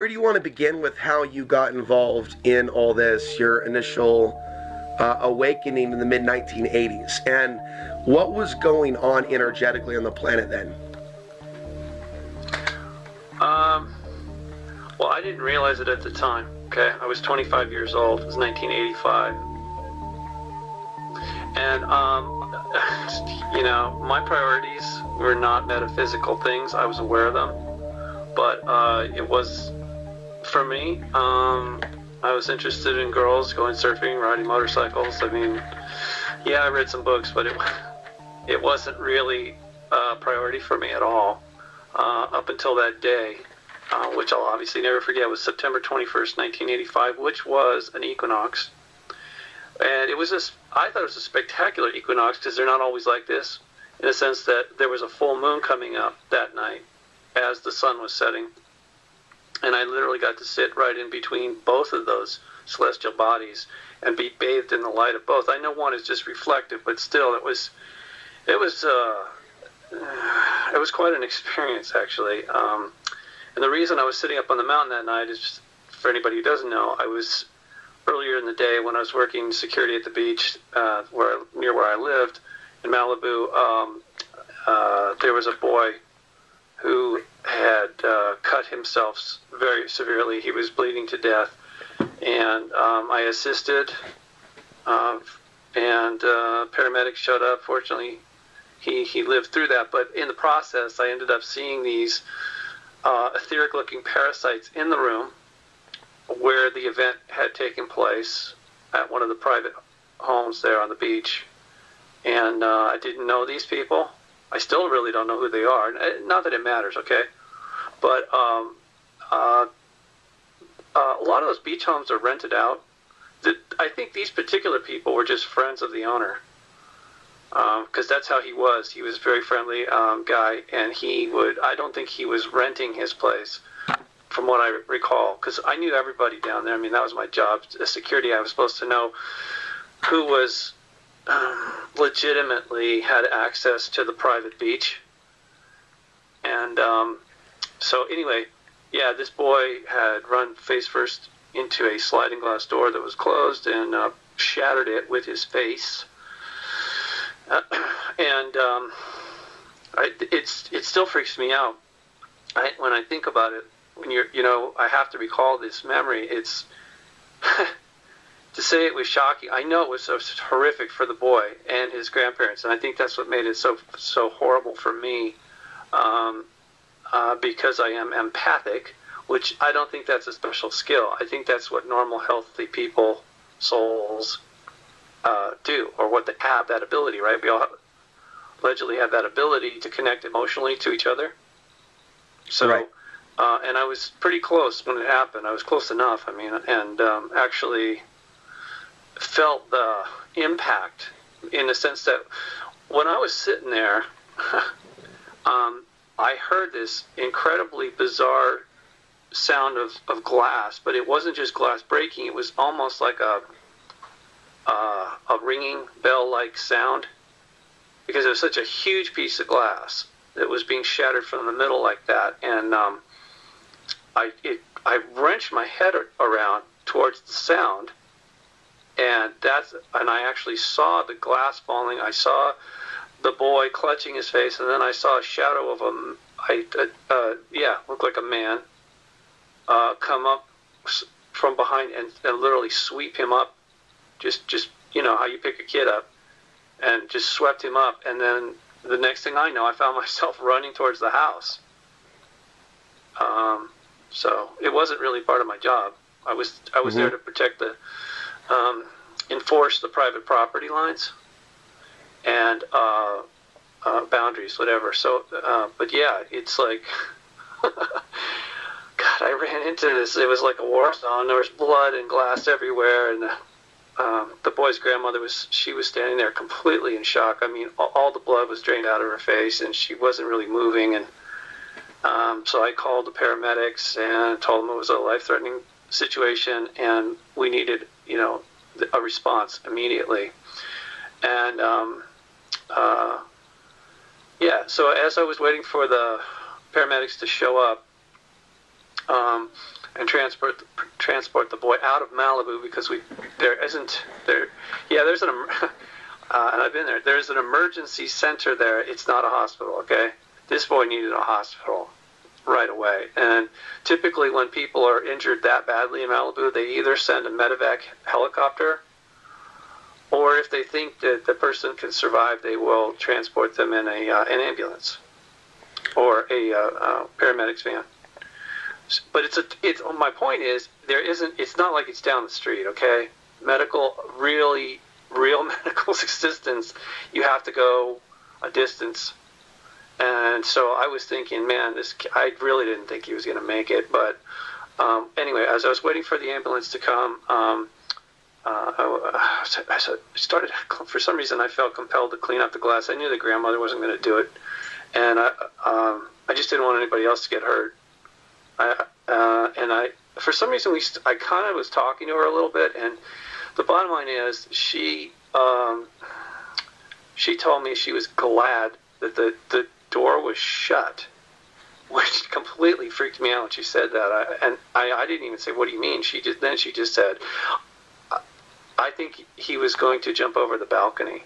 Where do you want to begin with how you got involved in all this, your initial uh, awakening in the mid 1980s, and what was going on energetically on the planet then? Um, well, I didn't realize it at the time. Okay, I was 25 years old. It was 1985, and um, you know, my priorities were not metaphysical things. I was aware of them, but uh, it was for me. Um, I was interested in girls, going surfing, riding motorcycles. I mean, yeah, I read some books, but it it wasn't really a priority for me at all uh, up until that day, uh, which I'll obviously never forget. Was September 21st, 1985, which was an equinox, and it was this. I thought it was a spectacular equinox because they're not always like this, in the sense that there was a full moon coming up that night as the sun was setting and I literally got to sit right in between both of those celestial bodies and be bathed in the light of both. I know one is just reflective, but still, it was it was uh, it was quite an experience actually. Um, and the reason I was sitting up on the mountain that night is just, for anybody who doesn't know, I was earlier in the day when I was working security at the beach uh, where near where I lived in Malibu. Um, uh, there was a boy who had uh, cut himself very severely. He was bleeding to death, and um, I assisted, uh, and uh, paramedics showed up. Fortunately, he, he lived through that, but in the process, I ended up seeing these uh, etheric looking parasites in the room where the event had taken place at one of the private homes there on the beach. And uh, I didn't know these people. I still really don't know who they are. Not that it matters, okay? But um, uh, uh, a lot of those beach homes are rented out. The, I think these particular people were just friends of the owner because um, that's how he was. He was a very friendly um, guy, and he would. I don't think he was renting his place, from what I recall, because I knew everybody down there. I mean, that was my job as security. I was supposed to know who was um, legitimately had access to the private beach, and um, so anyway, yeah, this boy had run face first into a sliding glass door that was closed and uh, shattered it with his face. Uh, and um, I, it's it still freaks me out I, when I think about it. When you're, you know, I have to recall this memory. It's to say it was shocking. I know it was, was horrific for the boy and his grandparents, and I think that's what made it so so horrible for me. Um, uh, because I am empathic, which I don't think that's a special skill. I think that's what normal, healthy people, souls, uh, do, or what they have that ability, right? We all have, allegedly have that ability to connect emotionally to each other. So, right. uh, and I was pretty close when it happened. I was close enough, I mean, and um, actually felt the impact in the sense that when I was sitting there, um, I heard this incredibly bizarre sound of, of glass, but it wasn't just glass breaking. It was almost like a uh, a ringing bell like sound because it was such a huge piece of glass that was being shattered from the middle like that. And um, I it, I wrenched my head around towards the sound, and that's and I actually saw the glass falling. I saw the boy clutching his face, and then I saw a shadow of a, I, uh, uh, yeah, looked like a man, uh, come up from behind and, and literally sweep him up, just, just you know how you pick a kid up, and just swept him up. And then the next thing I know, I found myself running towards the house. Um, so it wasn't really part of my job. I was I was mm-hmm. there to protect the, um, enforce the private property lines and uh, uh, boundaries, whatever. So, uh, but yeah, it's like, God, I ran into this. It was like a war zone. There was blood and glass everywhere, and um, the boy's grandmother was she was standing there completely in shock. I mean, all, all the blood was drained out of her face, and she wasn't really moving. And um, so I called the paramedics and told them it was a life-threatening situation, and we needed, you know, a response immediately. And um, uh, yeah, so as I was waiting for the paramedics to show up, um, and transport transport the boy out of Malibu because we there isn't there. Yeah, there's an uh, and I've been there. There's an emergency center there. It's not a hospital. Okay, this boy needed a hospital right away. And typically, when people are injured that badly in Malibu, they either send a medevac helicopter, or if they think that the person can survive, they will transport them in a uh, an ambulance or a uh, uh, paramedics van. But it's a it's my point is there isn't it's not like it's down the street. Okay, medical really real medical assistance you have to go a distance and so I was thinking, man, this I really didn't think he was going to make it. But um, anyway, as I was waiting for the ambulance to come, um, uh, I, I started for some reason I felt compelled to clean up the glass. I knew the grandmother wasn't going to do it, and I um, I just didn't want anybody else to get hurt. I, uh, and I for some reason we I kind of was talking to her a little bit, and the bottom line is she um, she told me she was glad that the the door was shut, which completely freaked me out when she said that. I, and I, I didn't even say, "What do you mean?" She just then she just said, "I think he was going to jump over the balcony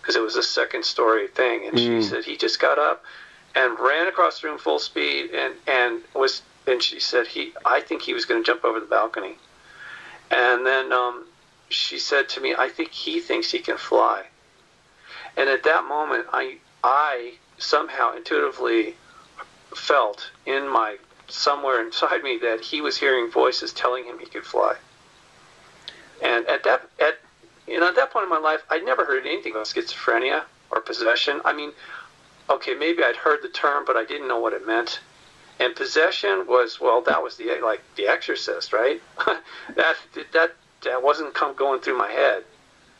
because it was a second story thing." And mm. she said he just got up and ran across the room full speed and and was and she said he I think he was going to jump over the balcony. And then um, she said to me, "I think he thinks he can fly." And at that moment, I I somehow intuitively felt in my somewhere inside me that he was hearing voices telling him he could fly. And at that at you know at that point in my life, I'd never heard anything about schizophrenia or possession. I mean, okay, maybe I'd heard the term, but I didn't know what it meant. And possession was well, that was the like the Exorcist, right? that that that wasn't come going through my head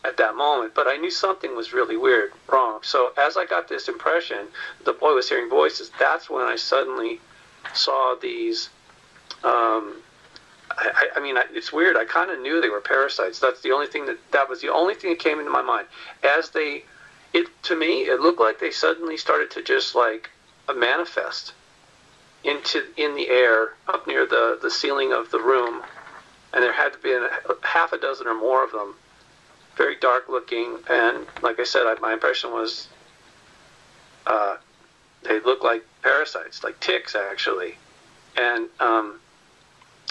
at that moment, but I knew something was really weird, wrong. So as I got this impression, the boy was hearing voices. That's when I suddenly saw these. Um, I, I mean, it's weird. I kind of knew they were parasites. That's the only thing that that was the only thing that came into my mind. As they, it to me, it looked like they suddenly started to just like manifest into in the air up near the the ceiling of the room, and there had to be a, half a dozen or more of them very dark looking, and like I said, I, my impression was uh, they looked like parasites, like ticks actually, and um,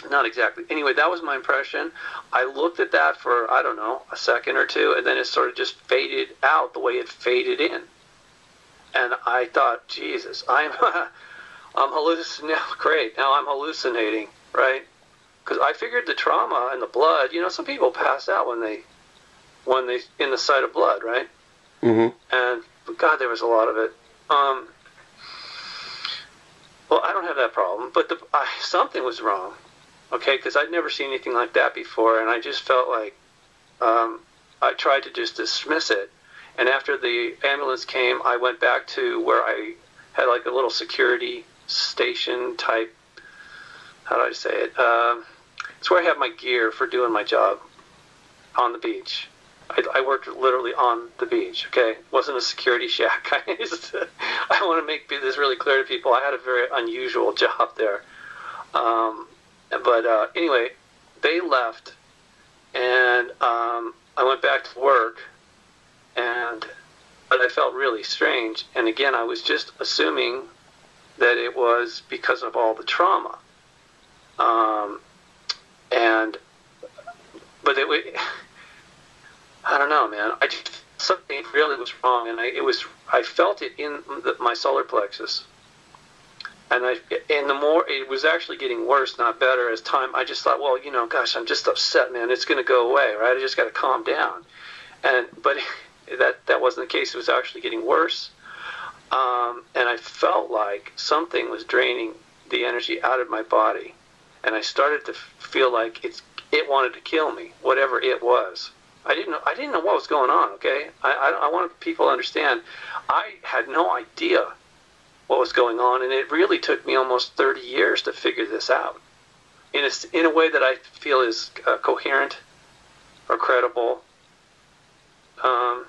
not exactly. Anyway, that was my impression. I looked at that for I don't know a second or two, and then it sort of just faded out the way it faded in, and I thought, Jesus, I'm I'm hallucinating. Great, now I'm hallucinating, right? Because I figured the trauma and the blood. You know, some people pass out when they when they in the sight of blood, right? Mm-hmm. And God, there was a lot of it. Um, well, I don't have that problem, but the, I, something was wrong, okay? Because I'd never seen anything like that before, and I just felt like um, I tried to just dismiss it. And after the ambulance came, I went back to where I had like a little security station type. How do I say it? Um, it's where I have my gear for doing my job on the beach. I, I, worked literally on the beach. Okay, it wasn't a security shack. I, I want to make this really clear to people. I had a very unusual job there. Um, but uh, anyway, they left, and um, I went back to work, and but I felt really strange. And again, I was just assuming that it was because of all the trauma. Um, and but it was, I don't know, man. I just something really was wrong, and I it was I felt it in the, my solar plexus. And I and the more it was actually getting worse, not better as time. I just thought, well, you know, gosh, I'm just upset, man. It's going to go away, right? I just got to calm down. And but that that wasn't the case. It was actually getting worse. Um, and I felt like something was draining the energy out of my body, and I started to feel like it's it wanted to kill me, whatever it was. I didn't know. I didn't know what was going on. Okay, I, I, I want people to understand. I had no idea what was going on, and it really took me almost 30 years to figure this out in a, in a way that I feel is uh, coherent or credible. Um,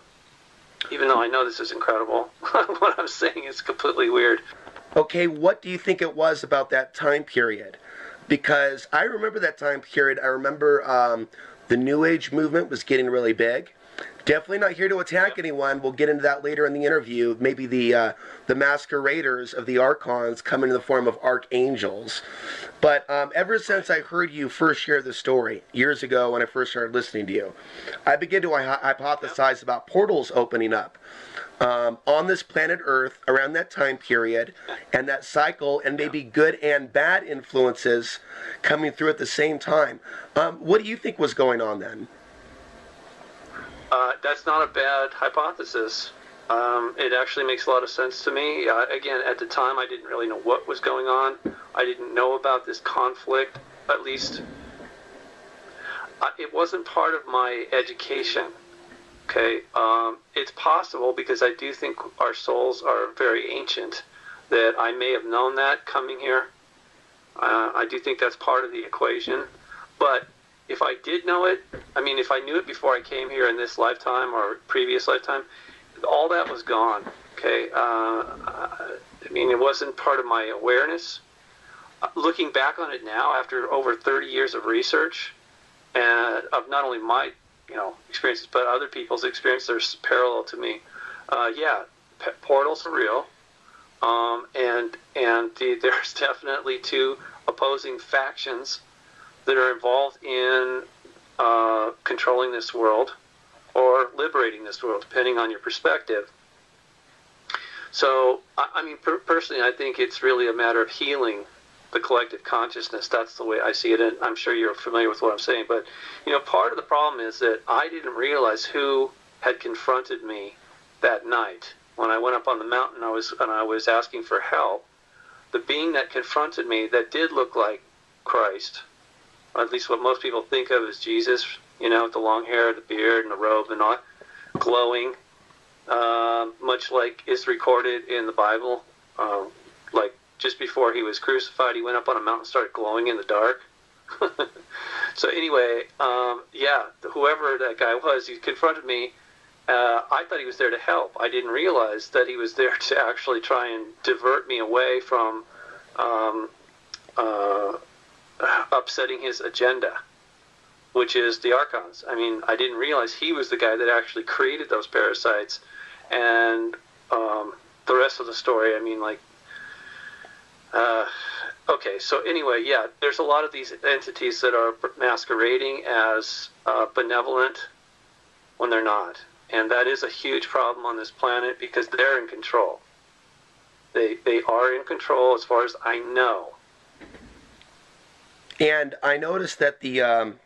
even though I know this is incredible, what I'm saying is completely weird. Okay, what do you think it was about that time period because I remember that time period. I remember um, the New Age movement was getting really big. Definitely not here to attack anyone. We'll get into that later in the interview. Maybe the uh, the masqueraders of the archons come in the form of archangels. But um, ever since I heard you first share the story years ago when I first started listening to you, I began to hypothesize about portals opening up um, on this planet Earth around that time period, and that cycle, and maybe good and bad influences coming through at the same time. Um, what do you think was going on then? Uh, that's not a bad hypothesis. Um, it actually makes a lot of sense to me. Uh, again, at the time, I didn't really know what was going on. I didn't know about this conflict, at least. Uh, it wasn't part of my education. Okay, um, it's possible because I do think our souls are very ancient. That I may have known that coming here. Uh, I do think that's part of the equation. But if I did know it, I mean, if I knew it before I came here in this lifetime or previous lifetime, all that was gone. Okay, uh, I mean, it wasn't part of my awareness. Uh, looking back on it now, after over 30 years of research and of not only my, you know, experiences but other people's experiences, are parallel to me. Uh, yeah, portals are real, um, and and the, there's definitely two opposing factions that are involved in uh, controlling this world or liberating this world, depending on your perspective. So, I, I mean, per- personally, I think it's really a matter of healing the collective consciousness. That's the way I see it, and I'm sure you're familiar with what I'm saying. But, you know, part of the problem is that I didn't realize who had confronted me that night when I went up on the mountain. I was and I was asking for help. The being that confronted me that did look like Christ at least what most people think of as Jesus, you know, with the long hair, the beard, and the robe, and all, glowing, uh, much like is recorded in the Bible. Uh, like just before he was crucified, he went up on a mountain and started glowing in the dark. so anyway, um, yeah, whoever that guy was, he confronted me. Uh, I thought he was there to help. I didn't realize that he was there to actually try and divert me away from um, uh, upsetting his agenda, which is the archons. I mean, I didn't realize he was the guy that actually created those parasites, and um, the rest of the story. I mean, like, uh, okay. So anyway, yeah, there's a lot of these entities that are masquerading as uh, benevolent when they're not, and that is a huge problem on this planet because they're in control. They they are in control as far as I know and I noticed that the um,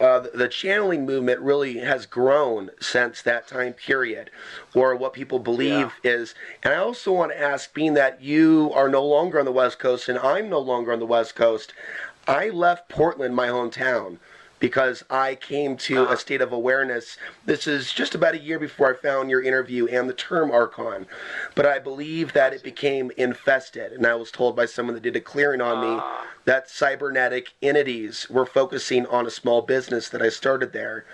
uh, the channeling movement really has grown since that time period, or what people believe yeah. is. And I also want to ask, being that you are no longer on the West Coast and I'm no longer on the West Coast, I left Portland, my hometown, because I came to a state of awareness. This is just about a year before I found your interview and the term Archon. But I believe that it became infested, and I was told by someone that did a clearing on me uh-huh. that cybernetic entities were focusing on a small business that I started there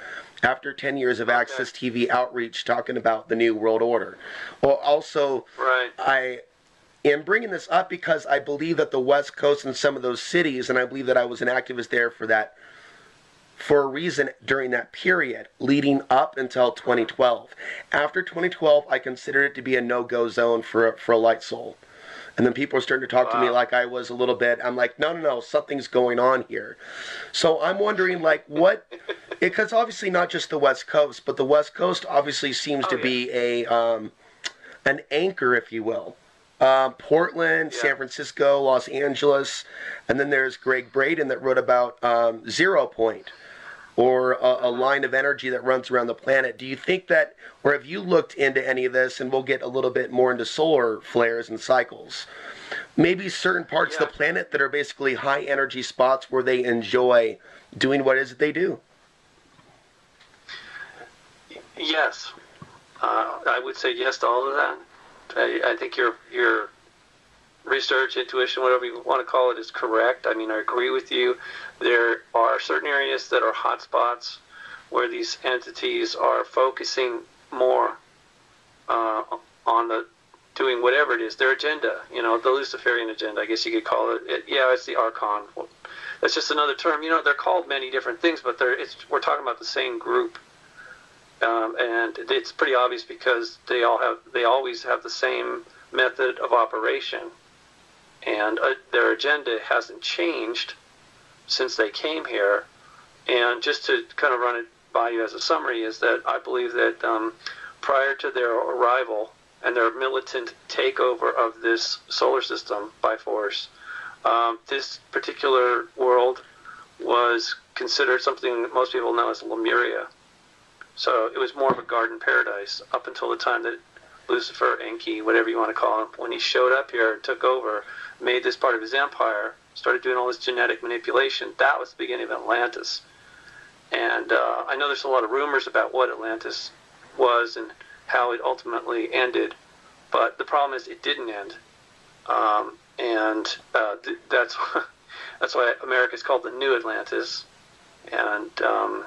after 10 years of okay. Access TV outreach talking about the New World Order. Well, also, right. I am bringing this up because I believe that the West Coast and some of those cities, and I believe that I was an activist there for that for a reason during that period leading up until 2012. After 2012, I considered it to be a no-go zone for for a light soul. And then people are starting to talk wow. to me like I was a little bit. I'm like, no, no, no, something's going on here. So I'm wondering, like, what? Because obviously not just the West Coast, but the West Coast obviously seems oh, to yeah. be a um, an anchor, if you will. Uh, Portland, yeah. San Francisco, Los Angeles, and then there's Gregg Braden that wrote about um, Zero Point or a, a, line of energy that runs around the planet. Do you think that, or have you looked into any of this? And we'll get a little bit more into solar flares and cycles. Maybe certain parts yeah. of the planet that are basically high energy spots where they enjoy doing what it is that they do. Yes, uh, I would say yes to all of that. I, I think your your research, intuition, whatever you want to call it, is correct. I mean, I agree with you. There are certain areas that are hotspots where these entities are focusing more uh, on the doing whatever it is, their agenda, you know, the Luciferian agenda, I guess you could call it. it yeah, it's the Archon. Well, that's just another term. You know, they're called many different things, but they're we're talking about the same group. Um, and it's pretty obvious because they all have they always have the same method of operation, and uh, their agenda hasn't changed since they came here. And just to kind of run it by you as a summary is that I believe that um, prior to their arrival and their militant takeover of this solar system by force, um, this particular world was considered something that most people know as Lemuria. So it was more of a garden paradise up until the time that Lucifer, Enki, whatever you want to call him, when he showed up here and took over, made this part of his empire, started doing all this genetic manipulation. That was the beginning of Atlantis. And uh, I know there's a lot of rumors about what Atlantis was and how it ultimately ended, but the problem is it didn't end. Um, and uh, th- that's that's why America is called the New Atlantis, and um,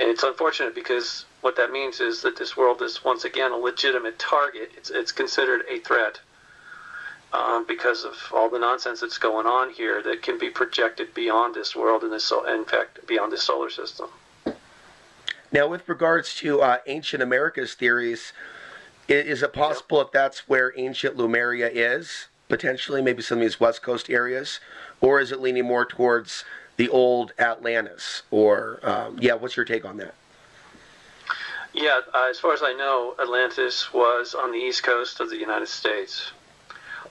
and it's unfortunate because what that means is that this world is once again a legitimate target. It's it's considered a threat um, because of all the nonsense that's going on here that can be projected beyond this world and this in fact beyond this solar system. Now, with regards to uh, ancient America's theories, is it possible yep. that that's where ancient Lemuria is? potentially, maybe some of these West Coast areas, or is it leaning more towards the old Atlantis? Or um, yeah, what's your take on that? Yeah, uh, as far as I know, Atlantis was on the east coast of the United States.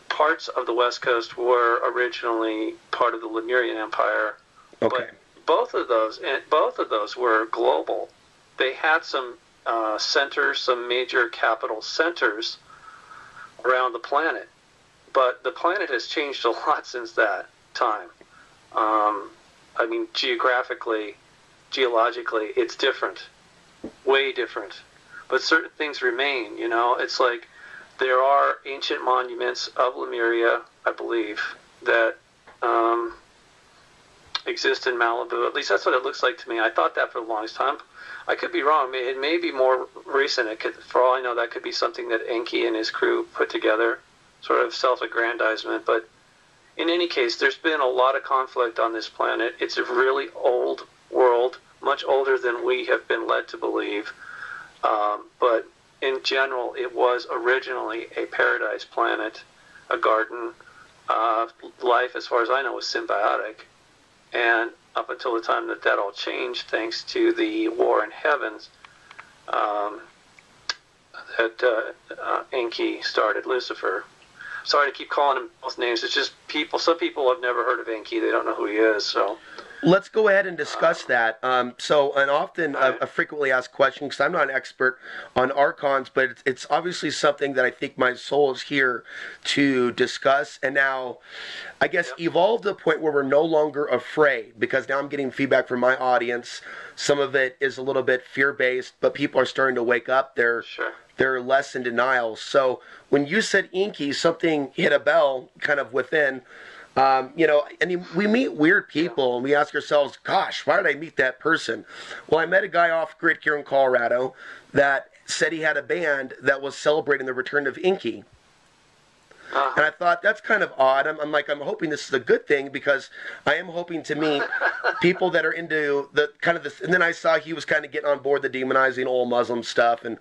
Parts of the west coast were originally part of the Lemurian Empire. Okay. But both of those, and both of those were global. They had some uh, centers, some major capital centers around the planet but the planet has changed a lot since that time. Um, I mean, geographically, geologically, it's different, way different. But certain things remain. You know, it's like there are ancient monuments of Lemuria, I believe, that um, exist in Malibu. At least that's what it looks like to me. I thought that for the longest time. I could be wrong. It may be more recent. It could, for all I know, that could be something that Enki and his crew put together sort of self-aggrandizement. But in any case, there's been a lot of conflict on this planet. It's a really old world, much older than we have been led to believe. Um, but in general, it was originally a paradise planet, a garden. Uh, life, as far as I know, was symbiotic. And up until the time that that all changed, thanks to the war in heavens, um, that uh, uh, Enki started, Lucifer, sorry to keep calling him both names. It's just people. Some people have never heard of Enki. They don't know who he is. So let's go ahead and discuss that. Um, so, an often a, a, frequently asked question because I'm not an expert on archons, but it's, it's, obviously something that I think my soul is here to discuss. And now, I guess yep. evolved to the point where we're no longer afraid because now I'm getting feedback from my audience. Some of it is a little bit fear based, but people are starting to wake up. They're sure they're less in denial. So when you said Enki, something hit a bell kind of within. Um, you know, and we meet weird people and we ask ourselves, gosh, why did I meet that person? Well, I met a guy off grid here in Colorado that said he had a band that was celebrating the return of Enki. Uh-huh. And I thought that's kind of odd. I'm, I'm, like, I'm hoping this is a good thing because I am hoping to meet people that are into the kind of this. And then I saw he was kind of getting on board the demonizing all Muslim stuff. And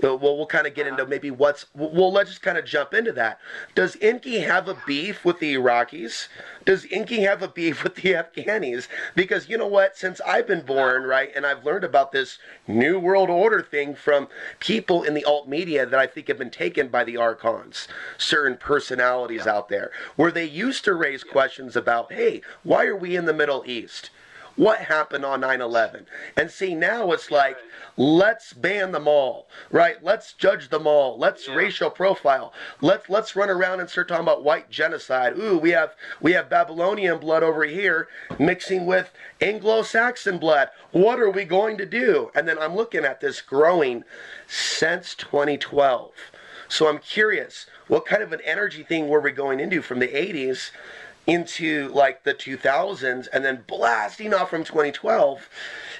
you know, we'll, we'll kind of get into maybe what's, well, let's just kind of jump into that. Does Enki have a beef with the Iraqis? Does Enki have a beef with the Afghanis? Because you know what? Since I've been born, right, and I've learned about this New World Order thing from people in the alt media that I think have been taken by the archons, certain personalities yeah. out there, where they used to raise questions about, hey, why are we in the Middle East? What happened on 9-11 and see now it's like let's ban them all right? Let's judge them all. Let's yeah. racial profile. Let's let's run around and start talking about white genocide. Ooh we have we have babylonian blood over here mixing with anglo-saxon blood. What are we going to do? And then i'm looking at this growing since 2012 so i'm curious what kind of an energy thing were we going into from the 80s into like the 2000s and then blasting off from 2012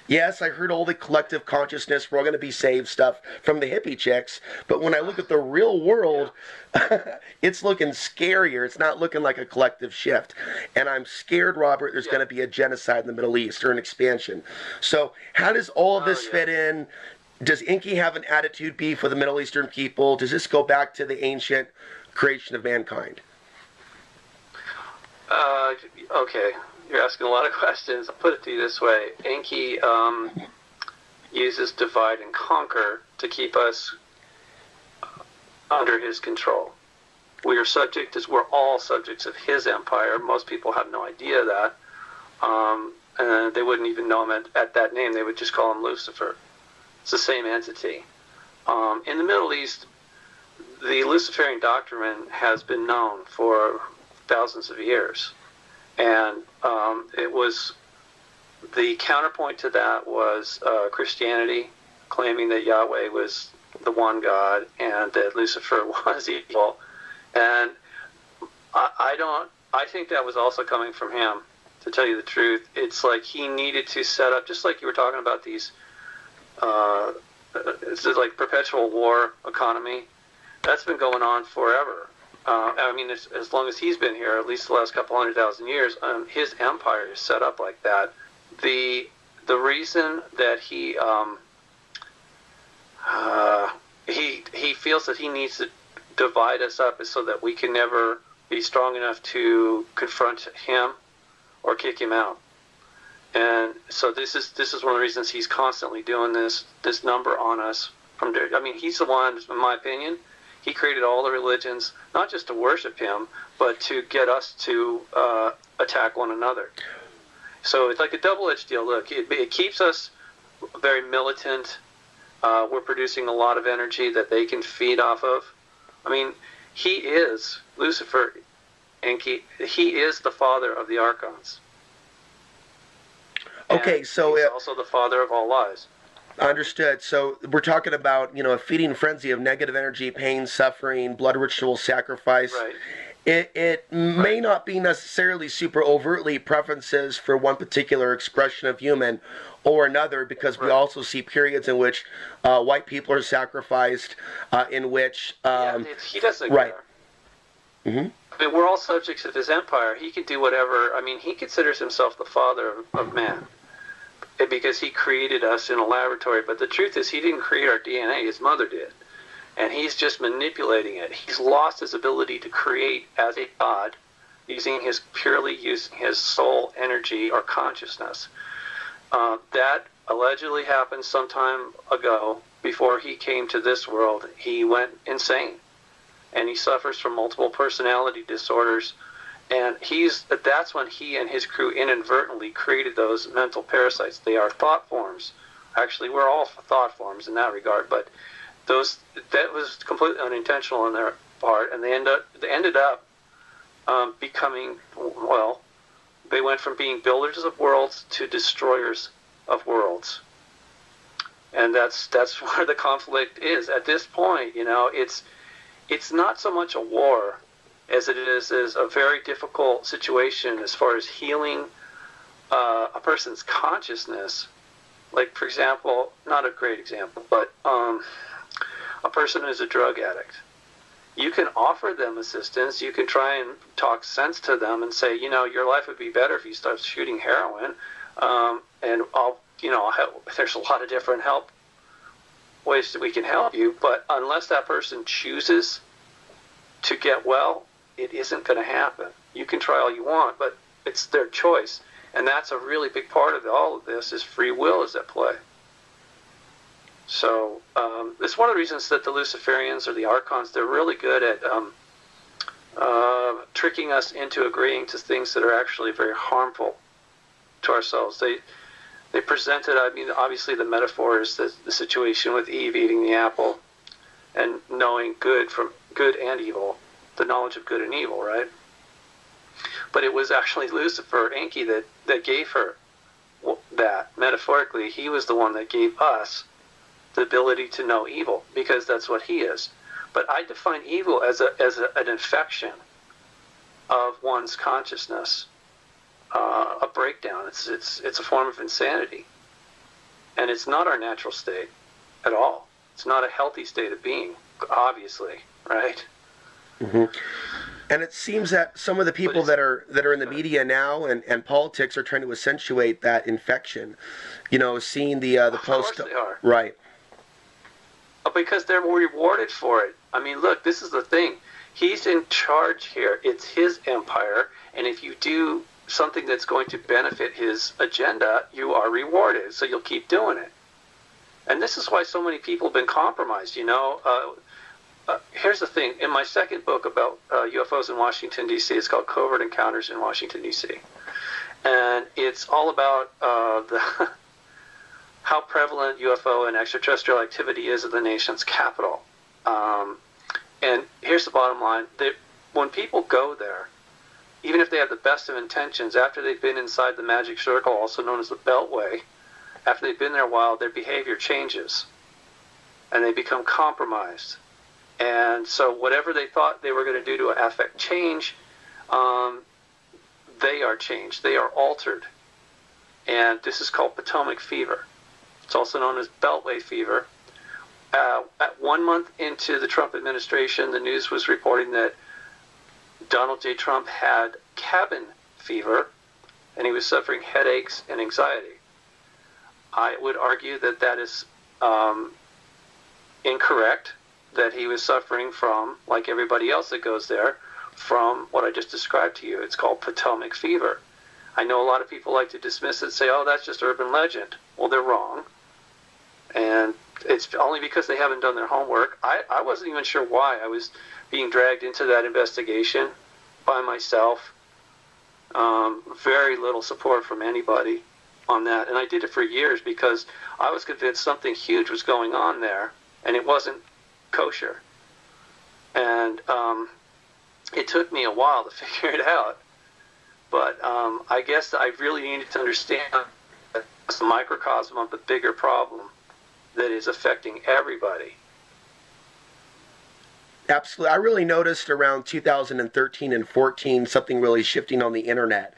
Yes, I heard all the collective consciousness, we're all going to be saved stuff from the hippie chicks. But when I look at the real world, it's looking scarier. It's not looking like a collective shift. And I'm scared, Robert, there's yeah. going to be a genocide in the Middle East or an expansion. So, how does all of oh, this oh, yeah. fit in? Does Enki have an attitude beef with the Middle Eastern people? Does this go back to the ancient creation of mankind? Uh, okay, you're asking a lot of questions. I'll put it to you this way: Enki um, uses divide and conquer to keep us under his control. We are subject, as we're all subjects of his empire. Most people have no idea that, um, and they wouldn't even know him at, at that name. They would just call him Lucifer. It's the same entity. Um, in the Middle East, the Luciferian doctrine has been known for thousands of years, and um, it was the counterpoint to that was uh, Christianity, claiming that Yahweh was the one God and that Lucifer was evil, and I, I don't. I think that was also coming from him. To tell you the truth, it's like he needed to set up, just like you were talking about these uh, it's like perpetual war economy. That's been going on forever. Uh, I mean, as, as, long as he's been here, at least the last couple hundred thousand years, um, his empire is set up like that. The the reason that he um, uh, he he feels that he needs to divide us up is so that we can never be strong enough to confront him or kick him out. And so this is this is one of the reasons he's constantly doing this this number on us. From I mean, he's the one, in my opinion, he created all the religions not just to worship him, but to get us to uh, attack one another. So it's like a double-edged deal. Look, it, it keeps us very militant. Uh, we're producing a lot of energy that they can feed off of. I mean, he is Lucifer, and he, he is the father of the archons. Okay, so he's also the father of all lies. Understood. So we're talking about you know a feeding frenzy of negative energy, pain, suffering, blood ritual, sacrifice. Right. It it right. may not be necessarily super overtly preferences for one particular expression of human or another, because right. we also see periods in which uh, white people are sacrificed, uh, in which um, yeah, he doesn't right. Care. Mm-hmm. I mean, we're all subjects of his empire. He can do whatever. I mean, he considers himself the father of, of man because he created us in a laboratory. But the truth is, he didn't create our DNA, his mother did. And he's just manipulating it. He's lost his ability to create as a God using his purely using his soul energy or consciousness. Uh, that allegedly happened some time ago before he came to this world. He went insane and he suffers from multiple personality disorders and he's that's when he and his crew inadvertently created those mental parasites. They are thought forms. Actually, we're all thought forms in that regard, but those that was completely unintentional on their part, and they end up they ended up um, becoming well. They went from being builders of worlds to destroyers of worlds, and that's that's where the conflict is at this point. You know, it's it's not so much a war as it is is a very difficult situation as far as healing uh, a person's consciousness. Like, for example, not a great example, but um, a person who's a drug addict. You can offer them assistance. You can try and talk sense to them and say, you know, your life would be better if you start shooting heroin. Um, and I'll, you know, help. there's a lot of different help ways that we can help you. But unless that person chooses to get well, it isn't going to happen. You can try all you want, but it's their choice. And that's a really big part of all of this is free will is at play. So um, it's one of the reasons that the Luciferians or the Archons, they're really good at um, uh, tricking us into agreeing to things that are actually very harmful to ourselves. They they presented, I mean, obviously the metaphor is the, the situation with Eve eating the apple and knowing good from good and evil the knowledge of good and evil, right? But it was actually Lucifer, Enki, that, that gave her that. Metaphorically, he was the one that gave us the ability to know evil, because that's what he is. But I define evil as, a, as a, an infection of one's consciousness, uh, a breakdown. It's, it's, it's a form of insanity. and it's not our natural state at all. It's not a healthy state of being, obviously, right? Mm-hmm. And it seems that some of the people that are that are in the media now and, and politics are trying to accentuate that infection. You know, seeing the uh, the of post. Course they are. Right. Because they're rewarded for it. I mean, look, this is the thing. He's in charge here. It's his empire, and if you do something that's going to benefit his agenda, you are rewarded. So you'll keep doing it. And this is why so many people have been compromised. You know, uh, uh, here's the thing. In my second book about uh, UFOs in Washington D.C., it's called Covert Encounters in Washington D.C., and it's all about uh, the how prevalent UFO and extraterrestrial activity is at the nation's capital. Um, and here's the bottom line: that when people go there, even if they have the best of intentions, after they've been inside the magic circle, also known as the Beltway, after they've been there a while, their behavior changes, and they become compromised. And so, whatever they thought they were going to do to affect change, um, they are changed. They are altered. And this is called Potomac fever. It's also known as Beltway fever. Uh, at one month into the Trump administration, the news was reporting that Donald J. Trump had cabin fever and he was suffering headaches and anxiety. I would argue that that is um, incorrect, that he was suffering from, like everybody else that goes there, from what I just described to you. It's called Potomac fever. I know a lot of people like to dismiss it, say, oh, that's just urban legend. Well, they're wrong. And it's only because they haven't done their homework. I, I wasn't even sure why I was being dragged into that investigation by myself. Um, very little support from anybody on that. And I did it for years because I was convinced something huge was going on there, and it wasn't kosher. And um, it took me a while to figure it out. But um, I guess I really needed to understand that it's a microcosm of the bigger problem that is affecting everybody. Absolutely. I really noticed around 2013 and 14 something really shifting on the internet.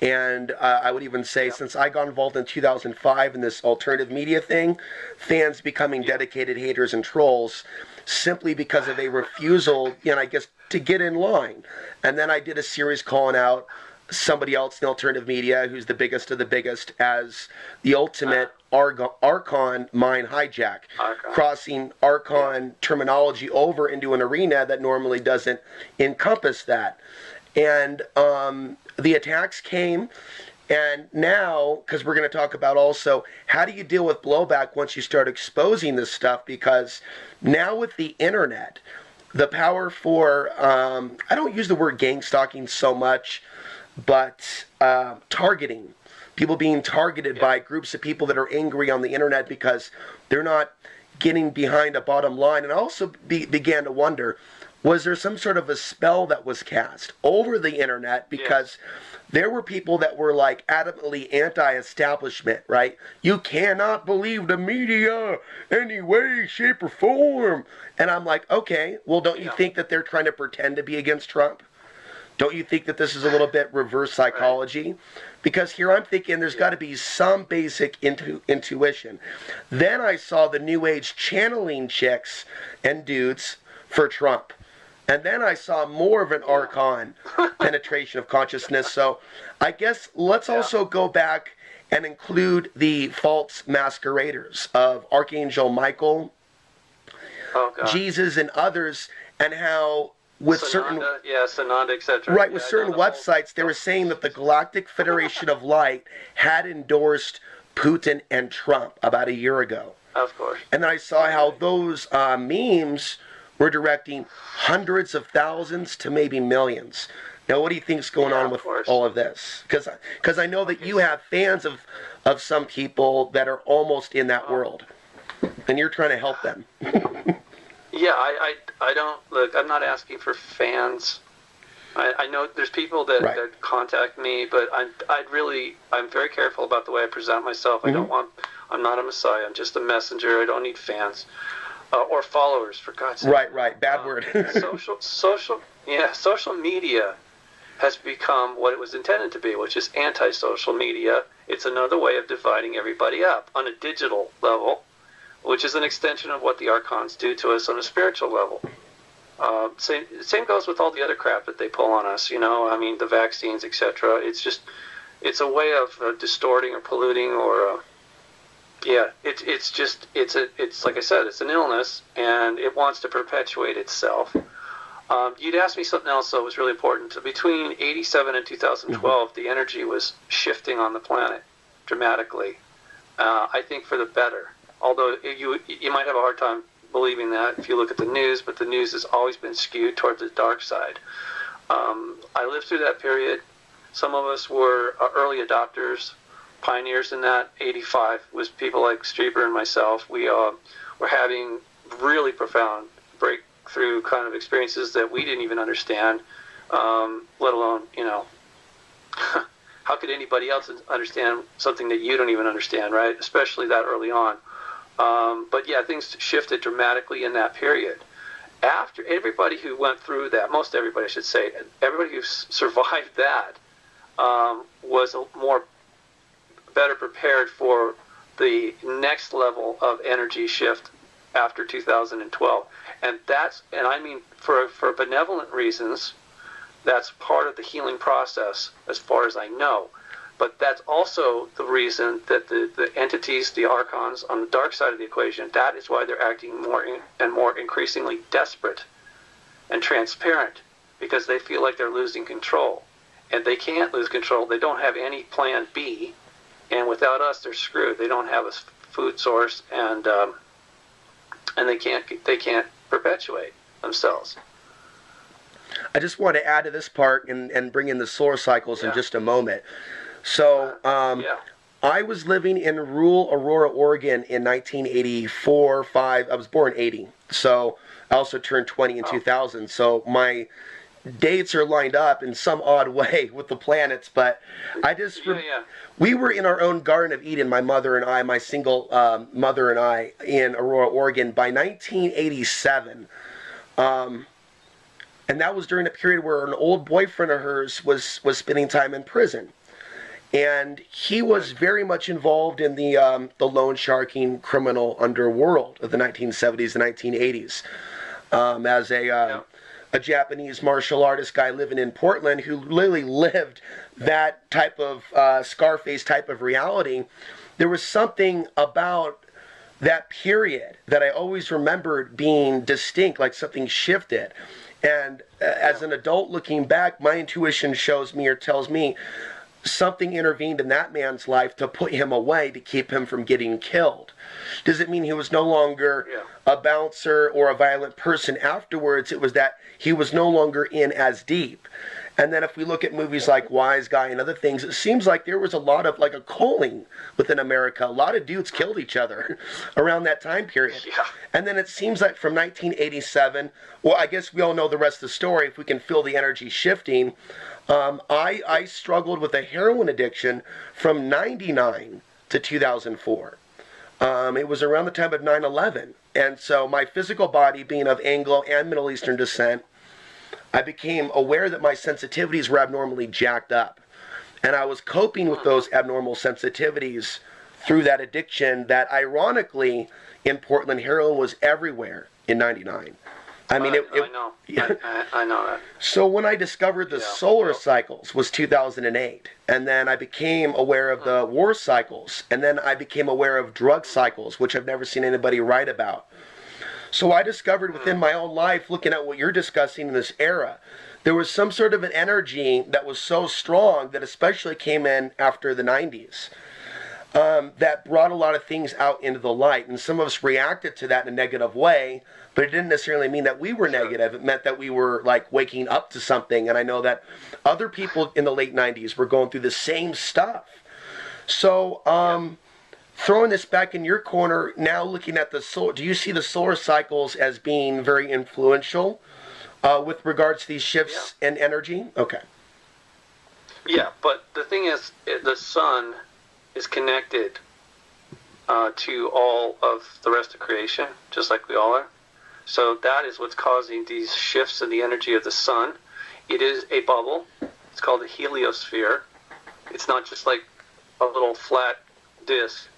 And uh, I would even say, yeah. since I got involved in 2005 in this alternative media thing, fans becoming dedicated haters and trolls simply because of a refusal, you know, I guess, to get in line. And then I did a series calling out somebody else in alternative media who's the biggest of the biggest as the ultimate Argon, Archon mind hijack, Archon. crossing Archon terminology over into an arena that normally doesn't encompass that. And um, the attacks came, and now, because we're going to talk about also how do you deal with blowback once you start exposing this stuff, because now with the internet, the power for, um, I don't use the word gang stalking so much but uh, targeting people being targeted yeah. by groups of people that are angry on the internet because they're not getting behind a bottom line. And I also be, began to wonder was there some sort of a spell that was cast over the internet because yeah. there were people that were like adamantly anti-establishment right you cannot believe the media any way shape or form and i'm like okay well don't you think that they're trying to pretend to be against trump don't you think that this is a little bit reverse psychology? Because here I'm thinking there's got to be some basic intu- intuition. Then I saw the New Age channeling chicks and dudes for Trump. And then I saw more of an archon penetration of consciousness. So I guess let's also go back and include the false masqueraders of Archangel Michael, oh, Jesus, and others, and how with Sananda, certain yeah, Sananda, etc. right yeah, with certain websites they were saying that the Galactic Federation of Light had endorsed Putin and Trump about a year ago. Of course. And then I saw how those uh, memes were directing hundreds of thousands to maybe millions. Now, what do you think's going yeah, on with course. all of this? Because because I know that you have fans of of some people that are almost in that oh. world, and you're trying to help them. Yeah, I, I, I don't look. I'm not asking for fans. I, I know there's people that, right. that contact me, but I'm I really I'm very careful about the way I present myself. Mm-hmm. I don't mm-hmm. want. I'm not a messiah. I'm just a messenger. I don't need fans uh, or followers, for God's sake. Right, right. Bad um, word. social, social, yeah. Social media has become what it was intended to be, which is anti-social media, It's another way of dividing everybody up on a digital level, which is an extension of what the archons do to us on a spiritual level. Uh, same same goes with all the other crap that they pull on us. You know, I mean the vaccines, etc. It's just it's a way of uh, distorting or polluting or uh, yeah, it's it's just it's a it's like I said, it's an illness and it wants to perpetuate itself. Um, you'd asked me something else that was really important. Between 87 and 2012, mm-hmm. the energy was shifting on the planet dramatically. Uh, I think for the better. Although you you might have a hard time believing that if you look at the news, but the news has always been skewed toward the dark side. Um, I lived through that period. Some of us were uh, early adopters, pioneers in that. 85 was people like Strieber and myself. We uh, were having really profound breakthrough kind of experiences that we didn't even understand, um, let alone, you know, how could anybody else understand something that you don't even understand, right? Especially that early on. Um, but yeah, things shifted dramatically in that period. After everybody who went through that, most everybody I should say, everybody who survived that um, was more better prepared for the next level of energy shift after 2012. And that's, and I mean for, for benevolent reasons, that's part of the healing process as far as I know. But that's also the reason that the, the entities, the archons on the dark side of the equation, that is why they're acting more in, and more increasingly desperate and transparent because they feel like they're losing control. And they can't lose control. They don't have any plan B. And without us, they're screwed. They don't have a food source, and um, and they can't they can't perpetuate themselves. I just want to add to this part and, and bring in the solar cycles yeah. in just a moment. So, um, yeah. I was living in rural Aurora, Oregon in 1984, 5. I was born 80. So, I also turned 20 in oh. 2000. So, my dates are lined up in some odd way with the planets, but I just yeah, yeah. we were in our own Garden of Eden, my mother and I, my single um, mother and I, in Aurora, Oregon, by 1987, um, and that was during a period where an old boyfriend of hers was was spending time in prison and he was very much involved in the um, the loan sharking criminal underworld of the 1970s and 1980s. Um, as a uh. A Japanese martial artist guy living in Portland who literally lived that type of uh, Scarface type of reality, there was something about that period that I always remembered being distinct, like something shifted. And uh, as an adult looking back, my intuition shows me or tells me something intervened in that man's life to put him away to keep him from getting killed. Does it mean he was no longer yeah. a bouncer or a violent person afterwards? It was that he was no longer in as deep. And then if we look at movies like Wise Guy and other things, it seems like there was a lot of like a calling within America. A lot of dudes killed each other around that time period. Yeah. And then it seems like from 1987, well, I guess we all know the rest of the story if we can feel the energy shifting. Um, I, I struggled with a heroin addiction from 99 to 2004. Um, it was around the time of 9 11. And so, my physical body being of Anglo and Middle Eastern descent, I became aware that my sensitivities were abnormally jacked up. And I was coping with those abnormal sensitivities through that addiction that, ironically, in Portland, heroin was everywhere in 99. I mean, it, it, I know. Yeah. I, I, know that. So when I discovered the yeah. solar cycles was 2008, and then I became aware of the hmm. war cycles, and then I became aware of drug cycles, which I've never seen anybody write about. So I discovered within hmm. my own life, looking at what you're discussing in this era, there was some sort of an energy that was so strong that especially came in after the 90s. Um, that brought a lot of things out into the light, and some of us reacted to that in a negative way but it didn't necessarily mean that we were negative. It meant that we were like waking up to something. And I know that other people in the late 90s were going through the same stuff. So, um, throwing this back in your corner, now looking at the solar, do you see the solar cycles as being very influential uh, with regards to these shifts yeah. in energy? Okay. Yeah, but the thing is, the sun is connected uh, to all of the rest of creation, just like we all are. So that is what's causing these shifts in the energy of the sun. It is a bubble. It's called a heliosphere. It's not just like a little flat disc,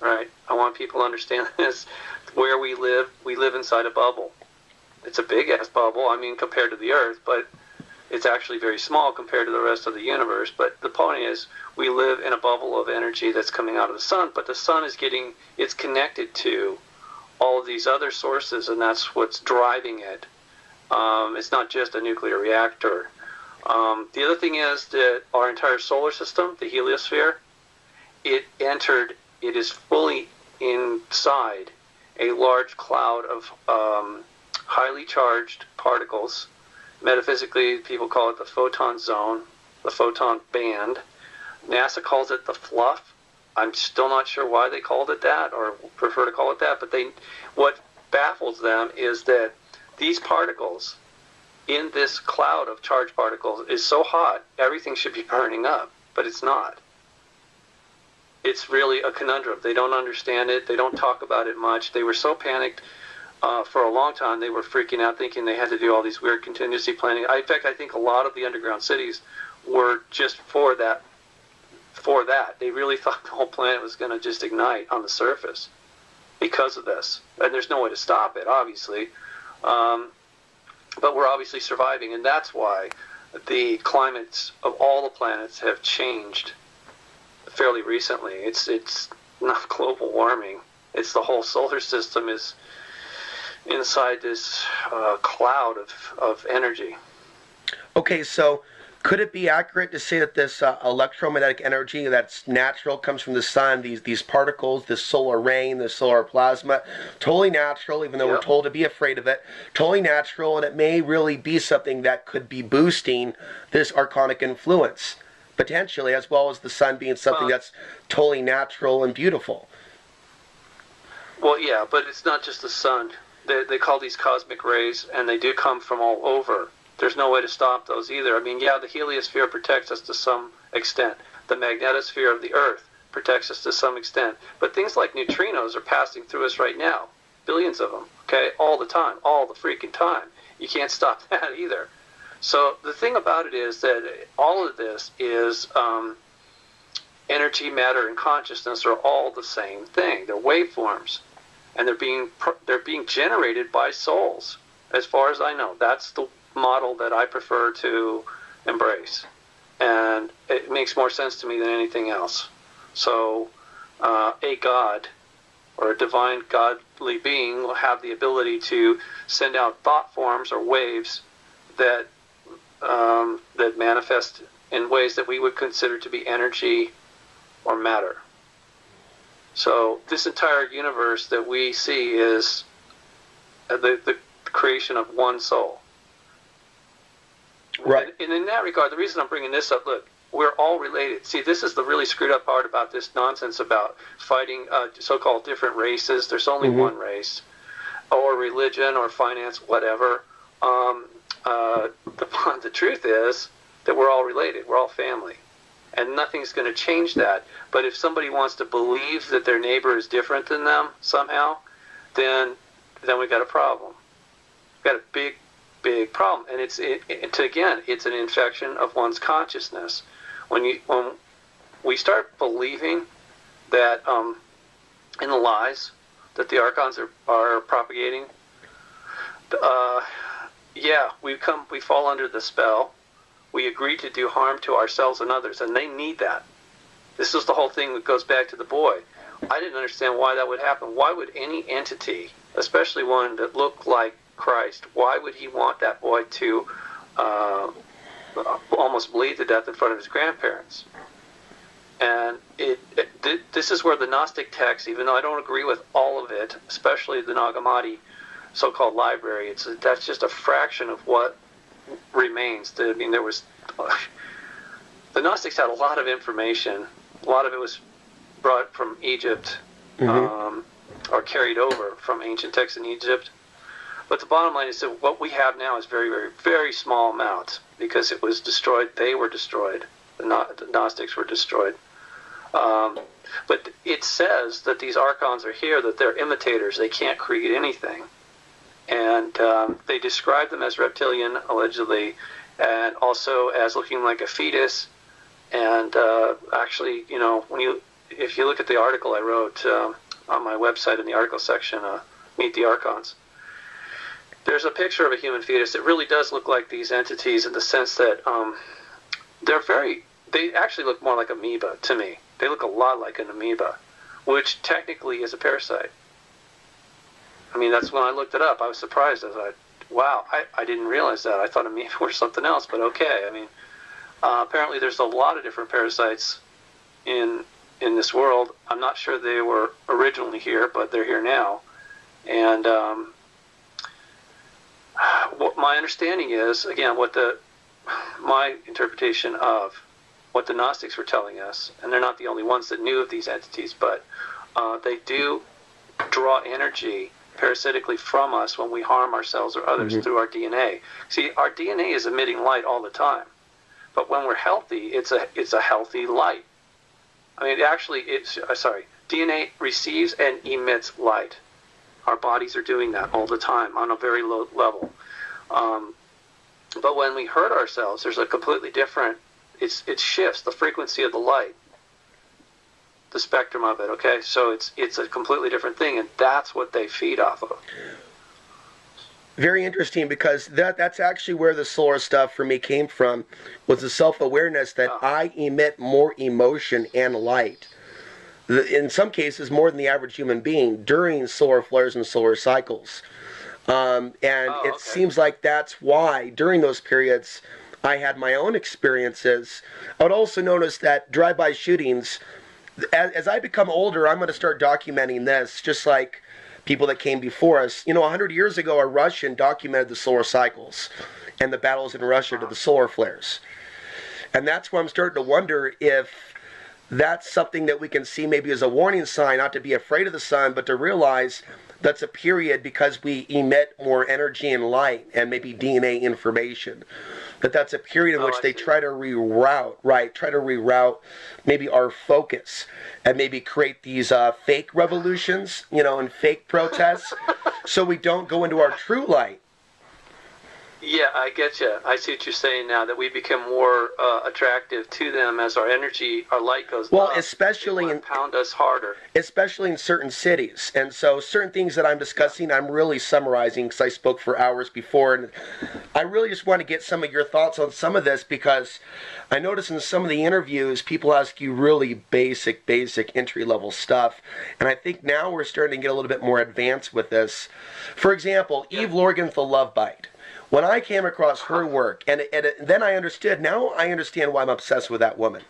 right? I want people to understand this. Where we live, we live inside a bubble. It's a big ass bubble, I mean, compared to the Earth, but it's actually very small compared to the rest of the universe. But the point is, we live in a bubble of energy that's coming out of the sun, but the sun is getting, it's connected to all of these other sources, and that's what's driving it. Um, it's not just a nuclear reactor. Um, the other thing is that our entire solar system, the heliosphere, it entered, it is fully inside a large cloud of um, highly charged particles. Metaphysically, people call it the photon zone, the photon band. NASA calls it the fluff. I'm still not sure why they called it that or prefer to call it that, but they what baffles them is that these particles in this cloud of charged particles is so hot, everything should be burning up, but it's not. It's really a conundrum. They don't understand it. They don't talk about it much. They were so panicked uh, for a long time. They were freaking out, thinking they had to do all these weird contingency planning. I, in fact, I think a lot of the underground cities were just for that. For that, they really thought the whole planet was going to just ignite on the surface because of this, and there's no way to stop it, obviously. Um, but we're obviously surviving, and that's why the climates of all the planets have changed fairly recently. It's it's not global warming. It's the whole solar system is inside this uh, cloud of, of energy. Okay, so could it be accurate to say that this uh, electromagnetic energy that's natural comes from the sun, these these particles, this solar rain, this solar plasma, totally natural, even though yep. we're told to be afraid of it, totally natural, and it may really be something that could be boosting this archonic influence, potentially, as well as the sun being something that's totally natural and beautiful. Well, yeah, but it's not just the sun. They, they call these cosmic rays, and they do come from all over there's no way to stop those either. I mean, yeah, the heliosphere protects us to some extent. The magnetosphere of the Earth protects us to some extent. But things like neutrinos are passing through us right now, billions of them, okay, all the time, all the freaking time. You can't stop that either. So the thing about it is that all of this is um, energy, matter, and consciousness are all the same thing. They're waveforms, and they're being they're being generated by souls, as far as I know. That's the model that I prefer to embrace. And it makes more sense to me than anything else. So, uh, a God or a divine godly being will have the ability to send out thought forms or waves that um, that manifest in ways that we would consider to be energy or matter. So this entire universe that we see is the, the creation of one soul. Right. And, in that regard, the reason I'm bringing this up, look, we're all related. See, this is the really screwed up part about this nonsense about fighting uh, so-called different races. There's only mm-hmm. one race, or religion, or finance, whatever. Um, uh, the the truth is that we're all related. We're all family, and nothing's going to change that. But if somebody wants to believe that their neighbor is different than them somehow, then then we've got a problem. We've got a big big problem. And it's it, it, again, it's an infection of one's consciousness. When you when we start believing that um, in the lies that the archons are, are propagating, uh, yeah, we come we fall under the spell. We agree to do harm to ourselves and others, and they need that. This is the whole thing that goes back to the boy. I didn't understand why that would happen. Why would any entity, especially one that looked like Christ, why would he want that boy to uh, almost bleed to death in front of his grandparents? And it, it, this is where the Gnostic text, even though I don't agree with all of it, especially the Nag Hammadi so-called library, it's that's just a fraction of what remains. I mean, there was the Gnostics had a lot of information. A lot of it was brought from Egypt mm-hmm. um, or carried over from ancient texts in Egypt. But the bottom line is that what we have now is very, very, very small amounts because it was destroyed. They were destroyed. The, Gnostics were destroyed. Um, but it says that these archons are here, that they're imitators. They can't create anything. And um, they describe them as reptilian, allegedly, and also as looking like a fetus. And uh, actually, you know, when you if you look at the article I wrote um, on my website in the article section, uh, Meet the Archons, there's a picture of a human fetus. It really does look like these entities in the sense that um, they're very. They actually look more like amoeba to me. They look a lot like an amoeba, which technically is a parasite. I mean, that's when I looked it up. I was surprised. I thought, wow, I, I didn't realize that. I thought amoeba were something else, but okay. I mean, uh, apparently there's a lot of different parasites in in this world. I'm not sure they were originally here, but they're here now. And um, what my understanding is, again, what the my interpretation of what the Gnostics were telling us, and they're not the only ones that knew of these entities, but uh, they do draw energy parasitically from us when we harm ourselves or others mm-hmm. through our DNA. See, our DNA is emitting light all the time, but when we're healthy, it's a it's a healthy light. I mean, actually, it's uh, sorry, DNA receives and emits light. Our bodies are doing that all the time on a very low level. Um, but when we hurt ourselves, there's a completely different. It's it shifts the frequency of the light, the spectrum of it. Okay, so it's it's a completely different thing, and that's what they feed off of. Very interesting because that that's actually where the solar stuff for me came from, was the self awareness that oh. I emit more emotion and light in some cases more than the average human being during solar flares and solar cycles. Um, and oh, okay. it seems like that's why during those periods I had my own experiences. I would also notice that drive-by shootings, as, as I become older, I'm going to start documenting this, just like people that came before us. You know, 100 years ago, a Russian documented the solar cycles and the battles in Russia to the solar flares. And that's where I'm starting to wonder if that's something that we can see maybe as a warning sign not to be afraid of the sun, but to realize that's a period because we emit more energy and light and maybe DNA information. That that's a period in oh, which I they see. try to reroute, right? Try to reroute maybe our focus and maybe create these uh, fake revolutions, you know, and fake protests, so we don't go into our true light. Yeah, I get you. I see what you're saying now. That we become more uh, attractive to them as our energy, our light goes well, up. especially in pound us harder. Especially in certain cities, and so certain things that I'm discussing, I'm really summarizing because I spoke for hours before, and I really just want to get some of your thoughts on some of this because I notice in some of the interviews, people ask you really basic, basic entry level stuff, and I think now we're starting to get a little bit more advanced with this. For example, yeah. Eve Lorgen's The Love Bite when I came across her work, and, and then I understood. Now I understand why I'm obsessed with that woman.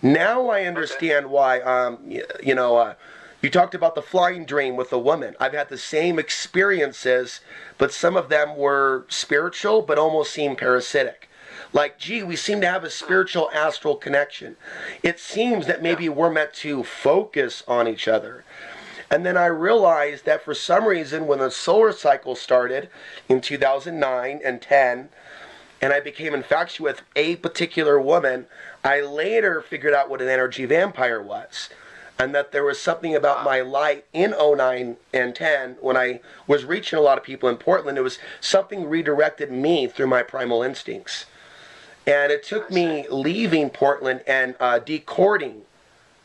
Now I understand okay. why. Um, you, you know, uh, you talked about the flying dream with a woman. I've had the same experiences, but some of them were spiritual, but almost seemed parasitic. Like, gee, we seem to have a spiritual astral connection. It seems that maybe we're meant to focus on each other. And then I realized that for some reason, when the solar cycle started in 2009 and 10, and I became infatuated with a particular woman, I later figured out what an energy vampire was. And that there was something about my light in 09 and 10 when I was reaching a lot of people in Portland. It was something redirected me through my primal instincts. And it took me leaving Portland and uh, decording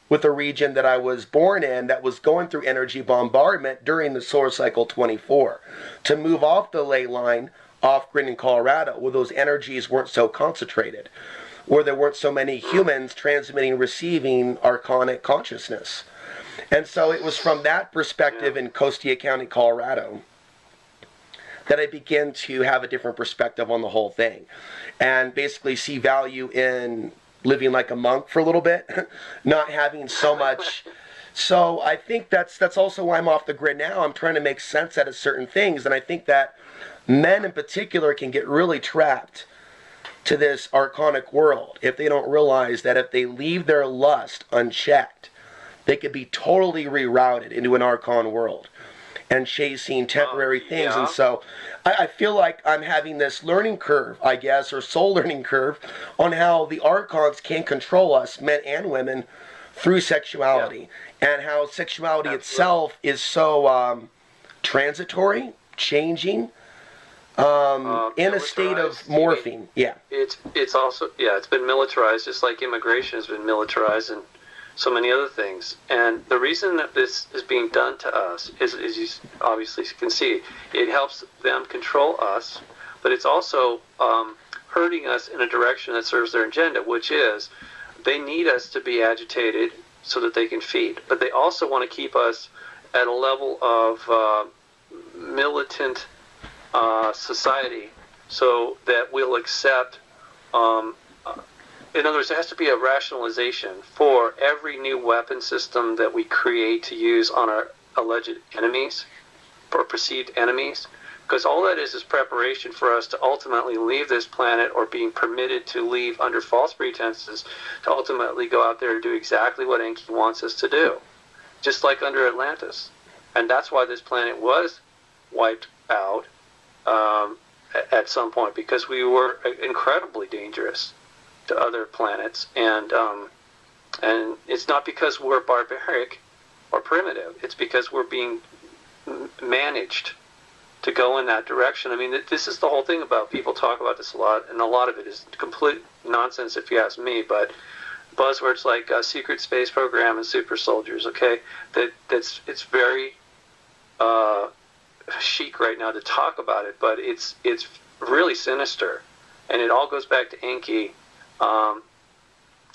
with a region that I was born in that was going through energy bombardment during the solar cycle 24. To move off the ley line off grid in Colorado where those energies weren't so concentrated, where there weren't so many humans transmitting, receiving archonic consciousness. And so it was from that perspective in Costilla County, Colorado, that I began to have a different perspective on the whole thing and basically see value in living like a monk for a little bit, not having so much. So I think that's that's also why I'm off the grid now. I'm trying to make sense out of certain things, and I think that men in particular can get really trapped to this archonic world if they don't realize that if they leave their lust unchecked, they could be totally rerouted into an archon world and chasing temporary uh, things. Yeah. And so I, I, feel like I'm having this learning curve, I guess, or soul learning curve on how the archons can control us, men and women, through sexuality. Yeah. And how sexuality Absolutely. itself is so um, transitory, changing. Um, Uh, in a state of militarized, you mean- morphine. Yeah. It's it's also yeah, it's been militarized just like immigration has been militarized and so many other things. And the reason that this is being done to us is, as you obviously can see, it helps them control us, but it's also um, hurting us in a direction that serves their agenda, which is they need us to be agitated so that they can feed, but they also want to keep us at a level of uh, militant uh, society so that we'll accept. Um, in other words, there has to be a rationalization for every new weapon system that we create to use on our alleged enemies or perceived enemies. Because all that is is preparation for us to ultimately leave this planet or being permitted to leave under false pretenses to ultimately go out there and do exactly what Enki wants us to do. Just like under Atlantis. And that's why this planet was wiped out um, at some point because we were incredibly dangerous to other planets, and um, and it's not because we're barbaric or primitive. It's because we're being managed to go in that direction. I mean, this is the whole thing about people talk about this a lot, and a lot of it is complete nonsense if you ask me. But buzzwords like uh, secret space program and super soldiers, okay, that that's it's very uh, chic right now to talk about it, but it's it's really sinister, and it all goes back to Enki um,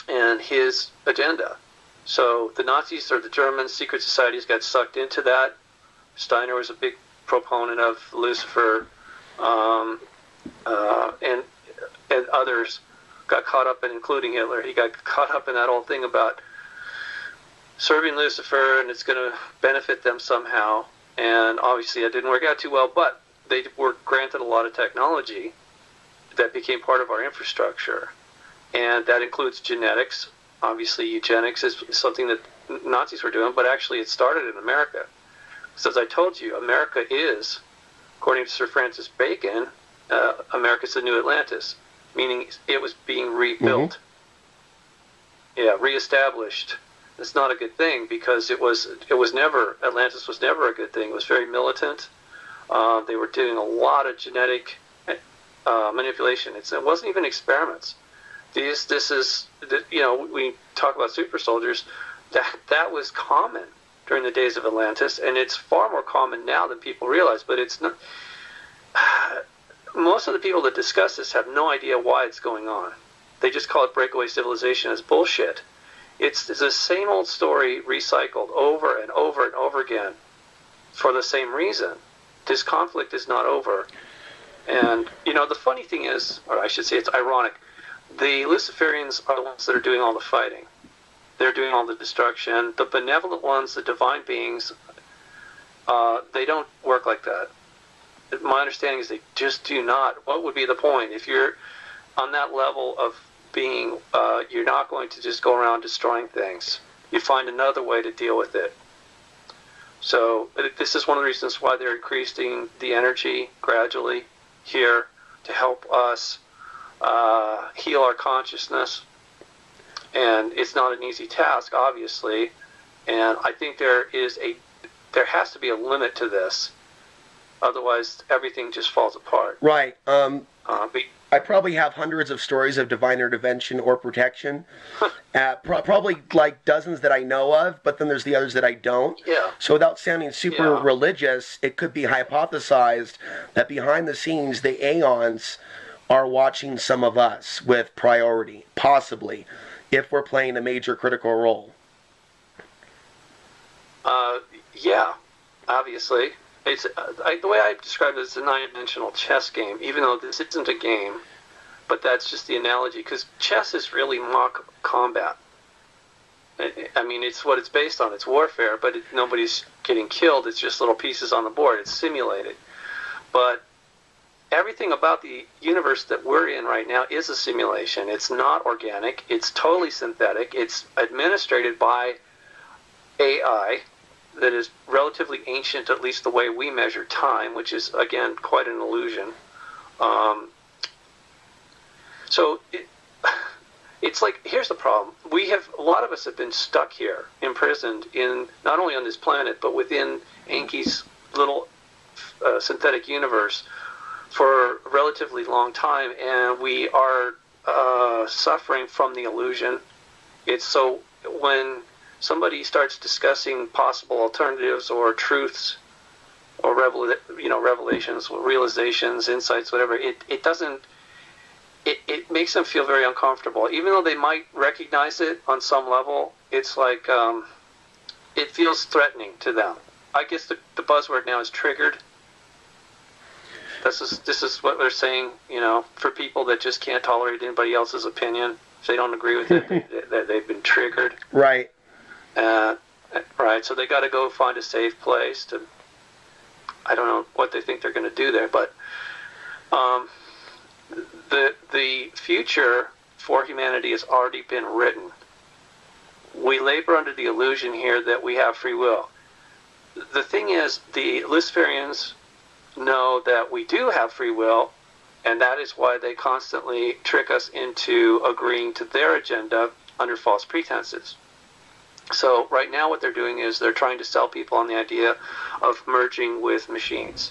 and his agenda. So the Nazis or the German secret societies got sucked into that. Steiner was a big proponent of Lucifer, um, uh, and and others got caught up in, including Hitler. He got caught up in that whole thing about serving Lucifer, and it's going to benefit them somehow. And obviously, that didn't work out too well. But they were granted a lot of technology that became part of our infrastructure, and that includes genetics. Obviously, eugenics is something that Nazis were doing, but actually, it started in America. So, as I told you, America is, according to Sir Francis Bacon, uh, America's the new Atlantis, meaning it was being rebuilt. Yeah, reestablished. It's not a good thing because it was it was never Atlantis was never a good thing. It was very militant. Uh, they were doing a lot of genetic uh, manipulation. It's, it wasn't even experiments. These this is you know we talk about super soldiers. That that was common during the days of Atlantis, and it's far more common now than people realize. But it's not. Most of the people that discuss this have no idea why it's going on. They just call it breakaway civilization as bullshit. It's, it's the same old story recycled over and over and over again for the same reason. This conflict is not over. And, you know, the funny thing is, or I should say it's ironic, the Luciferians are the ones that are doing all the fighting. They're doing all the destruction. The benevolent ones, the divine beings, uh, they don't work like that. My understanding is they just do not. What would be the point? If you're on that level of being, uh, you're not going to just go around destroying things. You find another way to deal with it. So this is one of the reasons why they're increasing the energy gradually here to help us uh, heal our consciousness. And it's not an easy task, obviously. And I think there is a, there has to be a limit to this. Otherwise, everything just falls apart. Right. Um, Uh, but I probably have hundreds of stories of divine intervention or protection. uh, pro- probably like dozens that I know of, but then there's the others that I don't. Yeah. So without sounding super Yeah. religious, it could be hypothesized that behind the scenes, the aeons are watching some of us with priority, possibly, if we're playing a major critical role. Uh, yeah, obviously. It's uh, I, the way I describe it is a nine-dimensional chess game. Even though this isn't a game, but that's just the analogy because chess is really mock combat. I, mean, it's what it's based on. It's warfare, but it, nobody's getting killed. It's just little pieces on the board. It's simulated, but everything about the universe that we're in right now is a simulation. It's not organic. It's totally synthetic. It's administrated by AI that is relatively ancient, at least the way we measure time, which is again quite an illusion. Um, so it, it's like here's the problem: we have a lot of us have been stuck here, imprisoned in not only on this planet but within Enki's little uh, synthetic universe for a relatively long time, and we are uh, suffering from the illusion. It's so when somebody starts discussing possible alternatives or truths or revel- you know revelations, realizations, insights, whatever, it, it doesn't it, it makes them feel very uncomfortable. Even though they might recognize it on some level, it's like um, it feels threatening to them. I guess the, the buzzword now is triggered. This is this is what they're saying. You know, for people that just can't tolerate anybody else's opinion, if they don't agree with it, they, they, have been triggered. Right. Uh, right. So they got to go find a safe place to. I don't know what they think they're going to do there, but um, the the future for humanity has already been written. We labor under the illusion here that we have free will. The thing is, the Luciferians know that we do have free will, and that is why they constantly trick us into agreeing to their agenda under false pretenses. So right now what they're doing is they're trying to sell people on the idea of merging with machines.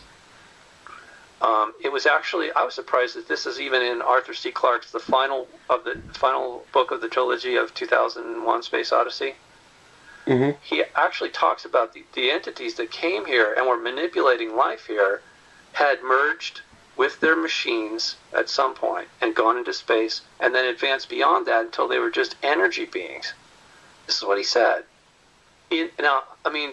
Um, it was actually I was surprised that this is even in Arthur C. Clarke's the final of the final book of the trilogy of 2001: Space Odyssey. Mm-hmm. He actually talks about the, the entities that came here and were manipulating life here had merged with their machines at some point and gone into space and then advanced beyond that until they were just energy beings. This is what he said. Now, I mean,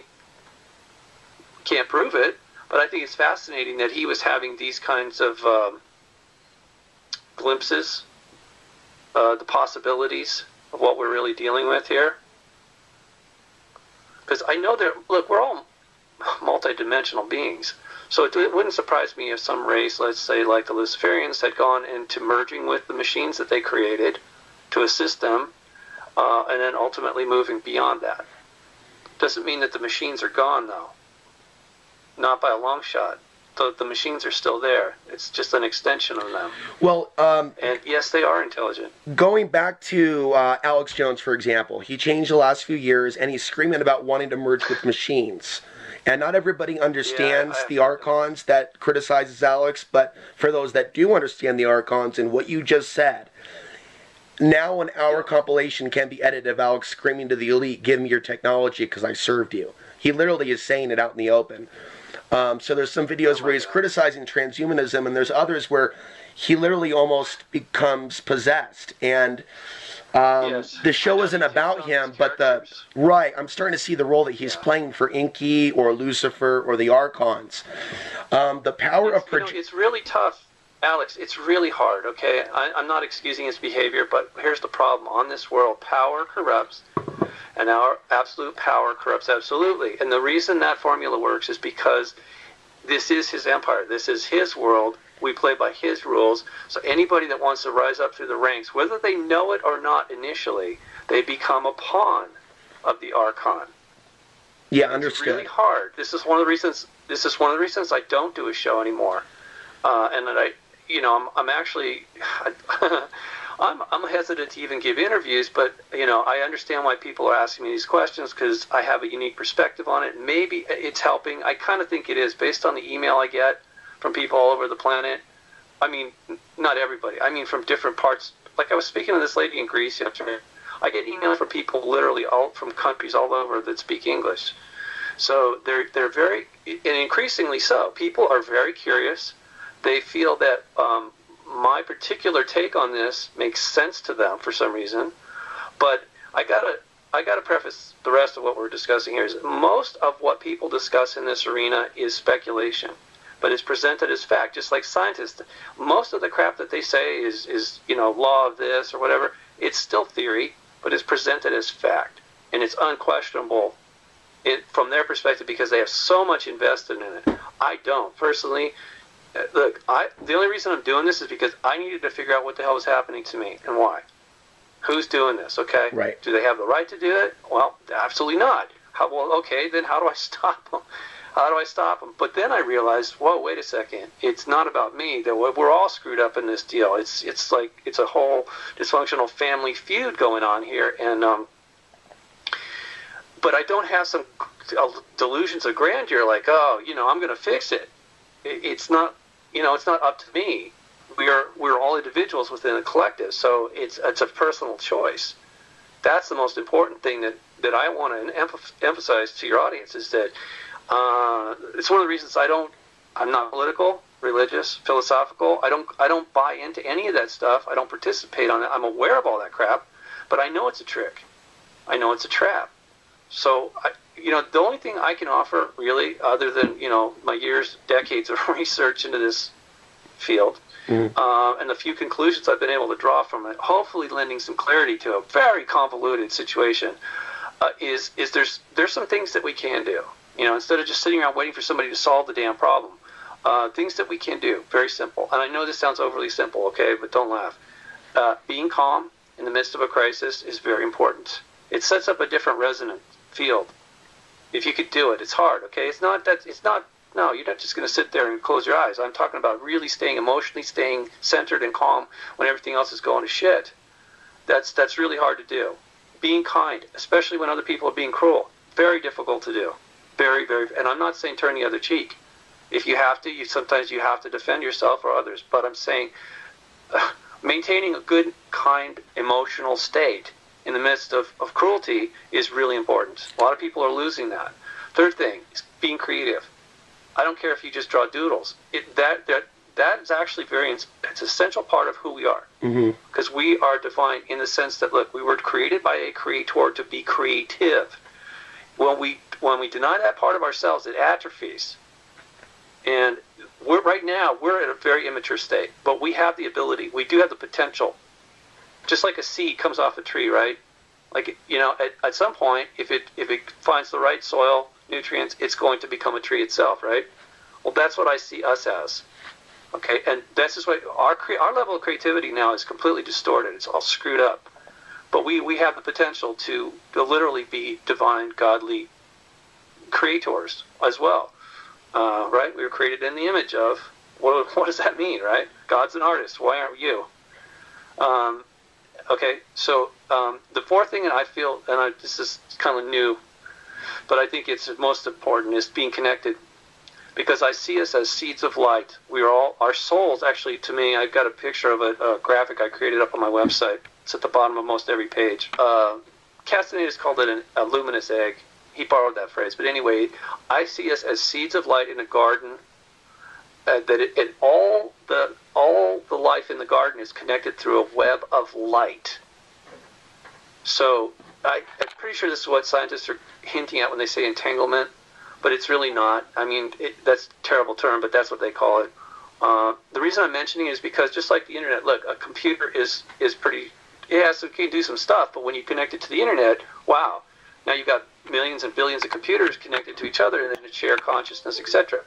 can't prove it, but I think it's fascinating that he was having these kinds of um, glimpses, uh, the possibilities of what we're really dealing with here. Because I know that, look, we're all multidimensional beings. So it, it, wouldn't surprise me if some race, let's say like the Luciferians, had gone into merging with the machines that they created to assist them, uh, and then ultimately moving beyond that. Doesn't mean that the machines are gone, though not by a long shot. The, the machines are still there. It's just an extension of them. Well, um, and yes, they are intelligent. Going back to uh, Alex Jones, for example, he changed the last few years, and he's screaming about wanting to merge with machines. And not everybody understands yeah, the archons that criticizes Alex, but for those that do understand the archons and what you just said, now an hour compilation can be edited of Alex screaming to the elite, "Give me your technology because I served you." He literally is saying it out in the open. Um, so there's some videos where he's criticizing transhumanism, and there's others where he literally almost becomes possessed. And um, yes. the show isn't about him, but the right. I'm starting to see the role that he's yeah. playing for Enki or Lucifer or the Archons. Um, the power it's, of proje- you know, it's really tough, Alex. It's really hard. Okay, I, I'm not excusing his behavior, but here's the problem: on this world, power corrupts, and our absolute power corrupts absolutely. And the reason that formula works is because this is his empire. This is his world. We play by his rules. So anybody that wants to rise up through the ranks, whether they know it or not initially, they become a pawn of the archon. Yeah, understood. It's really hard. This is one of the reasons. This is one of the reasons I don't do a show anymore, uh, and that I, you know, I'm, I'm actually. I'm, I'm hesitant to even give interviews, but you know I understand why people are asking me these questions because I have a unique perspective on it. Maybe it's helping. I kind of think it is based on the email I get from people all over the planet. I mean, not everybody. I mean, from different parts. Like I was speaking to this lady in Greece yesterday. I get emails from people literally all from countries all over that speak English. So they're they're very and increasingly so. People are very curious. They feel that um, my particular take on this makes sense to them for some reason, but I gotta I gotta preface the rest of what we're discussing here is most of what people discuss in this arena is speculation, but it's presented as fact. Just like scientists, most of the crap that they say is is you know law of this or whatever. It's still theory, but it's presented as fact, and it's unquestionable. It, from their perspective because they have so much invested in it. I don't personally uh, look, I the only reason I'm doing this is because I needed to figure out what the hell was happening to me and why. Who's doing this? Okay. Right. Do they have the right to do it? Well, absolutely not. How, well, okay, then how do I stop them? How do I stop them? But then I realized, whoa, wait a second. It's not about me. That we're all screwed up in this deal. It's it's like it's a whole dysfunctional family feud going on here, and um. But I don't have some delusions of grandeur, like, oh, you know, I'm going to fix it it's not you know, it's not up to me. We are we're all individuals within a collective, so it's it's a personal choice. That's the most important thing that that I want to emphasize to your audience is that uh, it's one of the reasons I don't. I'm not political, religious, philosophical. I don't. I don't buy into any of that stuff. I don't participate on it. I'm aware of all that crap, but I know it's a trick. I know it's a trap. So, I, you know, the only thing I can offer, really, other than you know my years, decades of research into this field, mm. uh, and the few conclusions I've been able to draw from it, hopefully lending some clarity to a very convoluted situation, uh, is is there's there's some things that we can do. You know, instead of just sitting around waiting for somebody to solve the damn problem, uh, things that we can do, very simple. And I know this sounds overly simple, okay, but don't laugh. Uh, being calm in the midst of a crisis is very important. It sets up a different resonant field. If you could do it, it's hard, okay? It's not that it's not no, you're not just going to sit there and close your eyes. I'm talking about really staying emotionally, staying centered and calm when everything else is going to shit. That's that's really hard to do. Being kind, especially when other people are being cruel, very difficult to do. Very, very. And I'm not saying turn the other cheek. If you have to, you sometimes you have to defend yourself or others. But I'm saying uh, maintaining a good, kind, emotional state in the midst of, of cruelty is really important. A lot of people are losing that. Third thing is being creative. I don't care if you just draw doodles. It, that that that is actually very it's an essential part of who we are because mm-hmm. we are defined in the sense that look we were created by a creator to be creative when we when we deny that part of ourselves it atrophies and we're right now we're at a very immature state, but we have the ability. We do have the potential. Just like a seed comes off a tree, right? Like you know, at, at some point, if it if it finds the right soil, nutrients, it's going to become a tree itself, right? Well, that's what I see us as. Okay, and this is what our our level of creativity now is completely distorted. It's all screwed up. But we, we have the potential to, to literally be divine, godly creators as well uh, right? We were created in the image of. What, what does that mean, right? God's an artist. Why aren't you? Um, okay, so um, the fourth thing, and I feel, and I, this is kind of new, but I think it's most important, is being connected. Because I see us as seeds of light. We are all, our souls, actually, to me, I've got a picture of a, a graphic I created up on my website. It's at the bottom of most every page. Uh, Castaneda called it an, a luminous egg he borrowed that phrase. But anyway, I see us as seeds of light in a garden. Uh, that it, it, all the all the life in the garden is connected through a web of light. So I, I'm pretty sure this is what scientists are hinting at when they say entanglement, but it's really not. I mean, it, that's a terrible term, but that's what they call it. Uh, the reason I'm mentioning it is because just like the internet, look, a computer is is pretty. It so to can do some stuff, but when you connect it to the internet, wow, now you've got millions and billions of computers connected to each other and then share consciousness, etc.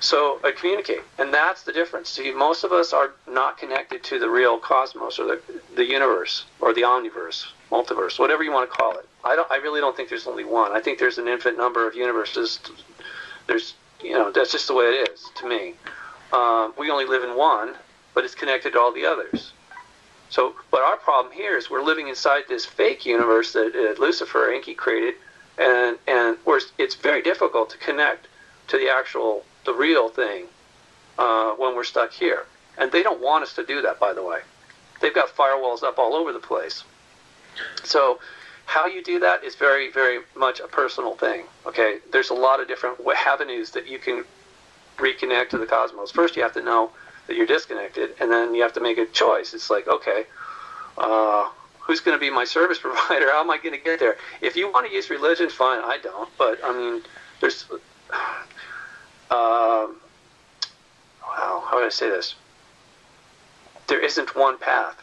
So I communicate, and that's the difference. See, most of us are not connected to the real cosmos or the, the universe or the omniverse, multiverse, whatever you want to call it. I don't. I really don't think there's only one. I think there's an infinite number of universes. There's, you know, that's just the way it is to me. Um, we only live in one, but it's connected to all the others. So, but our problem here is we're living inside this fake universe that uh, Lucifer Enki created, and and where it's very difficult to connect to the actual, the real thing uh, when we're stuck here. And they don't want us to do that, by the way. They've got firewalls up all over the place. So, how you do that is very, very much a personal thing. Okay, there's a lot of different avenues that you can reconnect to the cosmos. First, you have to know that you're disconnected, and then you have to make a choice. It's like, okay, uh, who's going to be my service provider? How am I going to get there? If you want to use religion, fine. I don't, but I mean, there's, uh, wow, how do I say this? There isn't one path,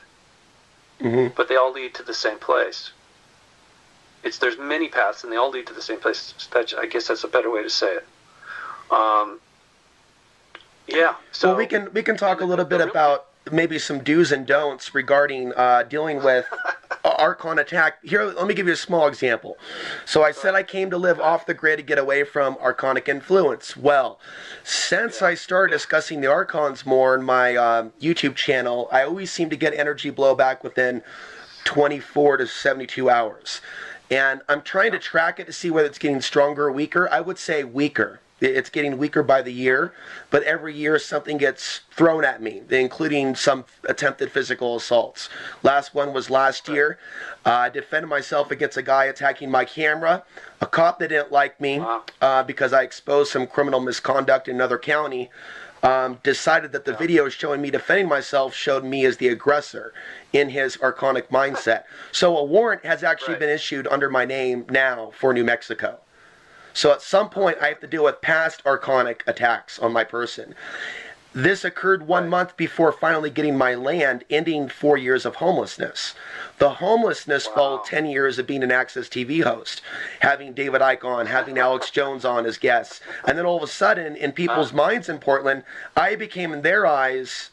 mm-hmm. but they all lead to the same place. It's there's many paths, and they all lead to the same place. That, I guess that's a better way to say it. Um, yeah. So well, we can we can talk a little bit about maybe some do's and don'ts regarding uh, dealing with Archon attack. Here, let me give you a small example. So I said I came to live off the grid to get away from Archonic influence. Well, since I started discussing the Archons more in my uh, YouTube channel, I always seem to get energy blowback within 24 to 72 hours. And I'm trying to track it to see whether it's getting stronger or weaker. I would say weaker It's getting weaker by the year, but every year something gets thrown at me, including some attempted physical assaults. Last one was last year. Uh, I defended myself against a guy attacking my camera, a cop that didn't like me uh, because I exposed some criminal misconduct in another county. Um, decided that the video showing me defending myself showed me as the aggressor in his archonic mindset. So a warrant has actually Right. been issued under my name now for New Mexico. So at some point, I have to deal with past archonic attacks on my person. This occurred one month before finally getting my land, ending four years of homelessness. The homelessness followed 10 years of being an Access TV host, having David Icke on, having Alex Jones on as guests. And then all of a sudden, in people's minds in Portland, I became, in their eyes,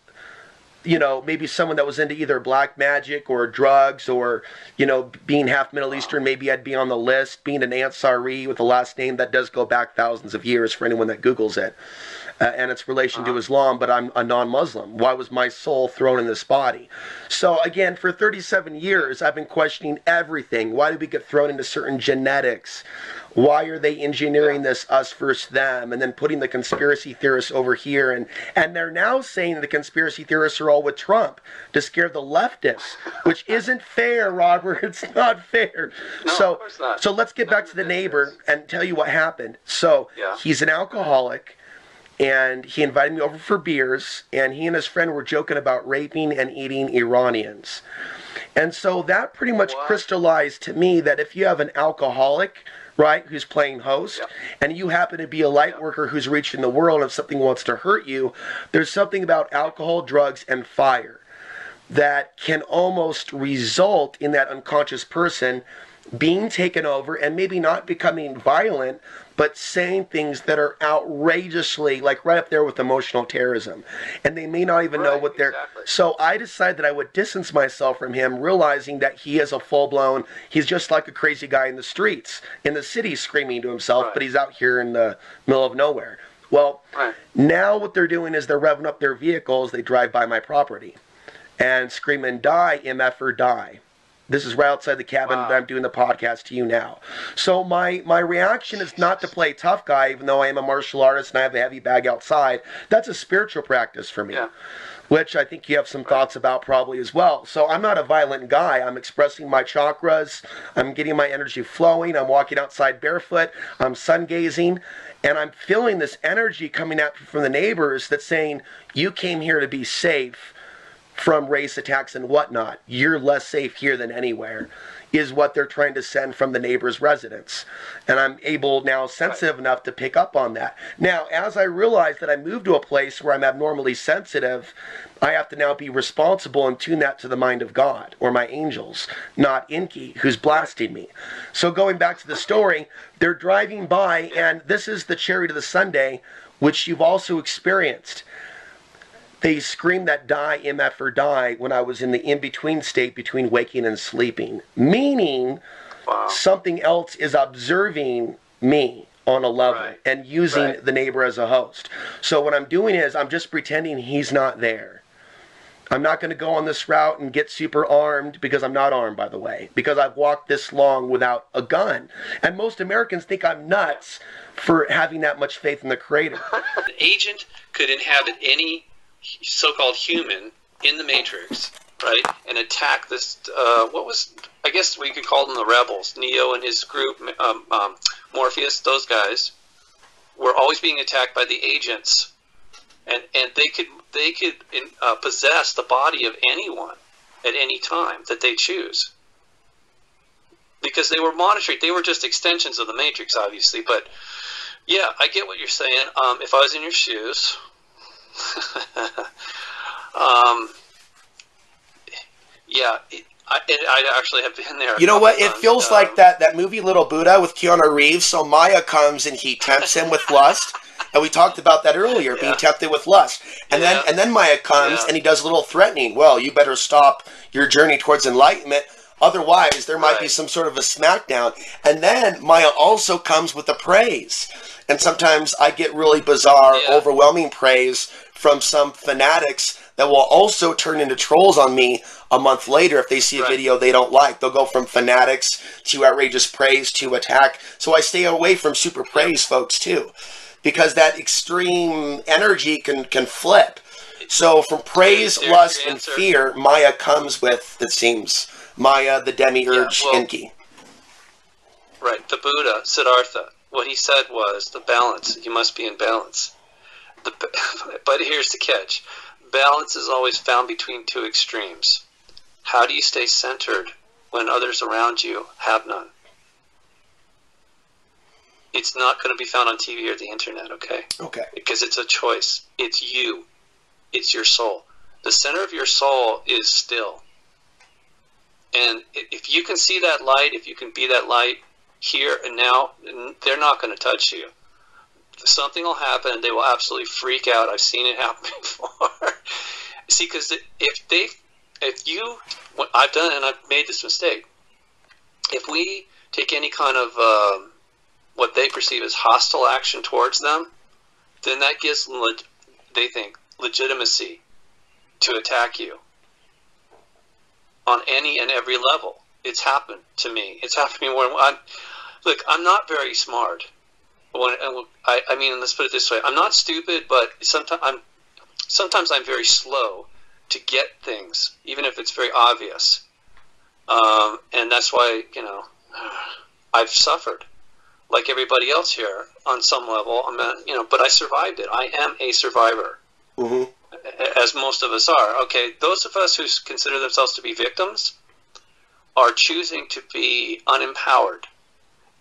you know, maybe someone that was into either black magic or drugs or, you know, being half Middle Eastern, maybe I'd be on the list. Being an Ansari with a last name that does go back thousands of years for anyone that Googles it. Uh, and its relation to Islam, but I'm a non Muslim. Why was my soul thrown in this body? So, again, for 37 years, I've been questioning everything. Why did we get thrown into certain genetics? Why are they engineering this us versus them and then putting the conspiracy theorists over here? And, and they're now saying the conspiracy theorists are all with Trump to scare the leftists, which isn't fair, Robert. It's not fair. No, so, not. so let's get back to the None neighbor is. and tell you what happened. So Yeah. he's an alcoholic and he invited me over for beers and he and his friend were joking about raping and eating Iranians. And so that pretty much What? crystallized to me that if you have an alcoholic, right, who's playing host, Yeah. and you happen to be a light worker who's reaching the world if something wants to hurt you, there's something about alcohol, drugs, and fire that can almost result in that unconscious person being taken over and maybe not becoming violent, but saying things that are outrageously, like right up there with emotional terrorism. And they may not even know what they're. exactly. So I decided that I would distance myself from him, realizing that he is a full blown, he's just like a crazy guy in the streets, in the city screaming to himself, Right. but he's out here in the middle of nowhere. Well, Right. now what they're doing is they're revving up their vehicles, they drive by my property and screaming, Die, MFer, die. This is right outside the cabin Wow. that I'm doing the podcast to you now. So my my reaction is not to play tough guy, even though I am a martial artist and I have a heavy bag outside. That's a spiritual practice for me. Yeah. Which I think you have some thoughts about probably as well. So I'm not a violent guy. I'm expressing my chakras. I'm getting my energy flowing. I'm walking outside barefoot. I'm sun gazing. And I'm feeling this energy coming out from the neighbors that's saying, You came here to be safe from race attacks and whatnot. You're less safe here than anywhere, is what they're trying to send from the neighbor's residence. And I'm able now, sensitive enough to pick up on that. Now, as I realize that I moved to a place where I'm abnormally sensitive, I have to now be responsible and tune that to the mind of God or my angels, not Enki, who's blasting me. So going back to the story, they're driving by, and this is the cherry to the Sunday, which you've also experienced they screamed that die mf or die when i was in the in-between state between waking and sleeping meaning Wow. something else is observing me on a level Right. and using Right. the neighbor as a host so what i'm doing is i'm just pretending he's not there i'm not going to go on this route and get super armed because i'm not armed by the way because i've walked this long without a gun and most americans think i'm nuts for having that much faith in the creator An agent could inhabit any so-called human in the Matrix, right, and attack this. Uh, what was? I guess we could call them the rebels. Neo and his group, um, um, Morpheus, those guys, were always being attacked by the agents, and and they could they could uh, possess the body of anyone at any time that they choose. Because they were monitoring, they were just extensions of the Matrix, obviously. But yeah, I get what you're saying. Um, if I was in your shoes, um, yeah, it, I, it, I actually have been there. You know what? It times. feels Um, like that that movie Little Buddha with Keanu Reeves. So Maya comes and he tempts him with lust, and we talked about that earlier, being tempted with lust. And then and then Maya comes Yeah. and he does a little threatening. Well, you better stop your journey towards enlightenment. Otherwise, there might be some sort of a smackdown. And then Maya also comes with the praise. And sometimes I get really bizarre, Yeah. overwhelming praise from some fanatics that will also turn into trolls on me a month later if they see a Right. video they don't like. They'll go from fanatics to outrageous praise to attack. So I stay away from super praise folks too. because that extreme energy can can flip. So from praise, There's lust, and fear, Maya comes with it seems Maya, the demiurge Yeah, well- Enki. Right. The Buddha, Siddhartha, what he said was the balance. You must be in balance. The, but here's the catch balance is always found between two extremes. How do you stay centered when others around you have none? It's not going to be found on TV or the internet, okay? Okay. because it's a choice. It's you. It's your soul. The center of your soul is still. And if you can see that light, if you can be that light here and now, they're not going to touch you. Something will happen. They will absolutely freak out. I've seen it happen before. see, because if they, if you, what I've done, and I've made this mistake. If we take any kind of um, what they perceive as hostile action towards them, then that gives them, leg- they think, legitimacy to attack you on any and every level. It's happened to me. It's happened to me when I'm, look, I'm not very smart. When, I, I mean, let's put it this way: I'm not stupid, but sometimes I'm, sometimes I'm very slow to get things, even if it's very obvious. Um, and that's why you know I've suffered like everybody else here on some level. I'm a, you know, but I survived it. I am a survivor, hmm as most of us are. Okay, those of us who consider themselves to be victims are choosing to be unempowered,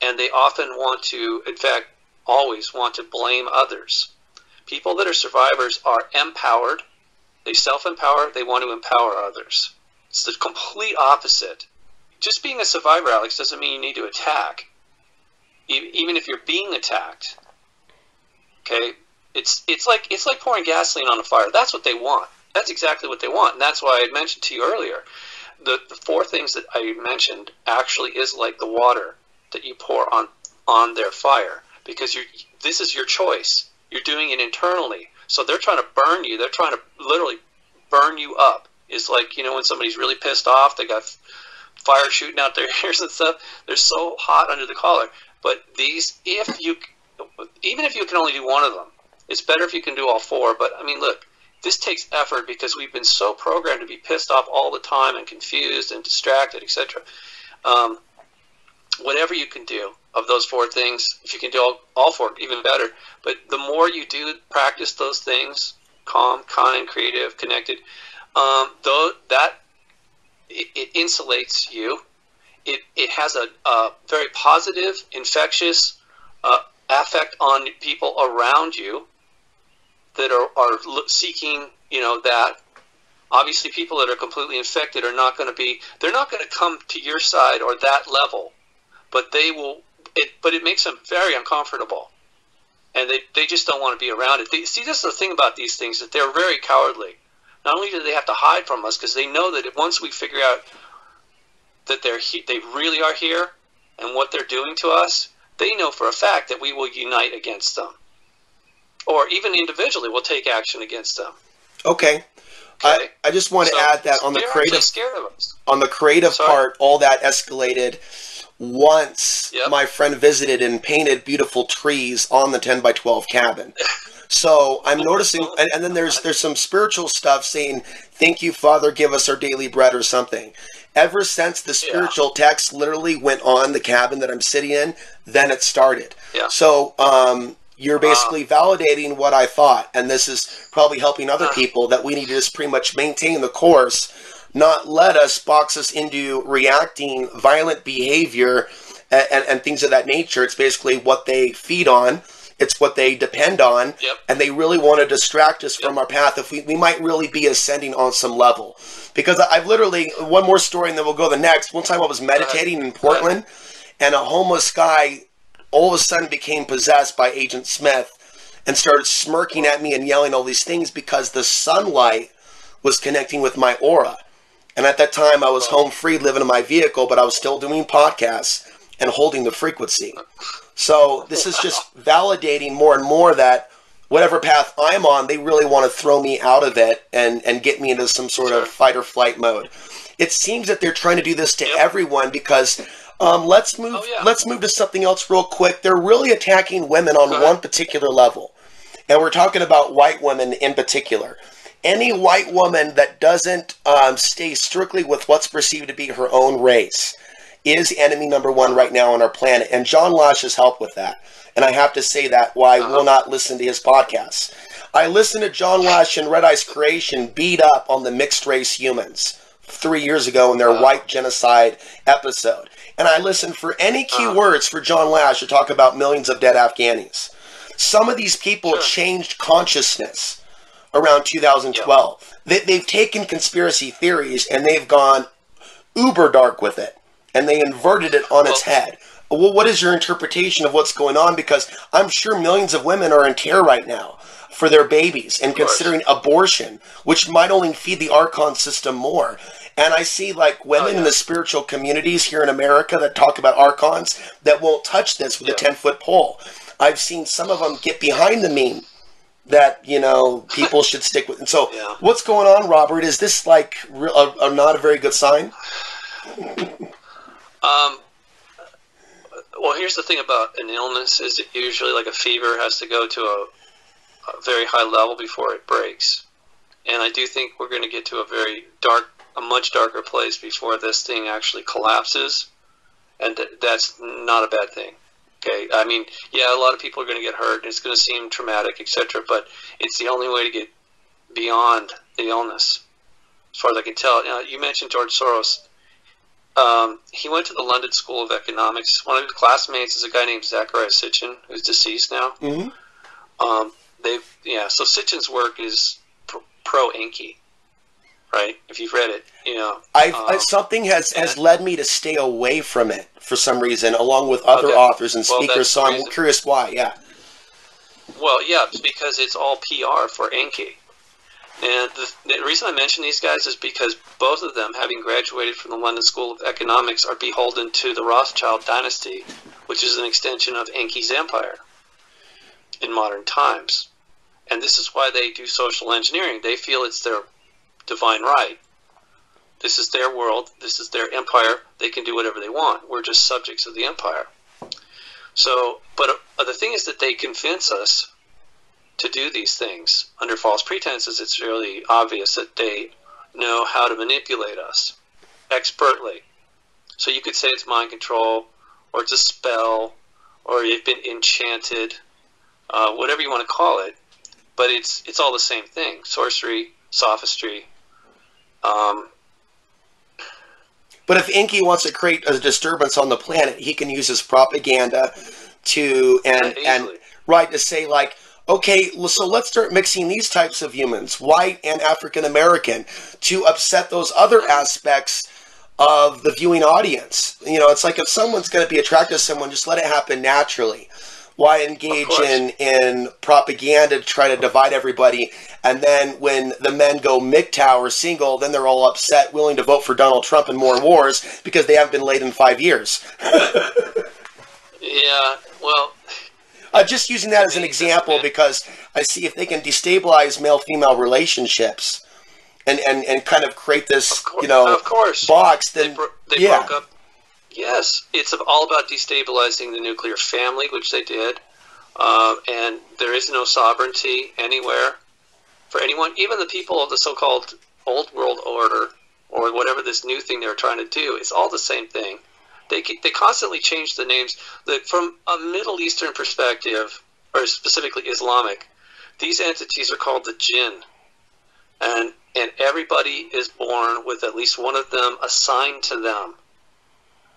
and they often want to, in fact, always want to blame others. People that are survivors are empowered. They self-empower. They want to empower others. It's the complete opposite. Just being a survivor, Alex, doesn't mean you need to attack even if you're being attacked. Okay, it's it's like it's like pouring gasoline on a fire. That's what they want. That's exactly what they want, and that's why I mentioned to you earlier. The, the four things that I mentioned actually is like the water that you pour on on their fire because you this is your choice. You're doing it internally, so they're trying to burn you. They're trying to literally burn you up. It's like you know when somebody's really pissed off, they got fire shooting out their ears and stuff. They're so hot under the collar. But these, if you, even if you can only do one of them, it's better if you can do all four. But I mean, look, this takes effort because we've been so programmed to be pissed off all the time and confused and distracted, etc. Um, whatever you can do of those four things, if you can do all, all four, even better. But the more you do practice those things, calm, kind, creative, connected, um, though that it, it insulates you. It, it has a, a very positive, infectious uh, affect on people around you that are, are seeking, you know, that. Obviously, people that are completely infected are not going to be, they're not going to come to your side or that level, but they will, it, but it makes them very uncomfortable. And they, they just don't want to be around it. They, see, this is the thing about these things, that they're very cowardly not only do they have to hide from us because they know that once we figure out that they're he- they really are here and what they're doing to us, they know for a fact that we will unite against them, or even individually will take action against them. Okay. Okay, I, I just want to add that on the creative of us. on the creative Sorry? part, all that escalated once Yep. my friend visited and painted beautiful trees on the 10 by 12 cabin. So I'm noticing, and, and then there's there's some spiritual stuff saying, "Thank you, Father, give us our daily bread" or something. Ever since the spiritual text literally went on the cabin that I'm sitting in, then it started. Yeah. So um, you're basically validating what I thought, and this is probably helping other Uh. people that we need to just pretty much maintain the course, not let us box us into reacting violent behavior and, and, and things of that nature. It's basically what they feed on. It's what they depend on, Yep. and they really want to distract us from our path. If we, we might really be ascending on some level, because I've literally one more story, and then we'll go to the next. One time I was meditating in Portland, and a homeless guy all of a sudden became possessed by Agent Smith and started smirking at me and yelling all these things because the sunlight was connecting with my aura. And at that time, I was home free, living in my vehicle, but I was still doing podcasts and holding the frequency. So this is just validating more and more that whatever path I'm on, they really want to throw me out of it and, and get me into some sort of fight or flight mode. It seems that they're trying to do this to everyone because Um, let's move. Oh, yeah. Let's move to something else real quick. They're really attacking women on one particular level, and we're talking about white women in particular. Any white woman that doesn't um, stay strictly with what's perceived to be her own race is enemy number one right now on our planet. And John Lash has helped with that. And I have to say that why I will not listen to his podcasts. I listened to John Lash and Red Ice Creation beat up on the mixed race humans three years ago in their white genocide episode. And I listened for any key words for John Lash to talk about millions of dead Afghanis. Some of these people changed consciousness around 2012. They, they've taken conspiracy theories and they've gone uber dark with it and they inverted it on its head. Well, what is your interpretation of what's going on? Because I'm sure millions of women are in terror right now for their babies and course. considering abortion, which might only feed the Archon system more. And I see like oh, women Oh, yeah. in the spiritual communities here in America that talk about Archons that won't touch this with a 10 foot pole. I've seen some of them get behind the meme that you know people should stick with. And so, Yeah. what's going on, Robert? Is this like a, a not a very good sign? Um, well, here's the thing about an illness is it usually like a fever has to go to a, a very high level before it breaks. And I do think we're going to get to a very dark, a much darker place before this thing actually collapses. And th- that's not a bad thing. Okay. I mean, yeah, a lot of people are going to get hurt. and It's going to seem traumatic, etc. But it's the only way to get beyond the illness, as far as I can tell. Now, you mentioned George Soros um, he went to the London School of Economics. One of his classmates is a guy named Zecharia Sitchin, who's deceased now. Mm-hmm. Um, they, yeah. So Sitchin's work is pro Enki, right? If you've read it, you know. I've, Um, something has, has led me to stay away from it for some reason, along with other Okay. authors and Well, speakers. so I'm curious why. Yeah. Well, yeah, it's because it's all PR for Enki. And the, the reason I mention these guys is because both of them, having graduated from the London School of Economics, are beholden to the Rothschild dynasty, which is an extension of Enki's empire in modern times. And this is why they do social engineering. They feel it's their divine right. This is their world. This is their empire. They can do whatever they want. We're just subjects of the empire. So, but uh, the thing is that they convince us to do these things under false pretenses. It's really obvious that they know how to manipulate us expertly. So you could say it's mind control, or it's a spell, or you've been enchanted, uh, whatever you want to call it. But it's it's all the same thing: sorcery, sophistry. Um, But if Enki wants to create a disturbance on the planet, he can use his propaganda to and and right to say like, okay, so let's start mixing these types of humans, white and African American, to upset those other aspects of the viewing audience. You know, it's like if someone's going to be attracted to someone, just let it happen naturally. Why engage in in propaganda to try to divide everybody? And then when the men go MGTOW or single, then they're all upset, willing to vote for Donald Trump and more wars because they haven't been laid in five years. yeah, well, Uh, just using that as an example because I see if they can destabilize male-female relationships and, and, and kind of create this, of course, you know, of course. box, they, bro- they yeah. broke up. Yes, it's all about destabilizing the nuclear family, which they did. Uh, and there is no sovereignty anywhere for anyone, even the people of the so-called old world order or whatever this new thing they're trying to do. It's all the same thing. They they constantly change the names. The, from a Middle Eastern perspective, or specifically Islamic, these entities are called the jinn, and and everybody is born with at least one of them assigned to them.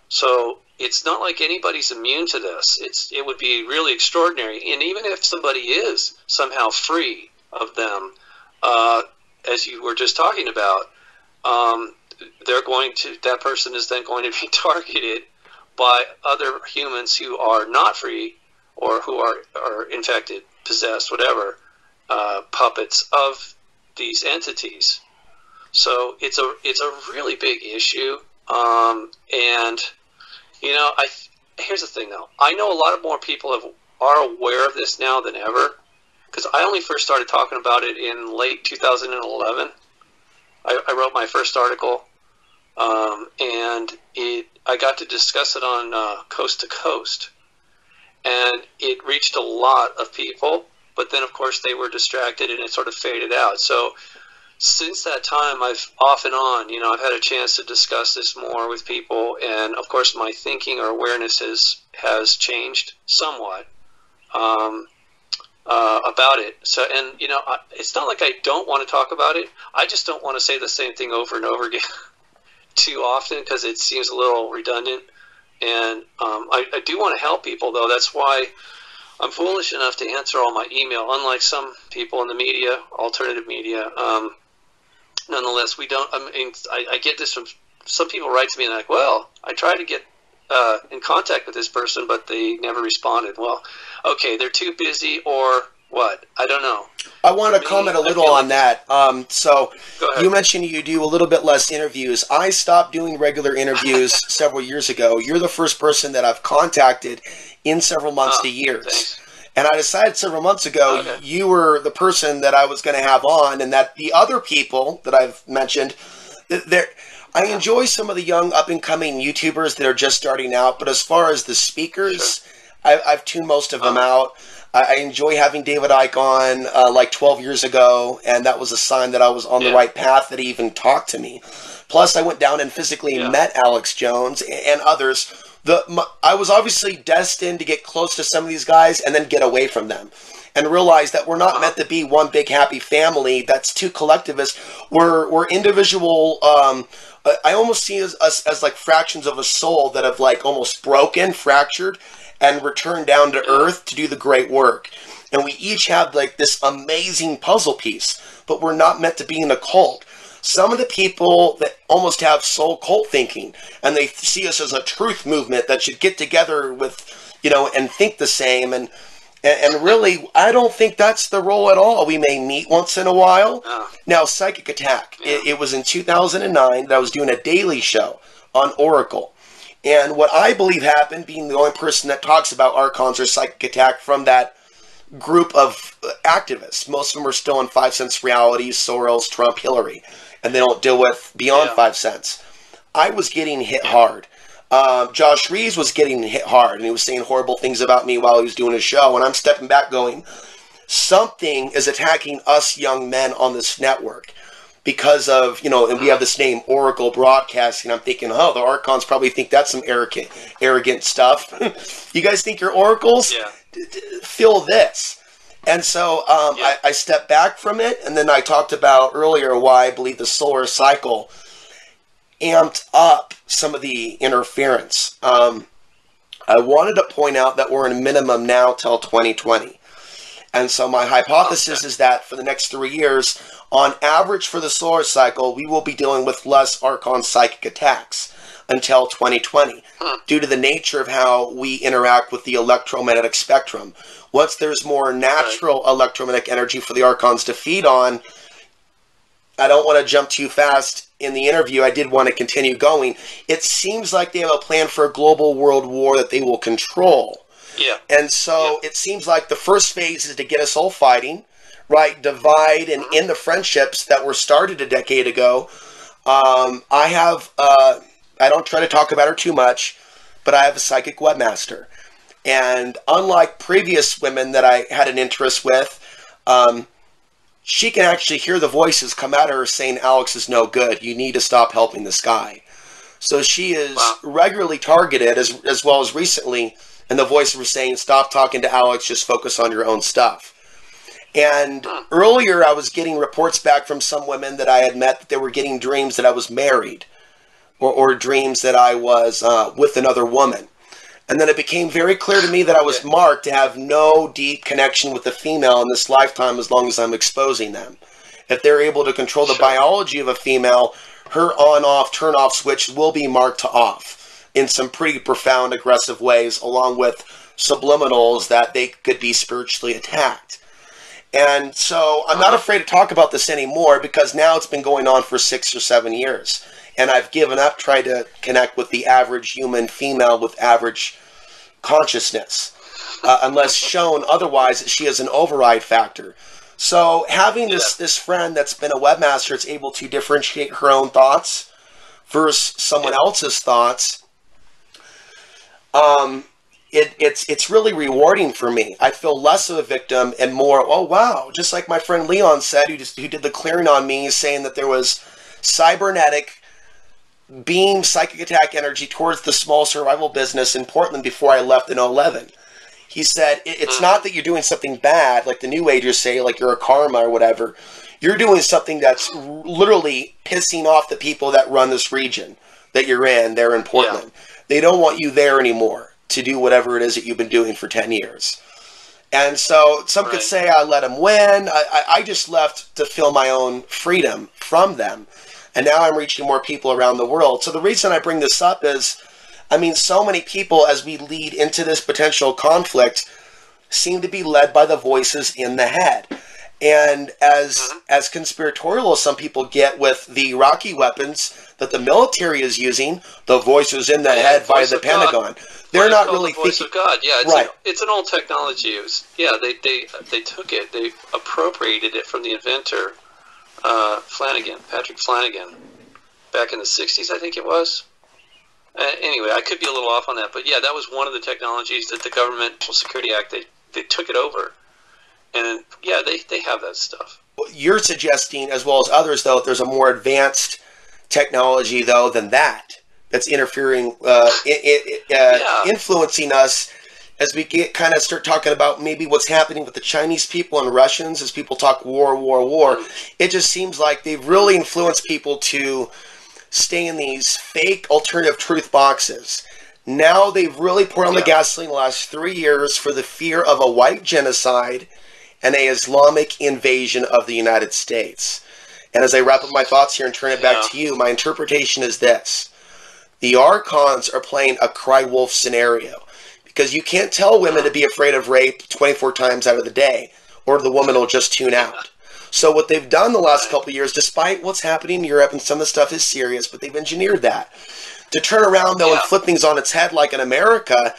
So it's not like anybody's immune to this. It's it would be really extraordinary, and even if somebody is somehow free of them, uh, as you were just talking about, um, they're going to that person is then going to be targeted by other humans who are not free or who are are infected, possessed, whatever, uh, puppets of these entities. So it's a it's a really big issue, um, and you know I here's the thing though I know a lot of more people have are aware of this now than ever because I only first started talking about it in late 2011. I, I wrote my first article um, and it I got to discuss it on uh, Coast to Coast, and it reached a lot of people. But then, of course, they were distracted, and it sort of faded out. So since that time, I've off and on, you know, I've had a chance to discuss this more with people, and of course, my thinking or awareness has has changed somewhat um, uh, about it. So, and you know, I, it's not like I don't want to talk about it. I just don't want to say the same thing over and over again too often because it seems a little redundant. And um, I, I do want to help people, though. That's why I'm foolish enough to answer all my email, unlike some people in the media, alternative media. Um, nonetheless, we don't. I mean, I, I, get this from some people write to me and like, well, I tried to get uh, in contact with this person, but they never responded. Well, okay, they're too busy, or what? I don't know. I want to comment a little on that. Um, so you mentioned you do a little bit less interviews. I stopped doing regular interviews several years ago. You're the first person that I've contacted in several months oh, to years. Thanks. And I decided several months ago okay. you were the person that I was going to have on, and that the other people that I've mentioned, there. I enjoy some of the young up and coming YouTubers that are just starting out, but as far as the speakers, sure. I, have tuned most of them uh-huh. out. I, I, enjoy having David Icke on uh, like 12 years ago, and that was a sign that I was on yeah. the right path that he even talked to me. Plus, I went down and physically yeah. met Alex Jones and others the my, I was obviously destined to get close to some of these guys and then get away from them and realize that we're not meant to be one big happy family that's too collectivist. We're we're individual um, I almost see us, us as like fractions of a soul that have like almost broken fractured and returned down to earth to do the great work. And we each have like this amazing puzzle piece but we're not meant to be in a cult some of the people that almost have soul cult thinking and they see us as a truth movement that should get together with, you know, and think the same. And, and really, I don't think that's the role at all. We may meet once in a while. Oh. Now, Psychic Attack, yeah. it, it was in 2009 that I was doing a daily show on Oracle. And what I believe happened, being the only person that talks about archons or psychic attack from that group of uh, activists, most of them are still in Five Cents Reality, Soros, Trump, Hillary and they don't deal with beyond yeah. five cents. I was getting hit hard. Um, Josh Reeves was getting hit hard, and he was saying horrible things about me while he was doing his show. And I'm stepping back, going, something is attacking us young men on this network because of you know, and we have this name Oracle Broadcasting. I'm thinking, oh, the Archons probably think that's some arrogant, arrogant stuff. you guys think you're oracles? Yeah. Feel this. And so um, yeah. I, I stepped back from it, and then I talked about earlier why I believe the solar cycle amped up some of the interference. Um, I wanted to point out that we're in a minimum now till 2020. And so my hypothesis is that for the next three years, on average for the solar cycle, we will be dealing with less Archon psychic attacks until 2020 huh. due to the nature of how we interact with the electromagnetic spectrum. Once there's more natural right. electromagnetic energy for the archons to feed on, I don't want to jump too fast in the interview. I did want to continue going. It seems like they have a plan for a global world war that they will control. Yeah. And so yeah. it seems like the first phase is to get us all fighting, right? Divide and end the friendships that were started a decade ago. Um, I have, uh, I don't try to talk about her too much, but I have a psychic webmaster. And unlike previous women that I had an interest with, um, she can actually hear the voices come at her saying, Alex is no good. You need to stop helping this guy. So she is wow. regularly targeted, as, as well as recently, and the voices were saying, Stop talking to Alex, just focus on your own stuff. And earlier, I was getting reports back from some women that I had met that they were getting dreams that I was married or, or dreams that I was uh, with another woman. And then it became very clear to me that I was marked to have no deep connection with the female in this lifetime as long as I'm exposing them. If they're able to control the biology of a female, her on off, turn off switch will be marked to off in some pretty profound, aggressive ways, along with subliminals that they could be spiritually attacked. And so I'm not uh-huh. afraid to talk about this anymore because now it's been going on for six or seven years and I've given up trying to connect with the average human female with average consciousness, uh, unless shown otherwise that she is an override factor. So having this this friend that's been a webmaster, it's able to differentiate her own thoughts versus someone else's thoughts, um, it, it's it's really rewarding for me. I feel less of a victim and more, oh wow, just like my friend Leon said, who just who did the clearing on me, saying that there was cybernetic beam psychic attack energy towards the small survival business in Portland before I left in 11. He said it's not that you're doing something bad, like the New Agers say, like you're a karma or whatever. You're doing something that's literally pissing off the people that run this region that you're in. They're in Portland. Yeah. They don't want you there anymore to do whatever it is that you've been doing for 10 years. And so some right. could say I let them win. I, I, I just left to feel my own freedom from them. And now I'm reaching more people around the world. So the reason I bring this up is, I mean, so many people as we lead into this potential conflict seem to be led by the voices in the head. And as mm-hmm. as conspiratorial as some people get with the Rocky weapons that the military is using, the voices in the yeah, head by the Pentagon. God. They're not really the voice thinking. of God. Yeah, it's right. A, it's an old technology. It was, yeah, they, they they took it, they appropriated it from the inventor, uh, Flanagan, Patrick Flanagan, back in the '60s, I think it was. Uh, anyway, I could be a little off on that, but yeah, that was one of the technologies that the Government Security Act they they took it over, and yeah, they they have that stuff. You're suggesting, as well as others, though, there's a more advanced technology though than that that's interfering, uh, it, it, uh, yeah. influencing us as we get kind of start talking about maybe what's happening with the Chinese people and Russians as people talk war, war, war. It just seems like they've really influenced people to stay in these fake alternative truth boxes. Now they've really poured on the gasoline the last three years for the fear of a white genocide and a Islamic invasion of the United States. And as I wrap up my thoughts here and turn it back yeah. to you, my interpretation is this. The Archons are playing a cry wolf scenario because you can't tell women to be afraid of rape 24 times out of the day or the woman will just tune out. So what they've done the last couple years, despite what's happening in Europe and some of the stuff is serious, but they've engineered that. To turn around though yeah. and flip things on its head like in America,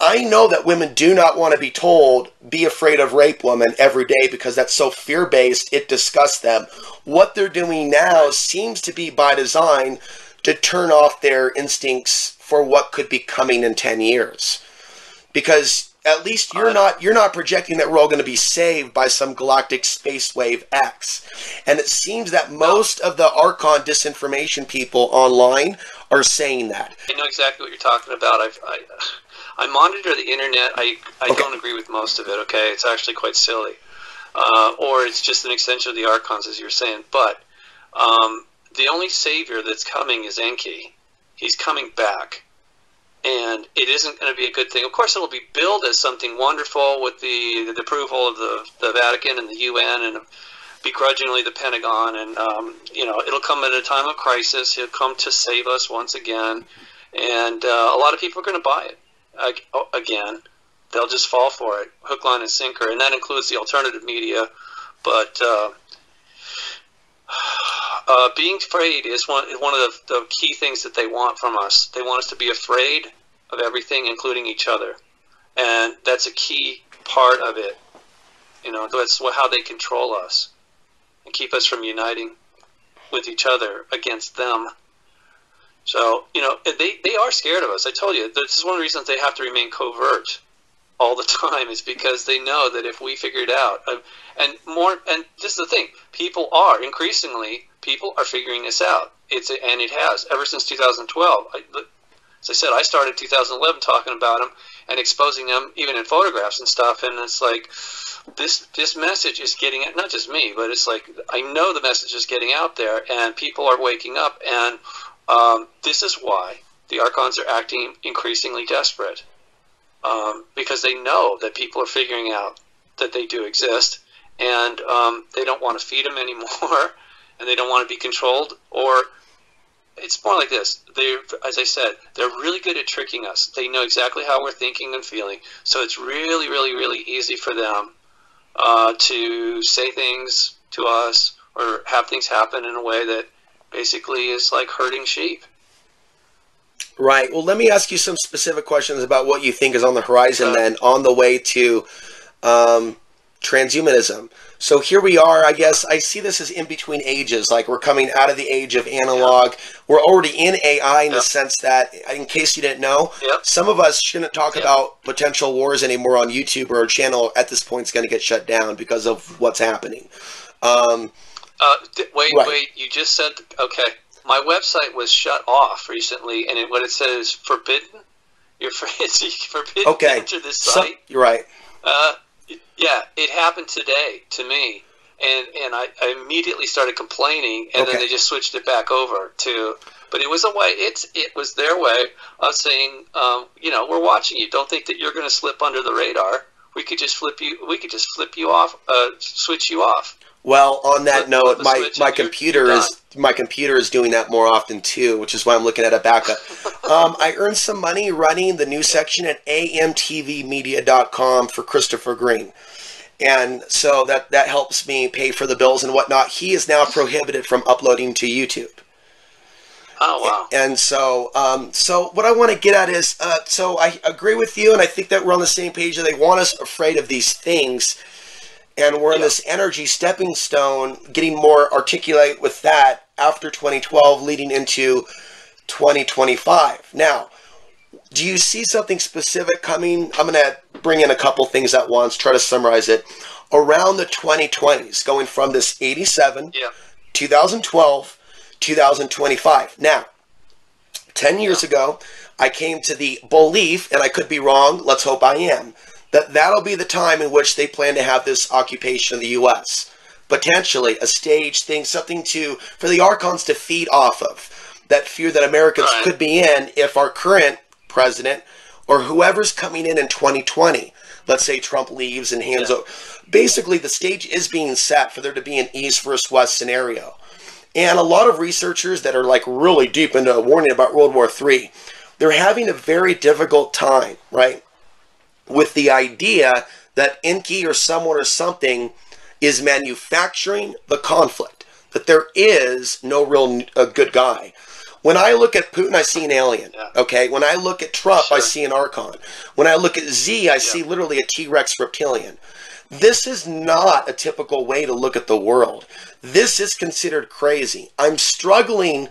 I know that women do not want to be told, be afraid of rape woman every day because that's so fear based, it disgusts them. What they're doing now seems to be by design to turn off their instincts for what could be coming in 10 years. Because at least you're not you're not projecting that we're all going to be saved by some galactic space wave X. And it seems that most of the Archon disinformation people online are saying that. I know exactly what you're talking about. I've, I I monitor the internet. I, I okay. don't agree with most of it, okay? It's actually quite silly. Uh, or it's just an extension of the Archons, as you're saying. But um, the only savior that's coming is Enki. He's coming back. And it isn't going to be a good thing. Of course, it'll be billed as something wonderful with the, the approval of the, the Vatican and the UN and begrudgingly the Pentagon. And, um, you know, it'll come at a time of crisis. He'll come to save us once again. And uh, a lot of people are going to buy it again, they'll just fall for it, hook, line, and sinker, and that includes the alternative media. But uh, uh, being afraid is one one of the, the key things that they want from us. They want us to be afraid of everything, including each other, and that's a key part of it. You know, that's how they control us and keep us from uniting with each other against them. So, you know, they, they are scared of us. I told you, this is one of the reasons they have to remain covert all the time is because they know that if we figure it out, uh, and more, and this is the thing, people are increasingly, people are figuring this out. It's and it has ever since 2012. I, as I said, I started 2011 talking about them and exposing them even in photographs and stuff, and it's like this this message is getting not just me, but it's like I know the message is getting out there, and people are waking up and um, this is why the Archons are acting increasingly desperate um, because they know that people are figuring out that they do exist and um, they don't want to feed them anymore and they don't want to be controlled or it's more like this they as i said they're really good at tricking us they know exactly how we're thinking and feeling so it's really really really easy for them uh, to say things to us or have things happen in a way that basically is like herding sheep. Right. Well, let me ask you some specific questions about what you think is on the horizon. Uh, then, on the way to um, transhumanism. So here we are. I guess I see this as in between ages. Like we're coming out of the age of analog. We're already in AI in the sense that, in case you didn't know, some of us shouldn't talk about potential wars anymore on YouTube or our channel. At this point, is going to get shut down because of what's happening. Um, Uh, wait, Right. wait. You just said okay. My website was shut off recently, and it, what it says is forbidden. You're it's forbidden Okay. to enter this so, site. you're right. Uh, yeah, it happened today to me, and and I, I immediately started complaining, and Okay. then they just switched it back over to. But it was a way. It's it was their way of saying, um, you know, we're watching you. Don't think that you're going to slip under the radar. We could just flip you. We could just flip you off. Uh, switch you off. Well, on that Flip- note, flip my, my you're- computer you're is my computer is doing that more often too, which is why I'm looking at a backup. um, I earned some money running the news section at amtvmedia.com for Christopher Greene. And so that, that helps me pay for the bills and whatnot. He is now prohibited from uploading to YouTube. Oh wow. And so, um, so what I want to get at is, uh, so I agree with you, and I think that we're on the same page. That they want us afraid of these things, and we're in this energy stepping stone, getting more articulate with that after 2012, leading into 2025. Now, do you see something specific coming? I'm going to bring in a couple things at once, try to summarize it. Around the 2020s, going from this 87 Yeah. 2012, 2025. Now, 10 years ago, I came to the belief, and I could be wrong, let's hope I am, that that'll be the time in which they plan to have this occupation of the U.S. Potentially a stage thing, something to, for the Archons to feed off of. That fear that Americans Right. could be in if our current president or whoever's coming in in 2020, let's say Trump leaves and hands Yeah. over. Basically, the stage is being set for there to be an East versus West scenario. And a lot of researchers that are like really deep into warning about World War III, they're having a very difficult time, right? With the idea that Enki or someone or something is manufacturing the conflict, that there is no real uh, good guy. When I look at Putin, I see an alien. Yeah. Okay. When I look at Trump, I see an Archon. When I look at Z, I see literally a T Rex reptilian. This is not a typical way to look at the world. This is considered crazy. I'm struggling,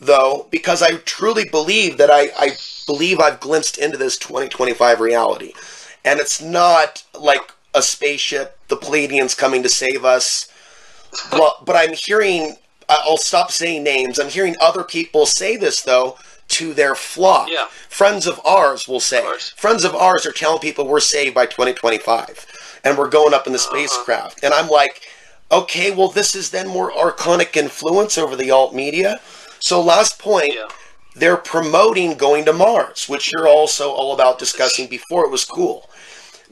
though, because I truly believe that I, I believe I've glimpsed into this 2025 reality. And it's not like a spaceship, the Pleiadians coming to save us. Well, but I'm hearing, I'll stop saying names. I'm hearing other people say this, though, to their flock. Yeah. Friends of ours will say. course. Friends of ours are telling people we're saved by 2025 and we're going up in the Uh-huh. spacecraft. And I'm like, okay, well, this is then more archonic influence over the alt media. So, last point, Yeah. they're promoting going to Mars, which you're also all about discussing before it was cool.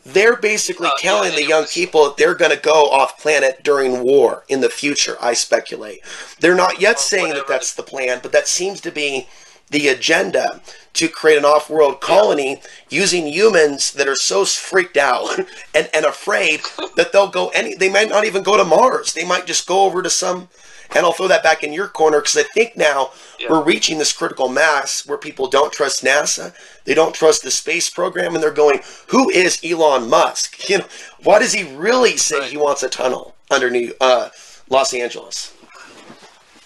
They're basically Uh, yeah, telling the young was- people that they're going to go off planet during war in the future, I speculate. They're not yet saying that that's the plan, but that seems to be the agenda to create an off world colony using humans that are so freaked out and, and afraid that they'll go any, they might not even go to Mars. They might just go over to some, and I'll throw that back in your corner because I think now Yeah. we're reaching this critical mass where people don't trust NASA, they don't trust the space program, and they're going, "Who is Elon Musk? You know, why does he really say Right. he wants a tunnel under New uh, Los Angeles?"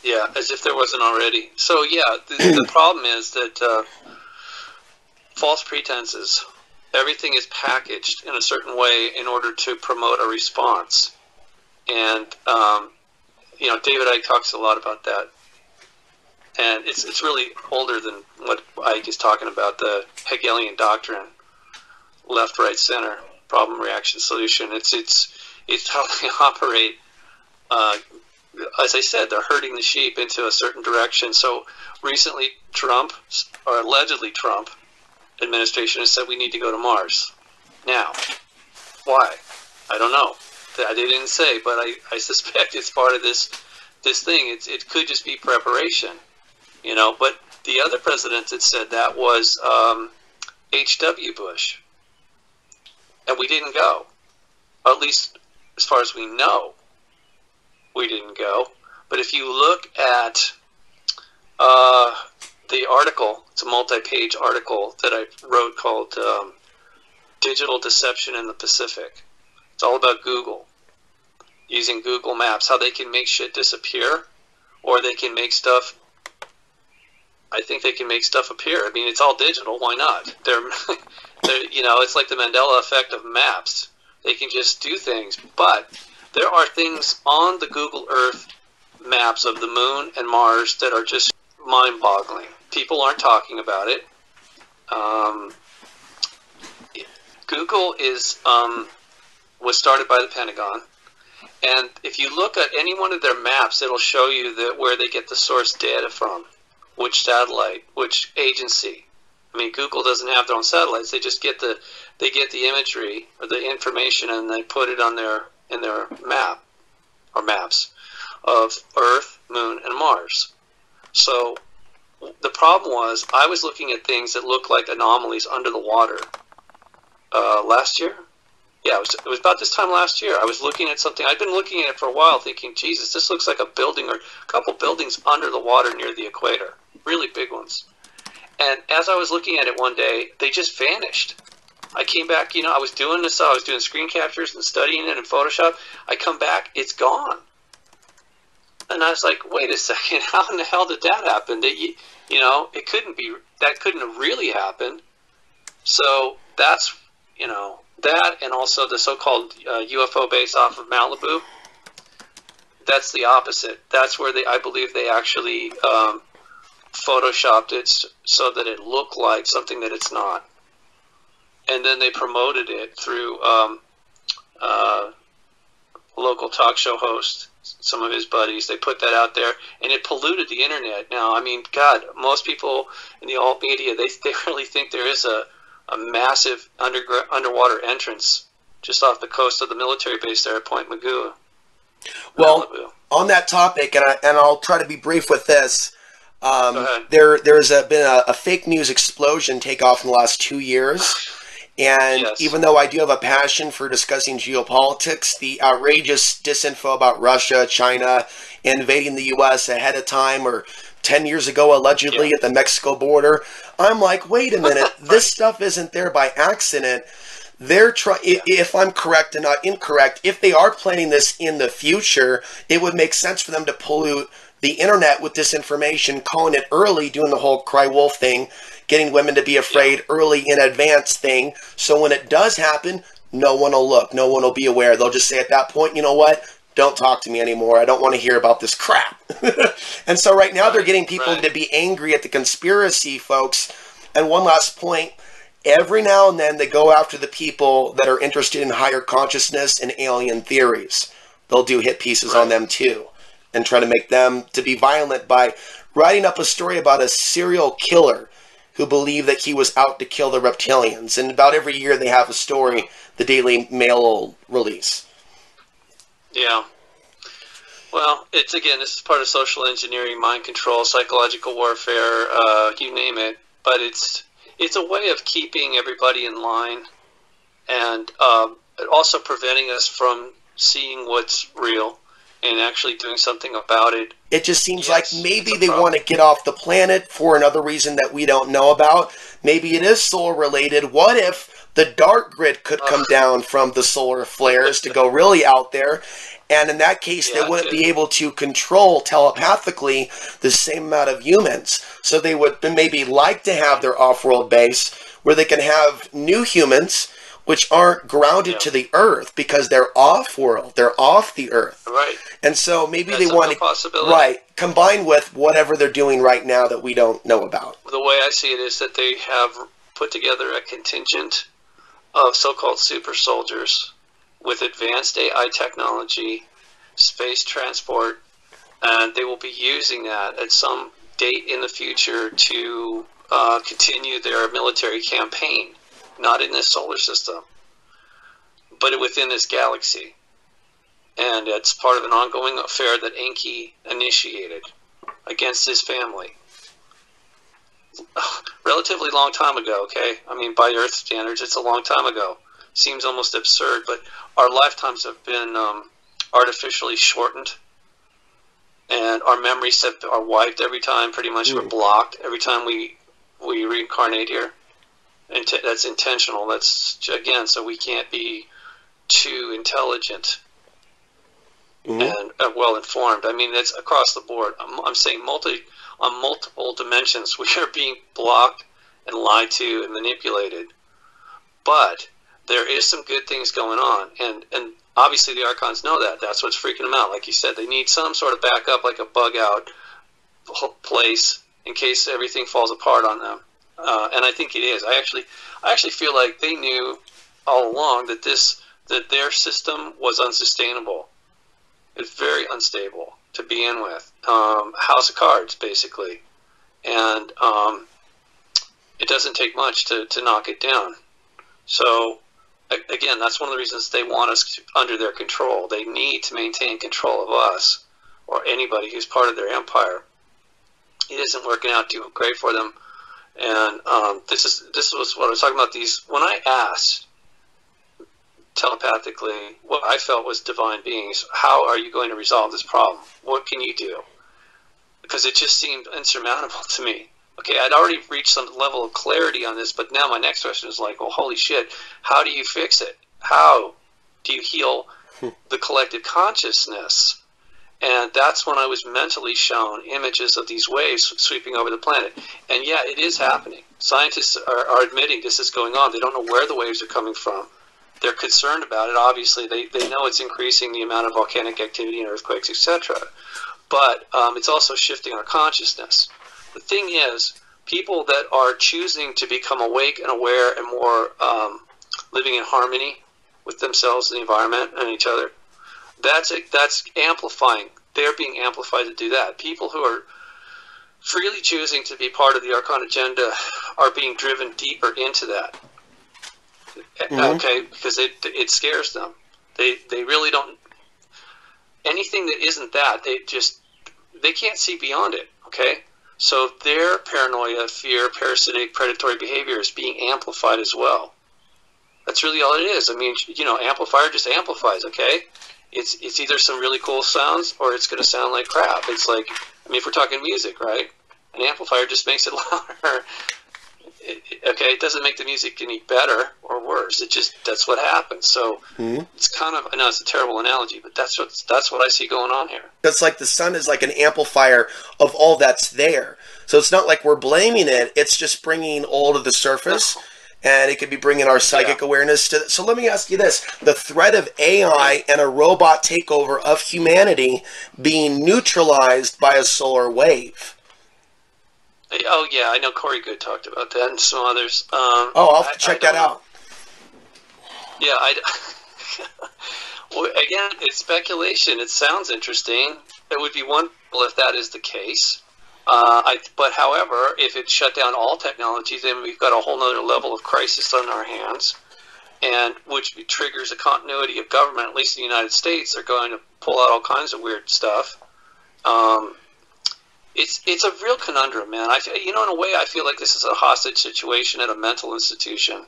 Yeah, as if there wasn't already. So yeah, the, the problem is that uh, false pretenses. Everything is packaged in a certain way in order to promote a response, and um, you know David Icke talks a lot about that, and it's it's really older than what Icke is talking about the Hegelian doctrine, left, right, center, problem, reaction, solution. It's it's it's how they operate. Uh, as I said, they're herding the sheep into a certain direction. So recently, Trump, or allegedly Trump, administration has said we need to go to Mars. Now, why? I don't know. That they didn't say, but I, I suspect it's part of this this thing. It's, it could just be preparation, you know. But the other president that said that was um, H.W. Bush, and we didn't go, at least as far as we know we didn't go. But if you look at uh, the article, it's a multi-page article that I wrote called um, "Digital Deception in the Pacific." It's all about Google. using Google Maps, how they can make shit disappear, or they can make stuff. I think they can make stuff appear. I mean, it's all digital. Why not? They're, they're, you know, it's like the Mandela effect of maps. They can just do things, but there are things on the Google Earth maps of the moon and Mars that are just mind-boggling. People aren't talking about it. Um, Google is um, was started by the Pentagon, and if you look at any one of their maps, it'll show you that where they get the source data from, which satellite, which agency. I mean, Google doesn't have their own satellites; they just get the they get the imagery or the information, and they put it on their in their map or maps of Earth, Moon, and Mars. So the problem was I was looking at things that looked like anomalies under the water uh, last year. Yeah, it was, it was about this time last year. I was looking at something. I'd been looking at it for a while, thinking, Jesus, this looks like a building or a couple buildings under the water near the equator. Really big ones. And as I was looking at it one day, they just vanished. I came back, you know, I was doing this, I was doing screen captures and studying it in Photoshop. I come back, it's gone. And I was like, wait a second, how in the hell did that happen? That you, you know, it couldn't be, that couldn't have really happened. So that's you know that, and also the so-called uh, UFO base off of Malibu. That's the opposite. That's where they, I believe, they actually um, photoshopped it so that it looked like something that it's not, and then they promoted it through um, uh, local talk show host some of his buddies. They put that out there, and it polluted the internet. Now, I mean, God, most people in the alt media they they really think there is a a massive under, underwater entrance just off the coast of the military base there at Point Mugu. Well, Malibu. on that topic, and, I, and I'll try to be brief with this. Um, there, there's a, been a, a, fake news explosion take off in the last two years. And yes. even though I do have a passion for discussing geopolitics, the outrageous disinfo about Russia, China invading the U.S. ahead of time or 10 years ago, allegedly, yeah. at the Mexico border. I'm like, wait a minute, this stuff isn't there by accident. They're trying, if I'm correct and not incorrect, if they are planning this in the future, it would make sense for them to pollute the internet with this information, calling it early, doing the whole cry wolf thing, getting women to be afraid yeah. early in advance thing. So when it does happen, no one will look, no one will be aware. They'll just say at that point, you know what? Don't talk to me anymore. I don't want to hear about this crap. and so right now they're getting people right. to be angry at the conspiracy folks. And one last point every now and then they go after the people that are interested in higher consciousness and alien theories. They'll do hit pieces right. on them too and try to make them to be violent by writing up a story about a serial killer who believed that he was out to kill the reptilians. And about every year they have a story the Daily Mail will release. Yeah. Well, it's again, this is part of social engineering, mind control, psychological warfare, uh, you name it. But it's it's a way of keeping everybody in line, and um, also preventing us from seeing what's real and actually doing something about it. It just seems yes, like maybe they want to get off the planet for another reason that we don't know about. Maybe it is soul related. What if the dark grid could come down from the solar flares to go really out there. And in that case, yeah, they wouldn't be able to control telepathically the same amount of humans. So they would maybe like to have their off world base where they can have new humans which aren't grounded yeah. to the earth because they're off world, they're off the earth. Right. And so maybe That's they want to right combined with whatever they're doing right now that we don't know about. The way I see it is that they have put together a contingent of so-called super soldiers with advanced AI technology, space transport, and they will be using that at some date in the future to uh, continue their military campaign, not in this solar system, but within this galaxy. And it's part of an ongoing affair that Enki initiated against his family. relatively long time ago, okay? I mean, by Earth standards, it's a long time ago. Seems almost absurd, but our lifetimes have been um, artificially shortened, and our memories have, are wiped every time. Pretty much, mm. we're blocked every time we we reincarnate here, and that's intentional. That's again, so we can't be too intelligent mm-hmm. and uh, well informed. I mean, it's across the board. I'm, I'm saying multi on multiple dimensions we are being blocked and lied to and manipulated. But there is some good things going on, and and obviously the archons know that. That's what's freaking them out. Like you said, they need some sort of backup, like a bug out place in case everything falls apart on them. Uh, and I think it is. I actually, I actually feel like they knew all along that this that their system was unsustainable. It's very unstable to begin with. Um, house of cards, basically, and um, it doesn't take much to, to knock it down. So again, that's one of the reasons they want us under their control. They need to maintain control of us or anybody who's part of their empire. It isn't working out too great for them. And um, this is this was what I was talking about. These when I asked telepathically what I felt was divine beings, how are you going to resolve this problem? What can you do? Because it just seemed insurmountable to me okay, I'd already reached some level of clarity on this, but now my next question is like, well, holy shit, how do you fix it? How do you heal the collective consciousness? And that's when I was mentally shown images of these waves sweeping over the planet. And yeah, it is happening. Scientists are, are admitting this is going on. They don't know where the waves are coming from. They're concerned about it. Obviously, they, they know it's increasing the amount of volcanic activity and earthquakes, etc. But um, it's also shifting our consciousness. The thing is, people that are choosing to become awake and aware and more um, living in harmony with themselves and the environment and each other, that's a, that's amplifying. They're being amplified to do that. People who are freely choosing to be part of the Archon agenda are being driven deeper into that. Mm-hmm. Okay, because it it scares them. They they really don't anything that isn't that. They just they can't see beyond it. Okay, so their paranoia, fear, parasitic, predatory behavior is being amplified as well. That's really all it is. I mean, you know, amplifier just amplifies, okay? It's it's either some really cool sounds or it's going to sound like crap. It's like, I mean, if we're talking music, right? An amplifier just makes it louder okay, it doesn't make the music any better or worse. It just that's what happens. So mm-hmm. it's kind of I know it's a terrible analogy, but that's what that's what I see going on here. It's like the sun is like an amplifier of all that's there. So it's not like we're blaming it; it's just bringing all to the surface. And it could be bringing our psychic yeah. awareness to. So let me ask you this: the threat of AI and a robot takeover of humanity being neutralized by a solar wave Oh yeah, I know Corey Goode talked about that and some others. Um, oh, I'll I, check I that out. Yeah, I. well, again, it's speculation. It sounds interesting. It would be wonderful if that is the case. Uh, I, but however, if it shut down all technology, then we've got a whole other level of crisis on our hands, and which triggers a continuity of government. At least in the United States, they're going to pull out all kinds of weird stuff. Um, it's it's a real conundrum, man. I feel, you know, in a way, I feel like this is a hostage situation at a mental institution.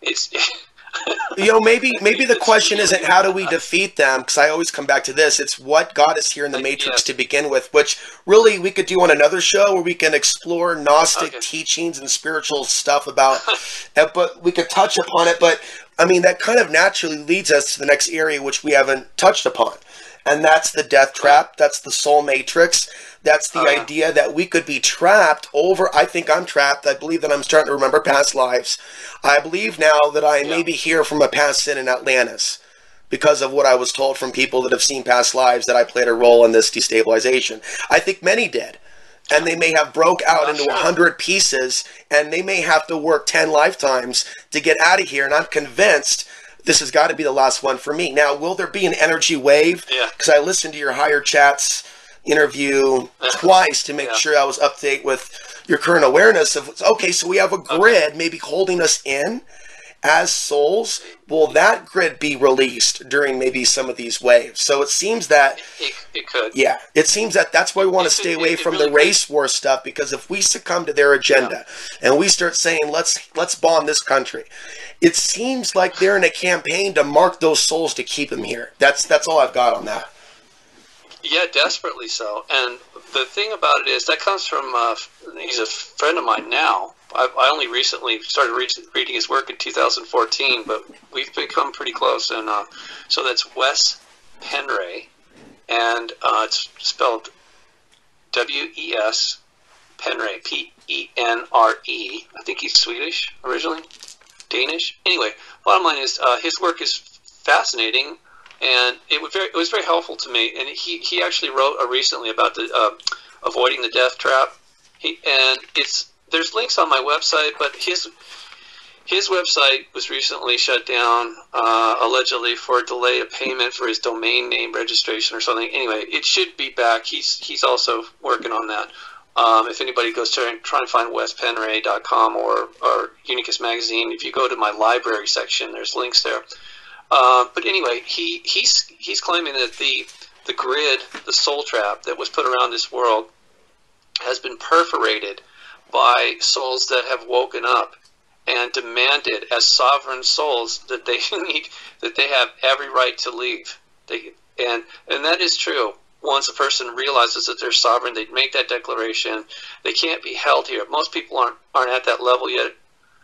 It's. you know, maybe maybe the question isn't how do we defeat them? Because I always come back to this. It's what got us here in the Matrix to begin with, which really we could do on another show where we can explore Gnostic okay. teachings and spiritual stuff about. Uh, but we could touch upon it. But I mean, that kind of naturally leads us to the next area, which we haven't touched upon, and that's the death trap. That's the soul matrix. That's the uh, idea that we could be trapped over. I think I'm trapped. I believe that I'm starting to remember past lives. I believe now that I yeah. may be here from a past sin in Atlantis because of what I was told from people that have seen past lives that I played a role in this destabilization. I think many did. And they may have broke out into a hundred pieces, and they may have to work ten lifetimes to get out of here. And I'm convinced this has got to be the last one for me. Now, will there be an energy wave? Yeah. Because I listened to your higher chats interview twice to make yeah. sure I was up to date with your current awareness of okay, so we have a grid okay. maybe holding us in as souls. Will that grid be released during maybe some of these waves? So it seems that it, it could. Yeah, it seems that that's why we want to stay away from really the race could. war stuff because if we succumb to their agenda yeah. and we start saying let's let's bomb this country, it seems like they're in a campaign to mark those souls to keep them here. That's that's all I've got on that. Yeah, desperately so. And the thing about it is that comes from uh, he's a friend of mine now. I, I only recently started re- reading his work in 2014, but we've become pretty close. And uh, so that's Wes Penre, and uh, it's spelled W E S Penre P E N R E. I think he's Swedish originally, Danish. Anyway, bottom line is uh, his work is fascinating, and it was very it was very helpful to me. And he he actually wrote uh, recently about the uh, avoiding the death trap. He and it's there's links on my website, but his his website was recently shut down, uh, allegedly for a delay of payment for his domain name registration or something. Anyway, it should be back. He's he's also working on that. Um, if anybody goes to try and find wespenre.com or, or Unicus Magazine, if you go to my library section, there's links there. Uh, but anyway, he he's he's claiming that the the grid, the soul trap that was put around this world, has been perforated by souls that have woken up and demanded as sovereign souls that they need that they have every right to leave. They and and that is true. Once a person realizes that they're sovereign, they make that declaration. They can't be held here. Most people aren't aren't at that level yet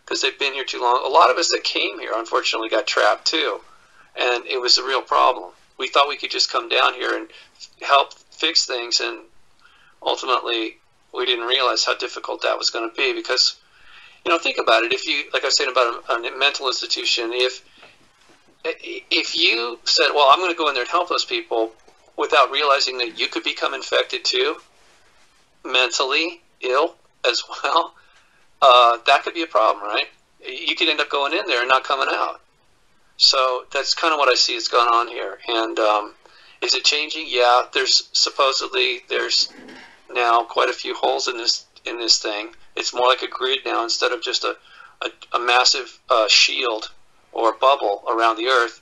because they've been here too long. A lot of us that came here, unfortunately, got trapped too, and it was a real problem. We thought we could just come down here and help fix things, and ultimately, we didn't realize how difficult that was going to be because you know, think about it. If you, like I was saying about a, a mental institution, if if you said, "Well, I'm going to go in there and help those people," without realizing that you could become infected too, mentally ill as well, uh, that could be a problem, right? You could end up going in there and not coming out. So that's kind of what I see is going on here. And um, is it changing? Yeah. There's supposedly there's now quite a few holes in this in this thing. It's more like a grid now instead of just a, a, a massive uh, shield or bubble around the Earth.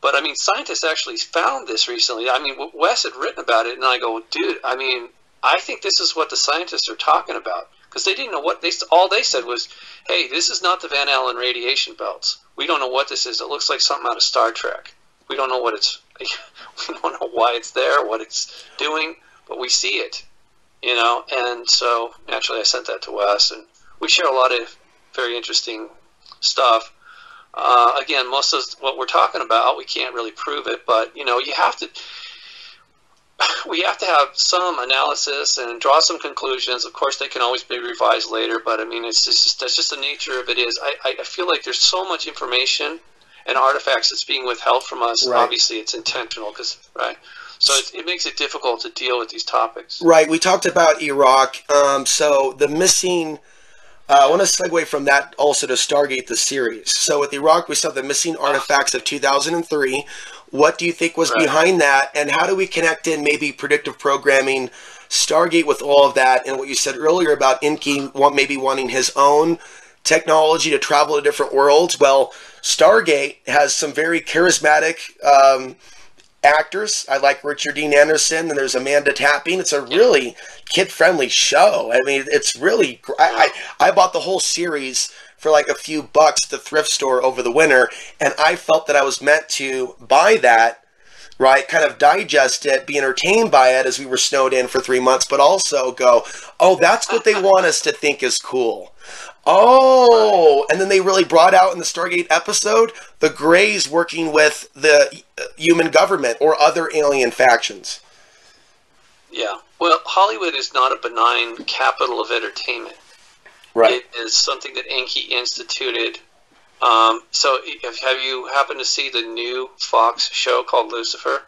But I mean, scientists actually found this recently. I mean, Wes had written about it, and I go, dude, I mean, I think this is what the scientists are talking about because they didn't know what they all they said was, "Hey, this is not the Van Allen radiation belts. We don't know what this is. It looks like something out of Star Trek. We don't know what it's. we don't know why it's there, what it's doing, but we see it you know, and so naturally I sent that to Wes, and we share a lot of very interesting stuff. Uh, again, most of what we're talking about, we can't really prove it, but you know, you have to. We have to have some analysis and draw some conclusions. Of course, they can always be revised later, but I mean, it's just that's just the nature of it. Is I, I feel like there's so much information and artifacts that's being withheld from us. Right. Obviously, it's intentional because right. So it, it, makes it difficult to deal with these topics. Right. We talked about Iraq. Um, so the missing. Uh, I want to segue from that also to Stargate the series. So with Iraq, we saw the missing artifacts of 2003. What do you think was right. behind that, and how do we connect in maybe predictive programming, Stargate with all of that, and what you said earlier about Enki want, maybe wanting his own technology to travel to different worlds? Well, Stargate has some very charismatic. Um, actors. I like Richard Dean Anderson, and there's Amanda Tapping. It's a really kid-friendly show. I mean, it's really. I, I, I bought the whole series for like a few bucks at the thrift store over the winter, and I felt that I was meant to buy that. Right, kind of digest it, be entertained by it as we were snowed in for three months, but also go, oh, that's what they want us to think is cool. Oh, and then they really brought out in the Stargate episode the Greys working with the human government or other alien factions. Yeah. Well, Hollywood is not a benign capital of entertainment. Right. It is something that Enki instituted. Um, so, if, have you happened to see the new Fox show called Lucifer?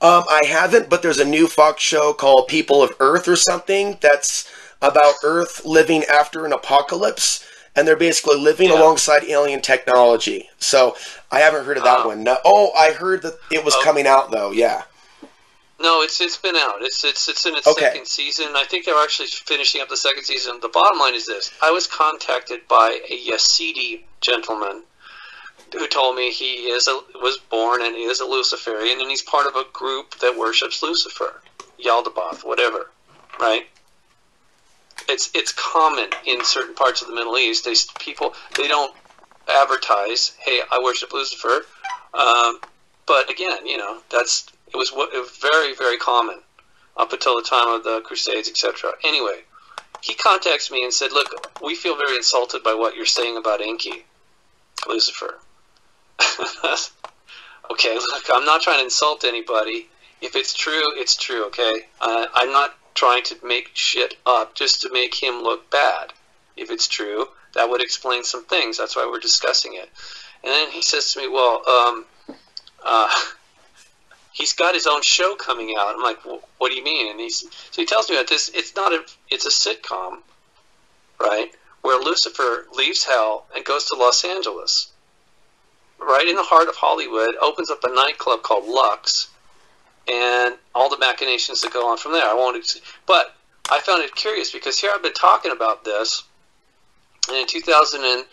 Um, I haven't, but there's a new Fox show called People of Earth or something that's about Earth living after an apocalypse, and they're basically living yeah. alongside alien technology. So I haven't heard of that uh, one. No, oh, I heard that it was oh. coming out though. Yeah. No, it's it's been out. It's it's it's in its okay. second season. I think they're actually finishing up the second season. The bottom line is this: I was contacted by a Yazidi gentleman who told me he is a, was born and he is a Luciferian and he's part of a group that worships Lucifer, Yaldabaoth, whatever, right? It's it's common in certain parts of the Middle East. They people they don't advertise, "Hey, I worship Lucifer," um, but again, you know, that's it was, it was very very common up until the time of the Crusades, etc. Anyway, he contacts me and said, "Look, we feel very insulted by what you're saying about Enki, Lucifer." okay, look, I'm not trying to insult anybody. if it's true, it's true. Okay, uh, I'm not trying to make shit up just to make him look bad. If it's true, that would explain some things. That's why we're discussing it. And then he says to me, "Well, um, uh, he's got his own show coming out." I'm like, "What do you mean?" And he's so he tells me about this it's not a it's a sitcom, right? Where Lucifer leaves hell and goes to Los Angeles, right in the heart of Hollywood, opens up a nightclub called Lux, and all the machinations that go on from there. I won't, but I found it curious because here I've been talking about this, and in 2000 and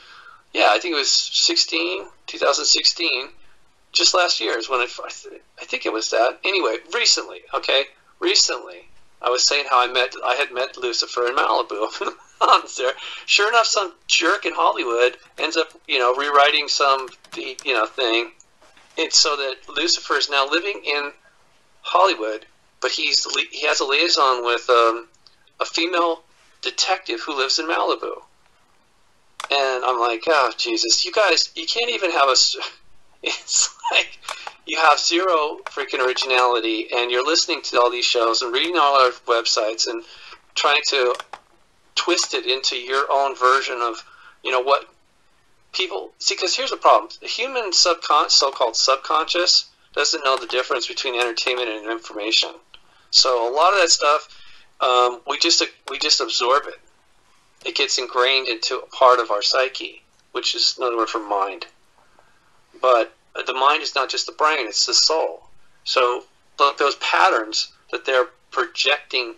yeah, I think it was 16, 2016, just last year is when it, I think it was that. Anyway, recently, okay, recently, I was saying how I met, I had met Lucifer in Malibu there. Sure enough, some jerk in Hollywood ends up, you know, rewriting some, you know, thing. It's so that Lucifer is now living in Hollywood, but he's he has a liaison with um, a female detective who lives in Malibu. And I'm like, oh Jesus, you guys, you can't even have a. It's like you have zero freaking originality, and you're listening to all these shows and reading all our websites and trying to twist it into your own version of, you know, what people see. Because here's the problem: the human subcon, so-called subconscious, doesn't know the difference between entertainment and information. So a lot of that stuff, um, we just we just absorb it. It gets ingrained into a part of our psyche, which is another word for mind. But the mind is not just the brain; it's the soul. So look, those patterns that they're projecting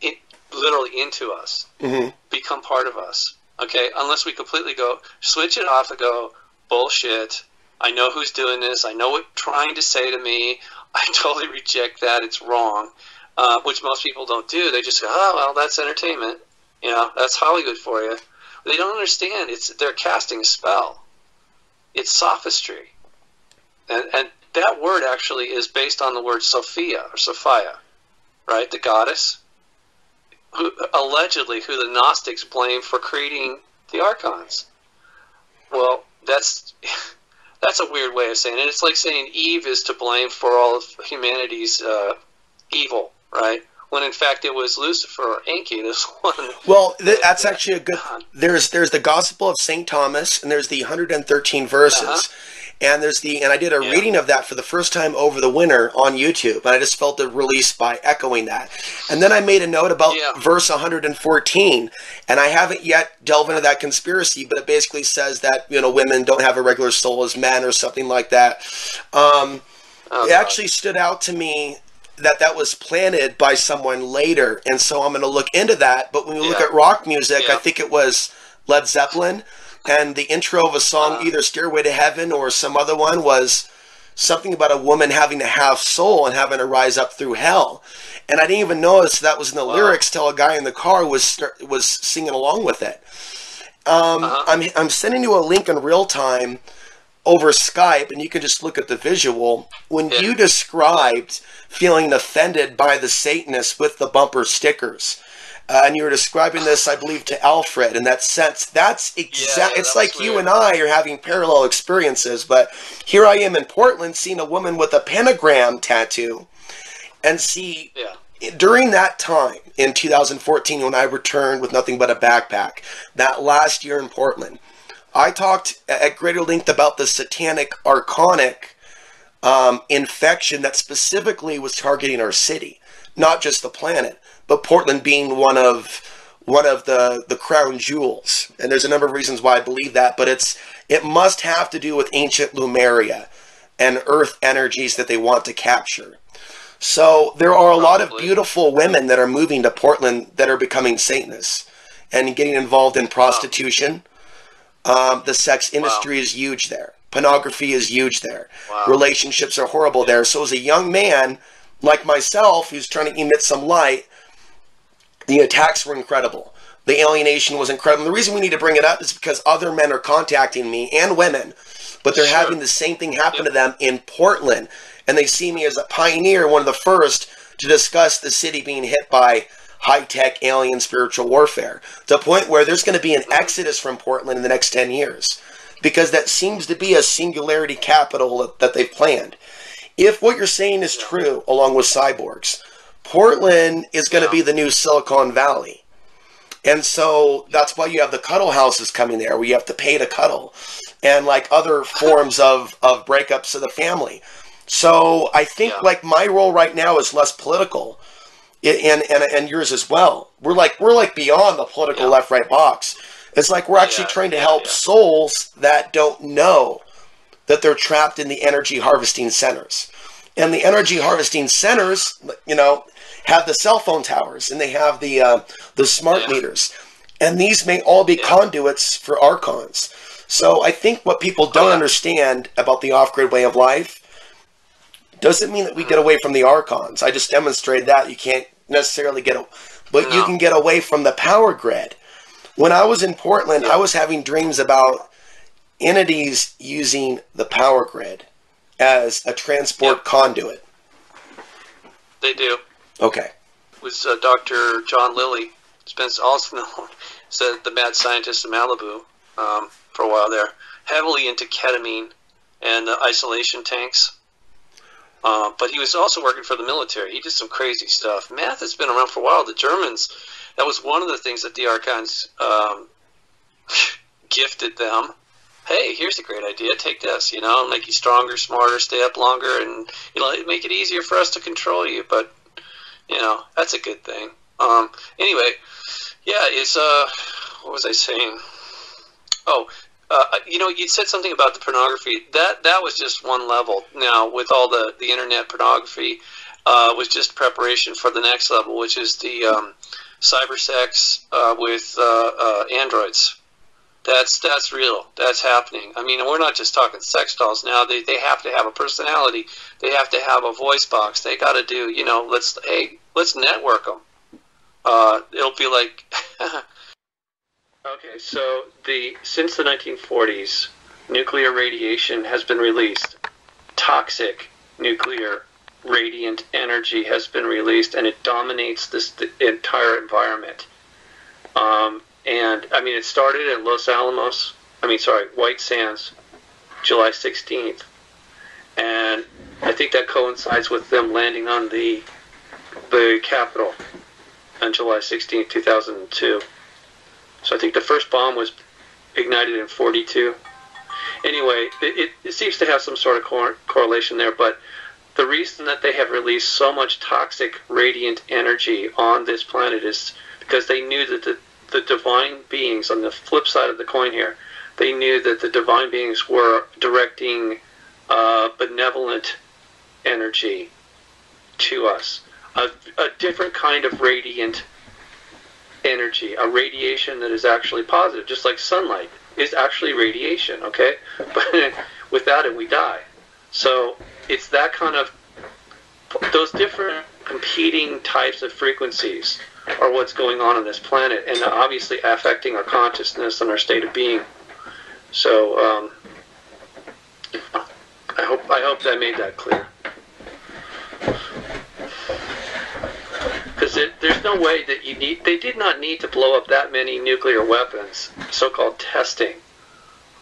it literally into us mm-hmm. become part of us. Okay, unless we completely go switch it off and go bullshit. I know who's doing this. I know what trying to say to me. I totally reject that. It's wrong, uh, which most people don't do. They just go, oh well, that's entertainment. You know, that's Hollywood for you. They don't understand. It's they're casting a spell. It's sophistry, and and that word actually is based on the word Sophia or Sophia, right? The goddess, who allegedly who the Gnostics blame for creating the archons. Well, that's that's a weird way of saying it. It's like saying Eve is to blame for all of humanity's uh, evil, right? When in fact it was Lucifer or Enki, this one. Well, th- that's actually a good. There's there's the Gospel of Saint Thomas, and there's the 113 verses. Uh-huh. And there's the and I did a yeah. reading of that for the first time over the winter on YouTube, and I just felt the release by echoing that. And then I made a note about yeah. verse 114, and I haven't yet delved into that conspiracy, but it basically says that you know women don't have a regular soul as men or something like that. Um, oh, it actually stood out to me that that was planted by someone later, and so I'm going to look into that. But when you yeah. look at rock music, I think it was Led Zeppelin and the intro of a song, either Stairway to Heaven or some other one, was something about a woman having to have soul and having to rise up through hell. And I didn't even notice that was in the wow. lyrics till a guy in the car was was singing along with it. Um, uh-huh. I'm I'm sending you a link in real time over Skype, and you can just look at the visual. When yeah. you described feeling offended by the Satanists with the bumper stickers, uh, and you were describing this, I believe, to Alfred in that sense. That's exact. Yeah, it's like weird. you and I are having parallel experiences, but here I am in Portland seeing a woman with a pentagram tattoo, and see. Yeah. During that time in 2014, when I returned with nothing but a backpack, that last year in Portland, I talked at greater length about the satanic archonic um, infection that specifically was targeting our city, not just the planet but Portland being one of one of the the crown jewels. And there's a number of reasons why I believe that, but it's it must have to do with ancient Lemuria and earth energies that they want to capture. So there are a lot of beautiful women that are moving to Portland that are becoming Satanists and getting involved in prostitution. Wow. Um, the sex industry wow. is huge there. Pornography is huge there. Wow. Relationships are horrible there. So as a young man like myself who's trying to emit some light, the attacks were incredible. The alienation was incredible. The reason we need to bring it up is because other men are contacting me and women, but they're sure. having the same thing happen to them in Portland. And they see me as a pioneer, one of the first to discuss the city being hit by high tech alien spiritual warfare to the point where there's going to be an exodus from Portland in the next 10 years because that seems to be a singularity capital that they've planned. if what you're saying is true, along with cyborgs, Portland is going to Yeah. be the new Silicon Valley. And so that's why you have the cuddle houses coming there where you have to pay to cuddle and like other forms of, of breakups of the family. So I think Yeah. like my role right now is less political and, and, and yours as well. We're like, we're like beyond the political Yeah. left right box. It's like we're actually trying to help souls that don't know that they're trapped in the energy harvesting centers. And the energy harvesting centers, you know, have the cell phone towers and they have the uh, the smart Yeah. meters, and these may all be Yeah. conduits for archons. So I think what people don't yeah. understand about the off-grid way of life doesn't mean that we get Mm-hmm. away from the archons. I just demonstrated that you can't necessarily get, a, but you can get away from the power grid. When I was in Portland, I was having dreams about entities using the power grid as a transport Yep. conduit. They do. Okay. It was uh, Dr. John Lilly, Spence also known as the mad scientist in Malibu um, for a while there, heavily into ketamine and uh, isolation tanks. Uh, but he was also working for the military. He did some crazy stuff. Math has been around for a while. The Germans, that was one of the things that the Archons um, gifted them. Hey, here's a great idea. Take this, you know, make you stronger, smarter, stay up longer, and you know, make it easier for us to control you. But you know that's a good thing um anyway yeah it's uh what was i saying oh uh, you know you said something about the pornography that that was just one level now with all the the internet pornography uh was just preparation for the next level which is the um cyber sex uh, with uh, uh, androids that's that's real. That's happening. I mean, we're not just talking sex dolls now. They they have to have a personality. They have to have a voice box. They got to do. You know, let's hey, let's network them. Uh, it'll be like. okay, so the since the 1940s, nuclear radiation has been released. Toxic nuclear radiant energy has been released, and it dominates this the entire environment. Um, and I mean, it started at Los Alamos. I mean, sorry, White Sands, July 16th, and I think that coincides with them landing on the the Capitol on July 16th, 2002. So I think the first bomb was ignited in 42. Anyway, it, it, it seems to have some sort of cor- correlation there, but the reason that they have released so much toxic radiant energy on this planet is because they knew that the, the divine beings, on the flip side of the coin here, they knew that the divine beings were directing uh, benevolent energy to us. A, a different kind of radiant energy, a radiation that is actually positive, just like sunlight is actually radiation, okay? But without it, we die. So it's that kind of, those different competing types of frequencies are what's going on on this planet and obviously affecting our consciousness and our state of being. So um, I hope I hope that made that clear. Because there's no way that you need. They did not need to blow up that many nuclear weapons, so-called testing,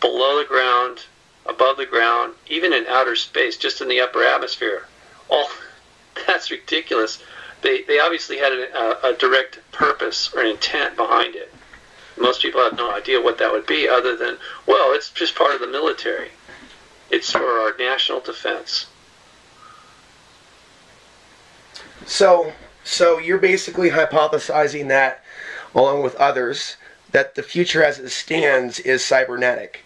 below the ground, above the ground, even in outer space, just in the upper atmosphere. All that's ridiculous. They they obviously had a, a direct purpose or intent behind it. Most people have no idea what that would be, other than well, it's just part of the military. It's for our national defense. So, so you're basically hypothesizing that, along with others, that the future as it stands is cybernetic.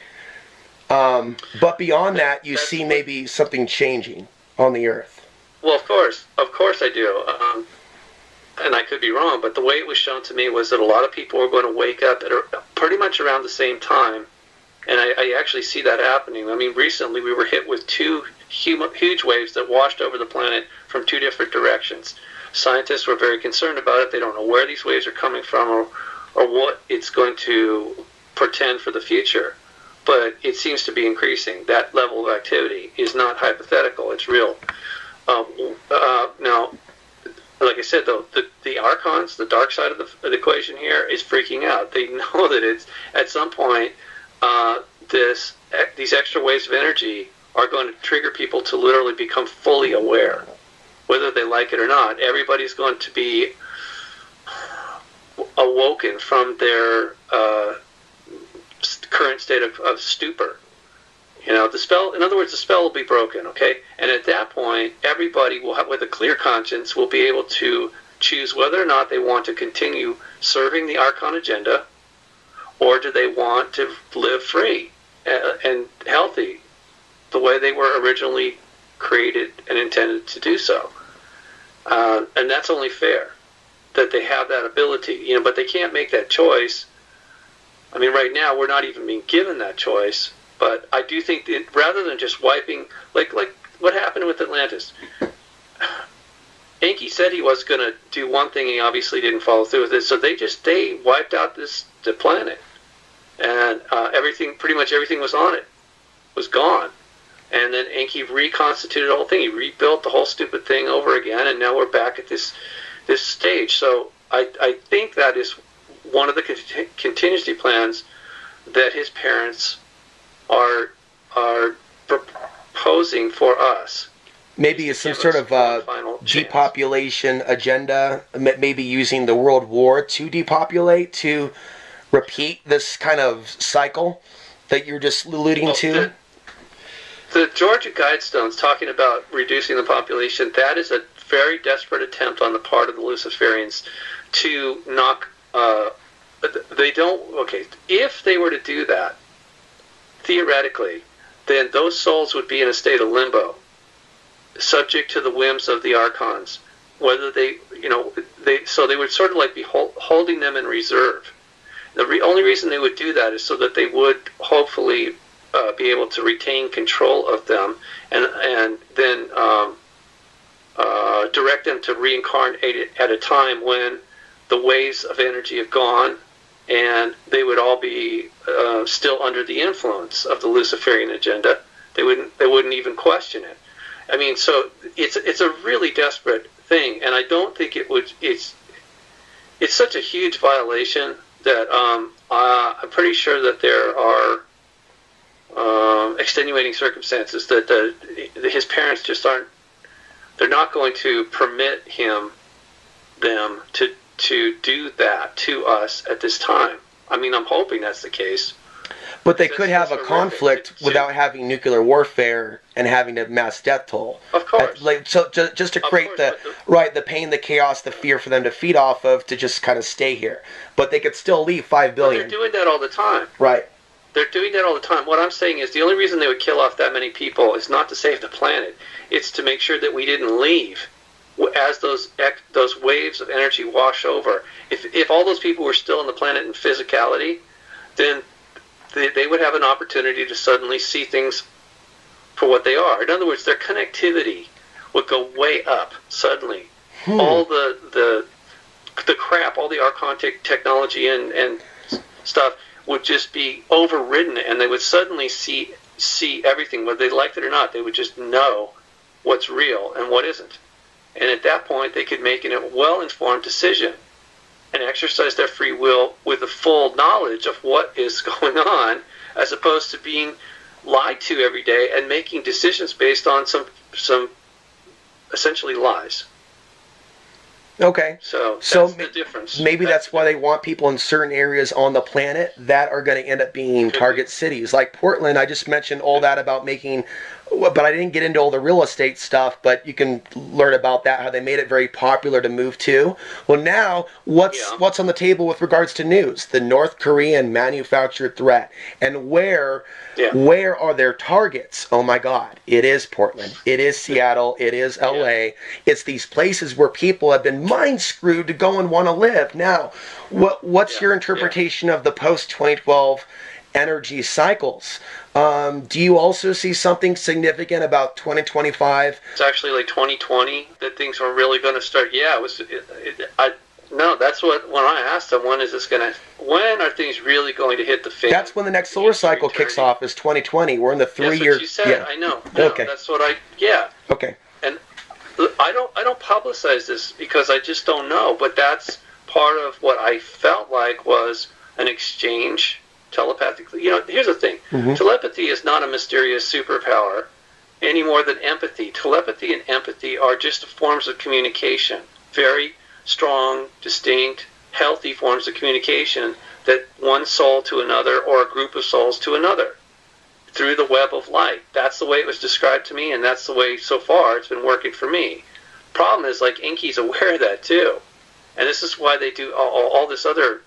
Um, but beyond that, you see maybe something changing on the Earth. Well, of course, of course I do. Um, and I could be wrong, but the way it was shown to me was that a lot of people were going to wake up at a, pretty much around the same time. And I, I actually see that happening. I mean, recently we were hit with two huge, waves that washed over the planet from two different directions. Scientists were very concerned about it. They don't know where these waves are coming from or, or what it's going to portend for the future. But it seems to be increasing. That level of activity is not hypothetical, it's real. Um, uh, now, like I said, though, the, the archons, the dark side of the, of the equation here, is freaking out. They know that it's at some point uh, this these extra waves of energy are going to trigger people to literally become fully aware, whether they like it or not. Everybody's going to be awoken from their uh, current state of, of stupor. You know, the spell, in other words, the spell will be broken, okay? And at that point, everybody will have, with a clear conscience, will be able to choose whether or not they want to continue serving the Archon agenda or do they want to live free uh, and healthy the way they were originally created and intended to do so. Uh, and that's only fair that they have that ability, you know, but they can't make that choice. I mean, right now we're not even being given that choice. But I do think that rather than just wiping, like like what happened with Atlantis, Enki said he was going to do one thing, he obviously didn't follow through with it. So they just they wiped out this the planet, and uh, everything, pretty much everything was on it, was gone. And then Enki reconstituted the whole thing. He rebuilt the whole stupid thing over again, and now we're back at this this stage. So I, I think that is one of the contingency plans that his parents are are proposing for us. Maybe it's some sort of uh, depopulation agenda. Maybe using the World War to depopulate to repeat this kind of cycle that you're just alluding well, to. The, the Georgia Guidestones talking about reducing the population. That is a very desperate attempt on the part of the Luciferians to knock. Uh, they don't. Okay, if they were to do that, theoretically, then those souls would be in a state of limbo, subject to the whims of the archons. Whether they, you know, they so they would sort of like be hold, holding them in reserve. The re- only reason they would do that is so that they would hopefully uh, be able to retain control of them and and then um, uh, direct them to reincarnate at a time when the waves of energy have gone and they would all be uh, still under the influence of the Luciferian agenda. They wouldn't they wouldn't even question it. I mean, so it's it's a really desperate thing, and I don't think it would. It's it's such a huge violation that um, uh, I'm pretty sure that there are um, extenuating circumstances that the, his parents just aren't. They're not going to permit him them to to do that to us at this time. I mean, I'm hoping that's the case. But they could have a conflict without having nuclear warfare and having a mass death toll. Of course. Like, so just, just to create course, the, right the pain, the chaos, the fear for them to feed off of to just kind of stay here. But they could still leave five billion. But they're doing that all the time. Right. They're doing that all the time. What I'm saying is the only reason they would kill off that many people is not to save the planet. It's to make sure that we didn't leave as those those waves of energy wash over. If if all those people were still on the planet in physicality, then they, they would have an opportunity to suddenly see things for what they are. In other words, their connectivity would go way up suddenly. Hmm. All the the the crap, all the archon technology and and stuff would just be overridden, and they would suddenly see see everything, whether they liked it or not. They would just know what's real and what isn't. And at that point, they could make a well informed decision and exercise their free will with a full knowledge of what is going on, as opposed to being lied to every day and making decisions based on some some essentially lies. Okay. So so the difference. Maybe that's, that's why they want people in certain areas on the planet that are going to end up being target cities. Like Portland, I just mentioned all that about making but I didn't get into all the real estate stuff, but you can learn about that how they made it very popular to move to. Well, now what's yeah. what's on the table with regards to news? The North Korean manufactured threat and where yeah. where are their targets? Oh my god, it is Portland. It is Seattle, it is LA. Yeah. It's these places where people have been mind screwed to go and want to live. Now, what what's your interpretation of the post 2012 energy cycles. Um, do you also see something significant about 2025? It's actually like 2020 that things were really going to start. Yeah, it was. It, it, I no, that's what when I asked them when is this going to when are things really going to hit the fan? That's when the next solar cycle kicks off. Is 2020. We're in the three that's year. you said. Yeah. I know. No, okay. That's what I. Yeah. Okay. And I don't. I don't publicize this because I just don't know. But that's part of what I felt like was an exchange telepathically. You know, here's the thing: mm-hmm. telepathy is not a mysterious superpower any more than empathy. Telepathy and empathy are just forms of communication, very strong, distinct, healthy forms of communication that one soul to another or a group of souls to another through the web of light. That's the way it was described to me, and that's the way so far it's been working for me. Problem is, like Enki's aware of that too, and this is why they do all, all this other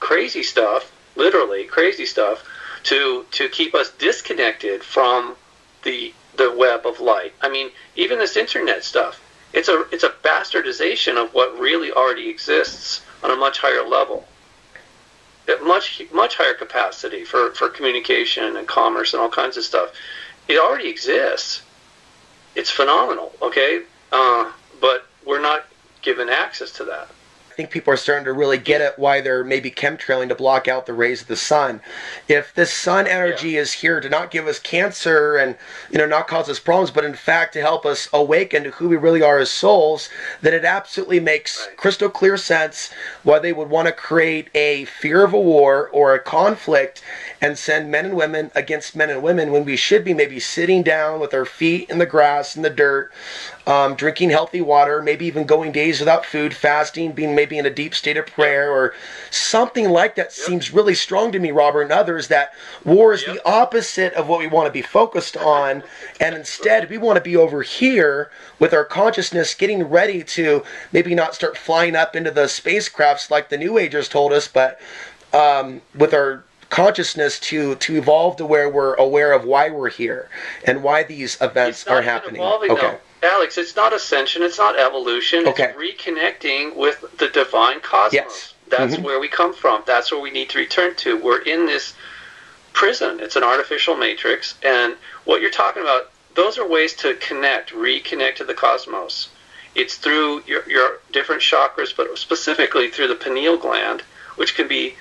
crazy stuff, literally crazy stuff, to to keep us disconnected from the the web of light. I mean, even this internet stuff, it's a it's a bastardization of what really already exists on a much higher level at much much higher capacity for, for communication and commerce and all kinds of stuff. It already exists. It's phenomenal, okay? Uh, but we're not given access to that think people are starting to really get it why they're maybe chemtrailing to block out the rays of the sun. If this sun energy yeah. is here to not give us cancer and you know not cause us problems, but in fact to help us awaken to who we really are as souls, then it absolutely makes right. crystal clear sense why they would want to create a fear of a war or a conflict and send men and women against men and women when we should be maybe sitting down with our feet in the grass in the dirt um, drinking healthy water, maybe even going days without food, fasting, being maybe in a deep state of prayer, or something like that yep. seems really strong to me, Robert, and others. That war is yep. the opposite of what we want to be focused on, and instead we want to be over here with our consciousness getting ready to maybe not start flying up into the spacecrafts like the New Agers told us, but um, with our consciousness to to evolve to where we're aware of why we're here and why these events are happening. Evolving, okay. Though. Alex, it's not ascension, it's not evolution, okay. it's reconnecting with the divine cosmos. Yes. That's mm-hmm. where we come from. That's where we need to return to. We're in this prison. It's an artificial matrix, and what you're talking about, those are ways to connect, reconnect to the cosmos. It's through your, your different chakras, but specifically through the pineal gland, which can be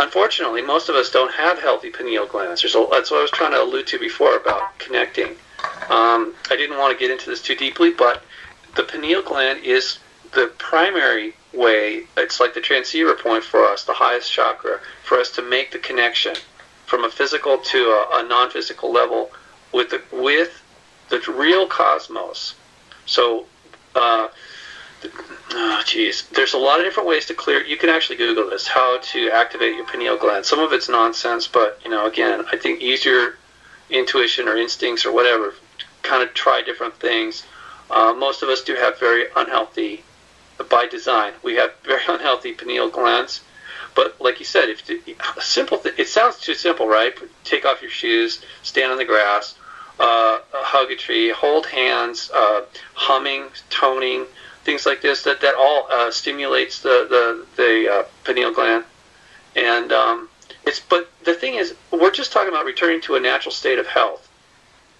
unfortunately, most of us don't have healthy pineal glands. That's what I was trying to allude to before about connecting. Um, I didn't want to get into this too deeply, but the pineal gland is the primary way, it's like the transceiver point for us, the highest chakra, for us to make the connection from a physical to a, a non physical level with the, with the real cosmos. So, uh, oh geez, there's a lot of different ways to clear. You can actually Google this, how to activate your pineal gland. Some of it's nonsense, but you know, again, I think use your intuition or instincts or whatever kind of try different things. Uh, most of us do have very unhealthy, by design, we have very unhealthy pineal glands. But like you said, if simple, it sounds too simple, right? Take off your shoes, stand on the grass, uh, hug a tree, hold hands, uh, humming, toning, things like this. That that all uh, stimulates the the, the uh, pineal gland, and um, it's. But the thing is, we're just talking about returning to a natural state of health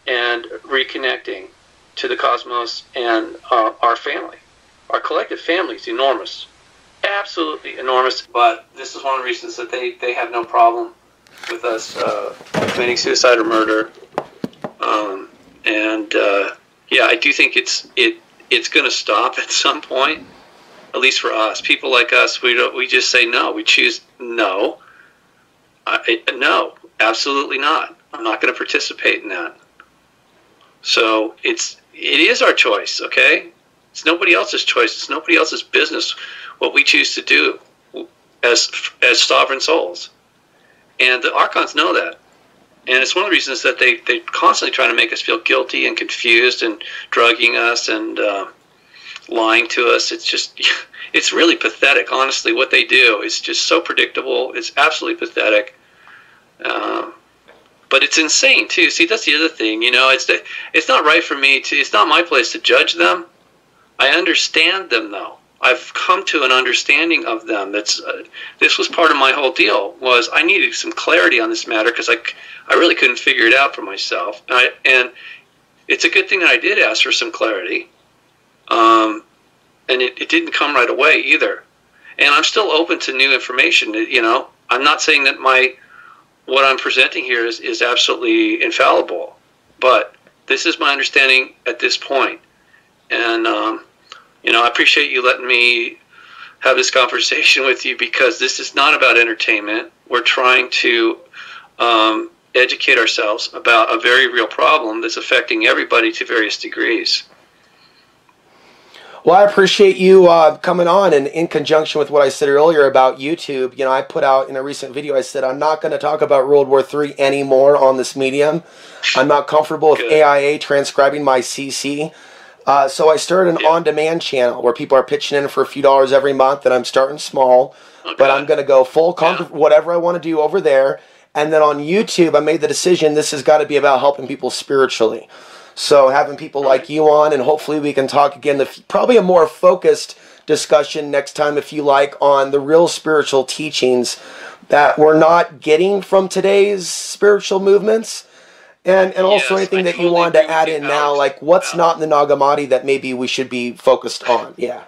and reconnecting to the cosmos and uh, our family. Our collective family is enormous, absolutely enormous. But this is one of the reasons that they, they have no problem with us uh, committing suicide or murder. Um, and uh, yeah, I do think it's it it's going to stop at some point. At least for us, people like us, we don't we just say no. We choose no. I, no, absolutely not. I'm not going to participate in that. So it's it is our choice, okay? It's nobody else's choice. It's nobody else's business what we choose to do as as sovereign souls. And the archons know that. And it's one of the reasons that they, they're constantly try to make us feel guilty and confused and drugging us and uh, lying to us. It's just, it's really pathetic, honestly, what they do. It's just so predictable. It's absolutely pathetic. Um, but it's insane too. See, that's the other thing. You know, it's the, it's not right for me to. It's not my place to judge them. I understand them though. I've come to an understanding of them. That's uh, this was part of my whole deal. Was I needed some clarity on this matter because I, I really couldn't figure it out for myself. And, I, and it's a good thing that I did ask for some clarity. Um, and it, it didn't come right away either. And I'm still open to new information. You know, I'm not saying that my what I'm presenting here is, is absolutely infallible. But this is my understanding at this point. And, um, you know, I appreciate you letting me have this conversation with you because this is not about entertainment. We're trying to um, educate ourselves about a very real problem that's affecting everybody to various degrees. Well, I appreciate you uh, coming on, and in conjunction with what I said earlier about YouTube, you know, I put out in a recent video. I said I'm not going to talk about World War III anymore on this medium. I'm not comfortable with Good. AIA transcribing my CC. Uh, so I started an on-demand channel where people are pitching in for a few dollars every month, and I'm starting small, but I'm going to go full con- Yeah. whatever I want to do over there. And then on YouTube, I made the decision this has got to be about helping people spiritually. So having people like you on, and hopefully we can talk again. The probably a more focused discussion next time, if you like, on the real spiritual teachings that we're not getting from today's spiritual movements. And, and also Yes, anything I that you wanted to add in now, like what's Yeah. not in the Nag Hammadi that maybe we should be focused on. Yeah.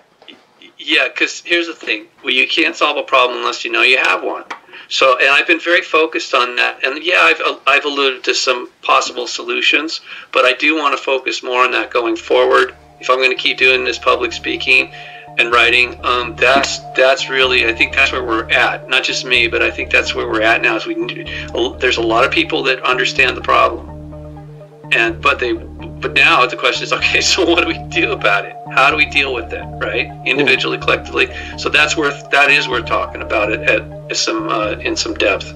Yeah, because here's the thing: well, you can't solve a problem unless you know you have one. So, and I've been very focused on that. And yeah, I've I've alluded to some possible solutions, but I do want to focus more on that going forward. If I'm going to keep doing this public speaking and writing, um, that's that's really I think that's where we're at. Not just me, but I think that's where we're at now. Is we there's a lot of people that understand the problem, and but they but now the question is okay so what do we do about it how do we deal with it right individually collectively so that's worth that is worth talking about it at, at some uh, in some depth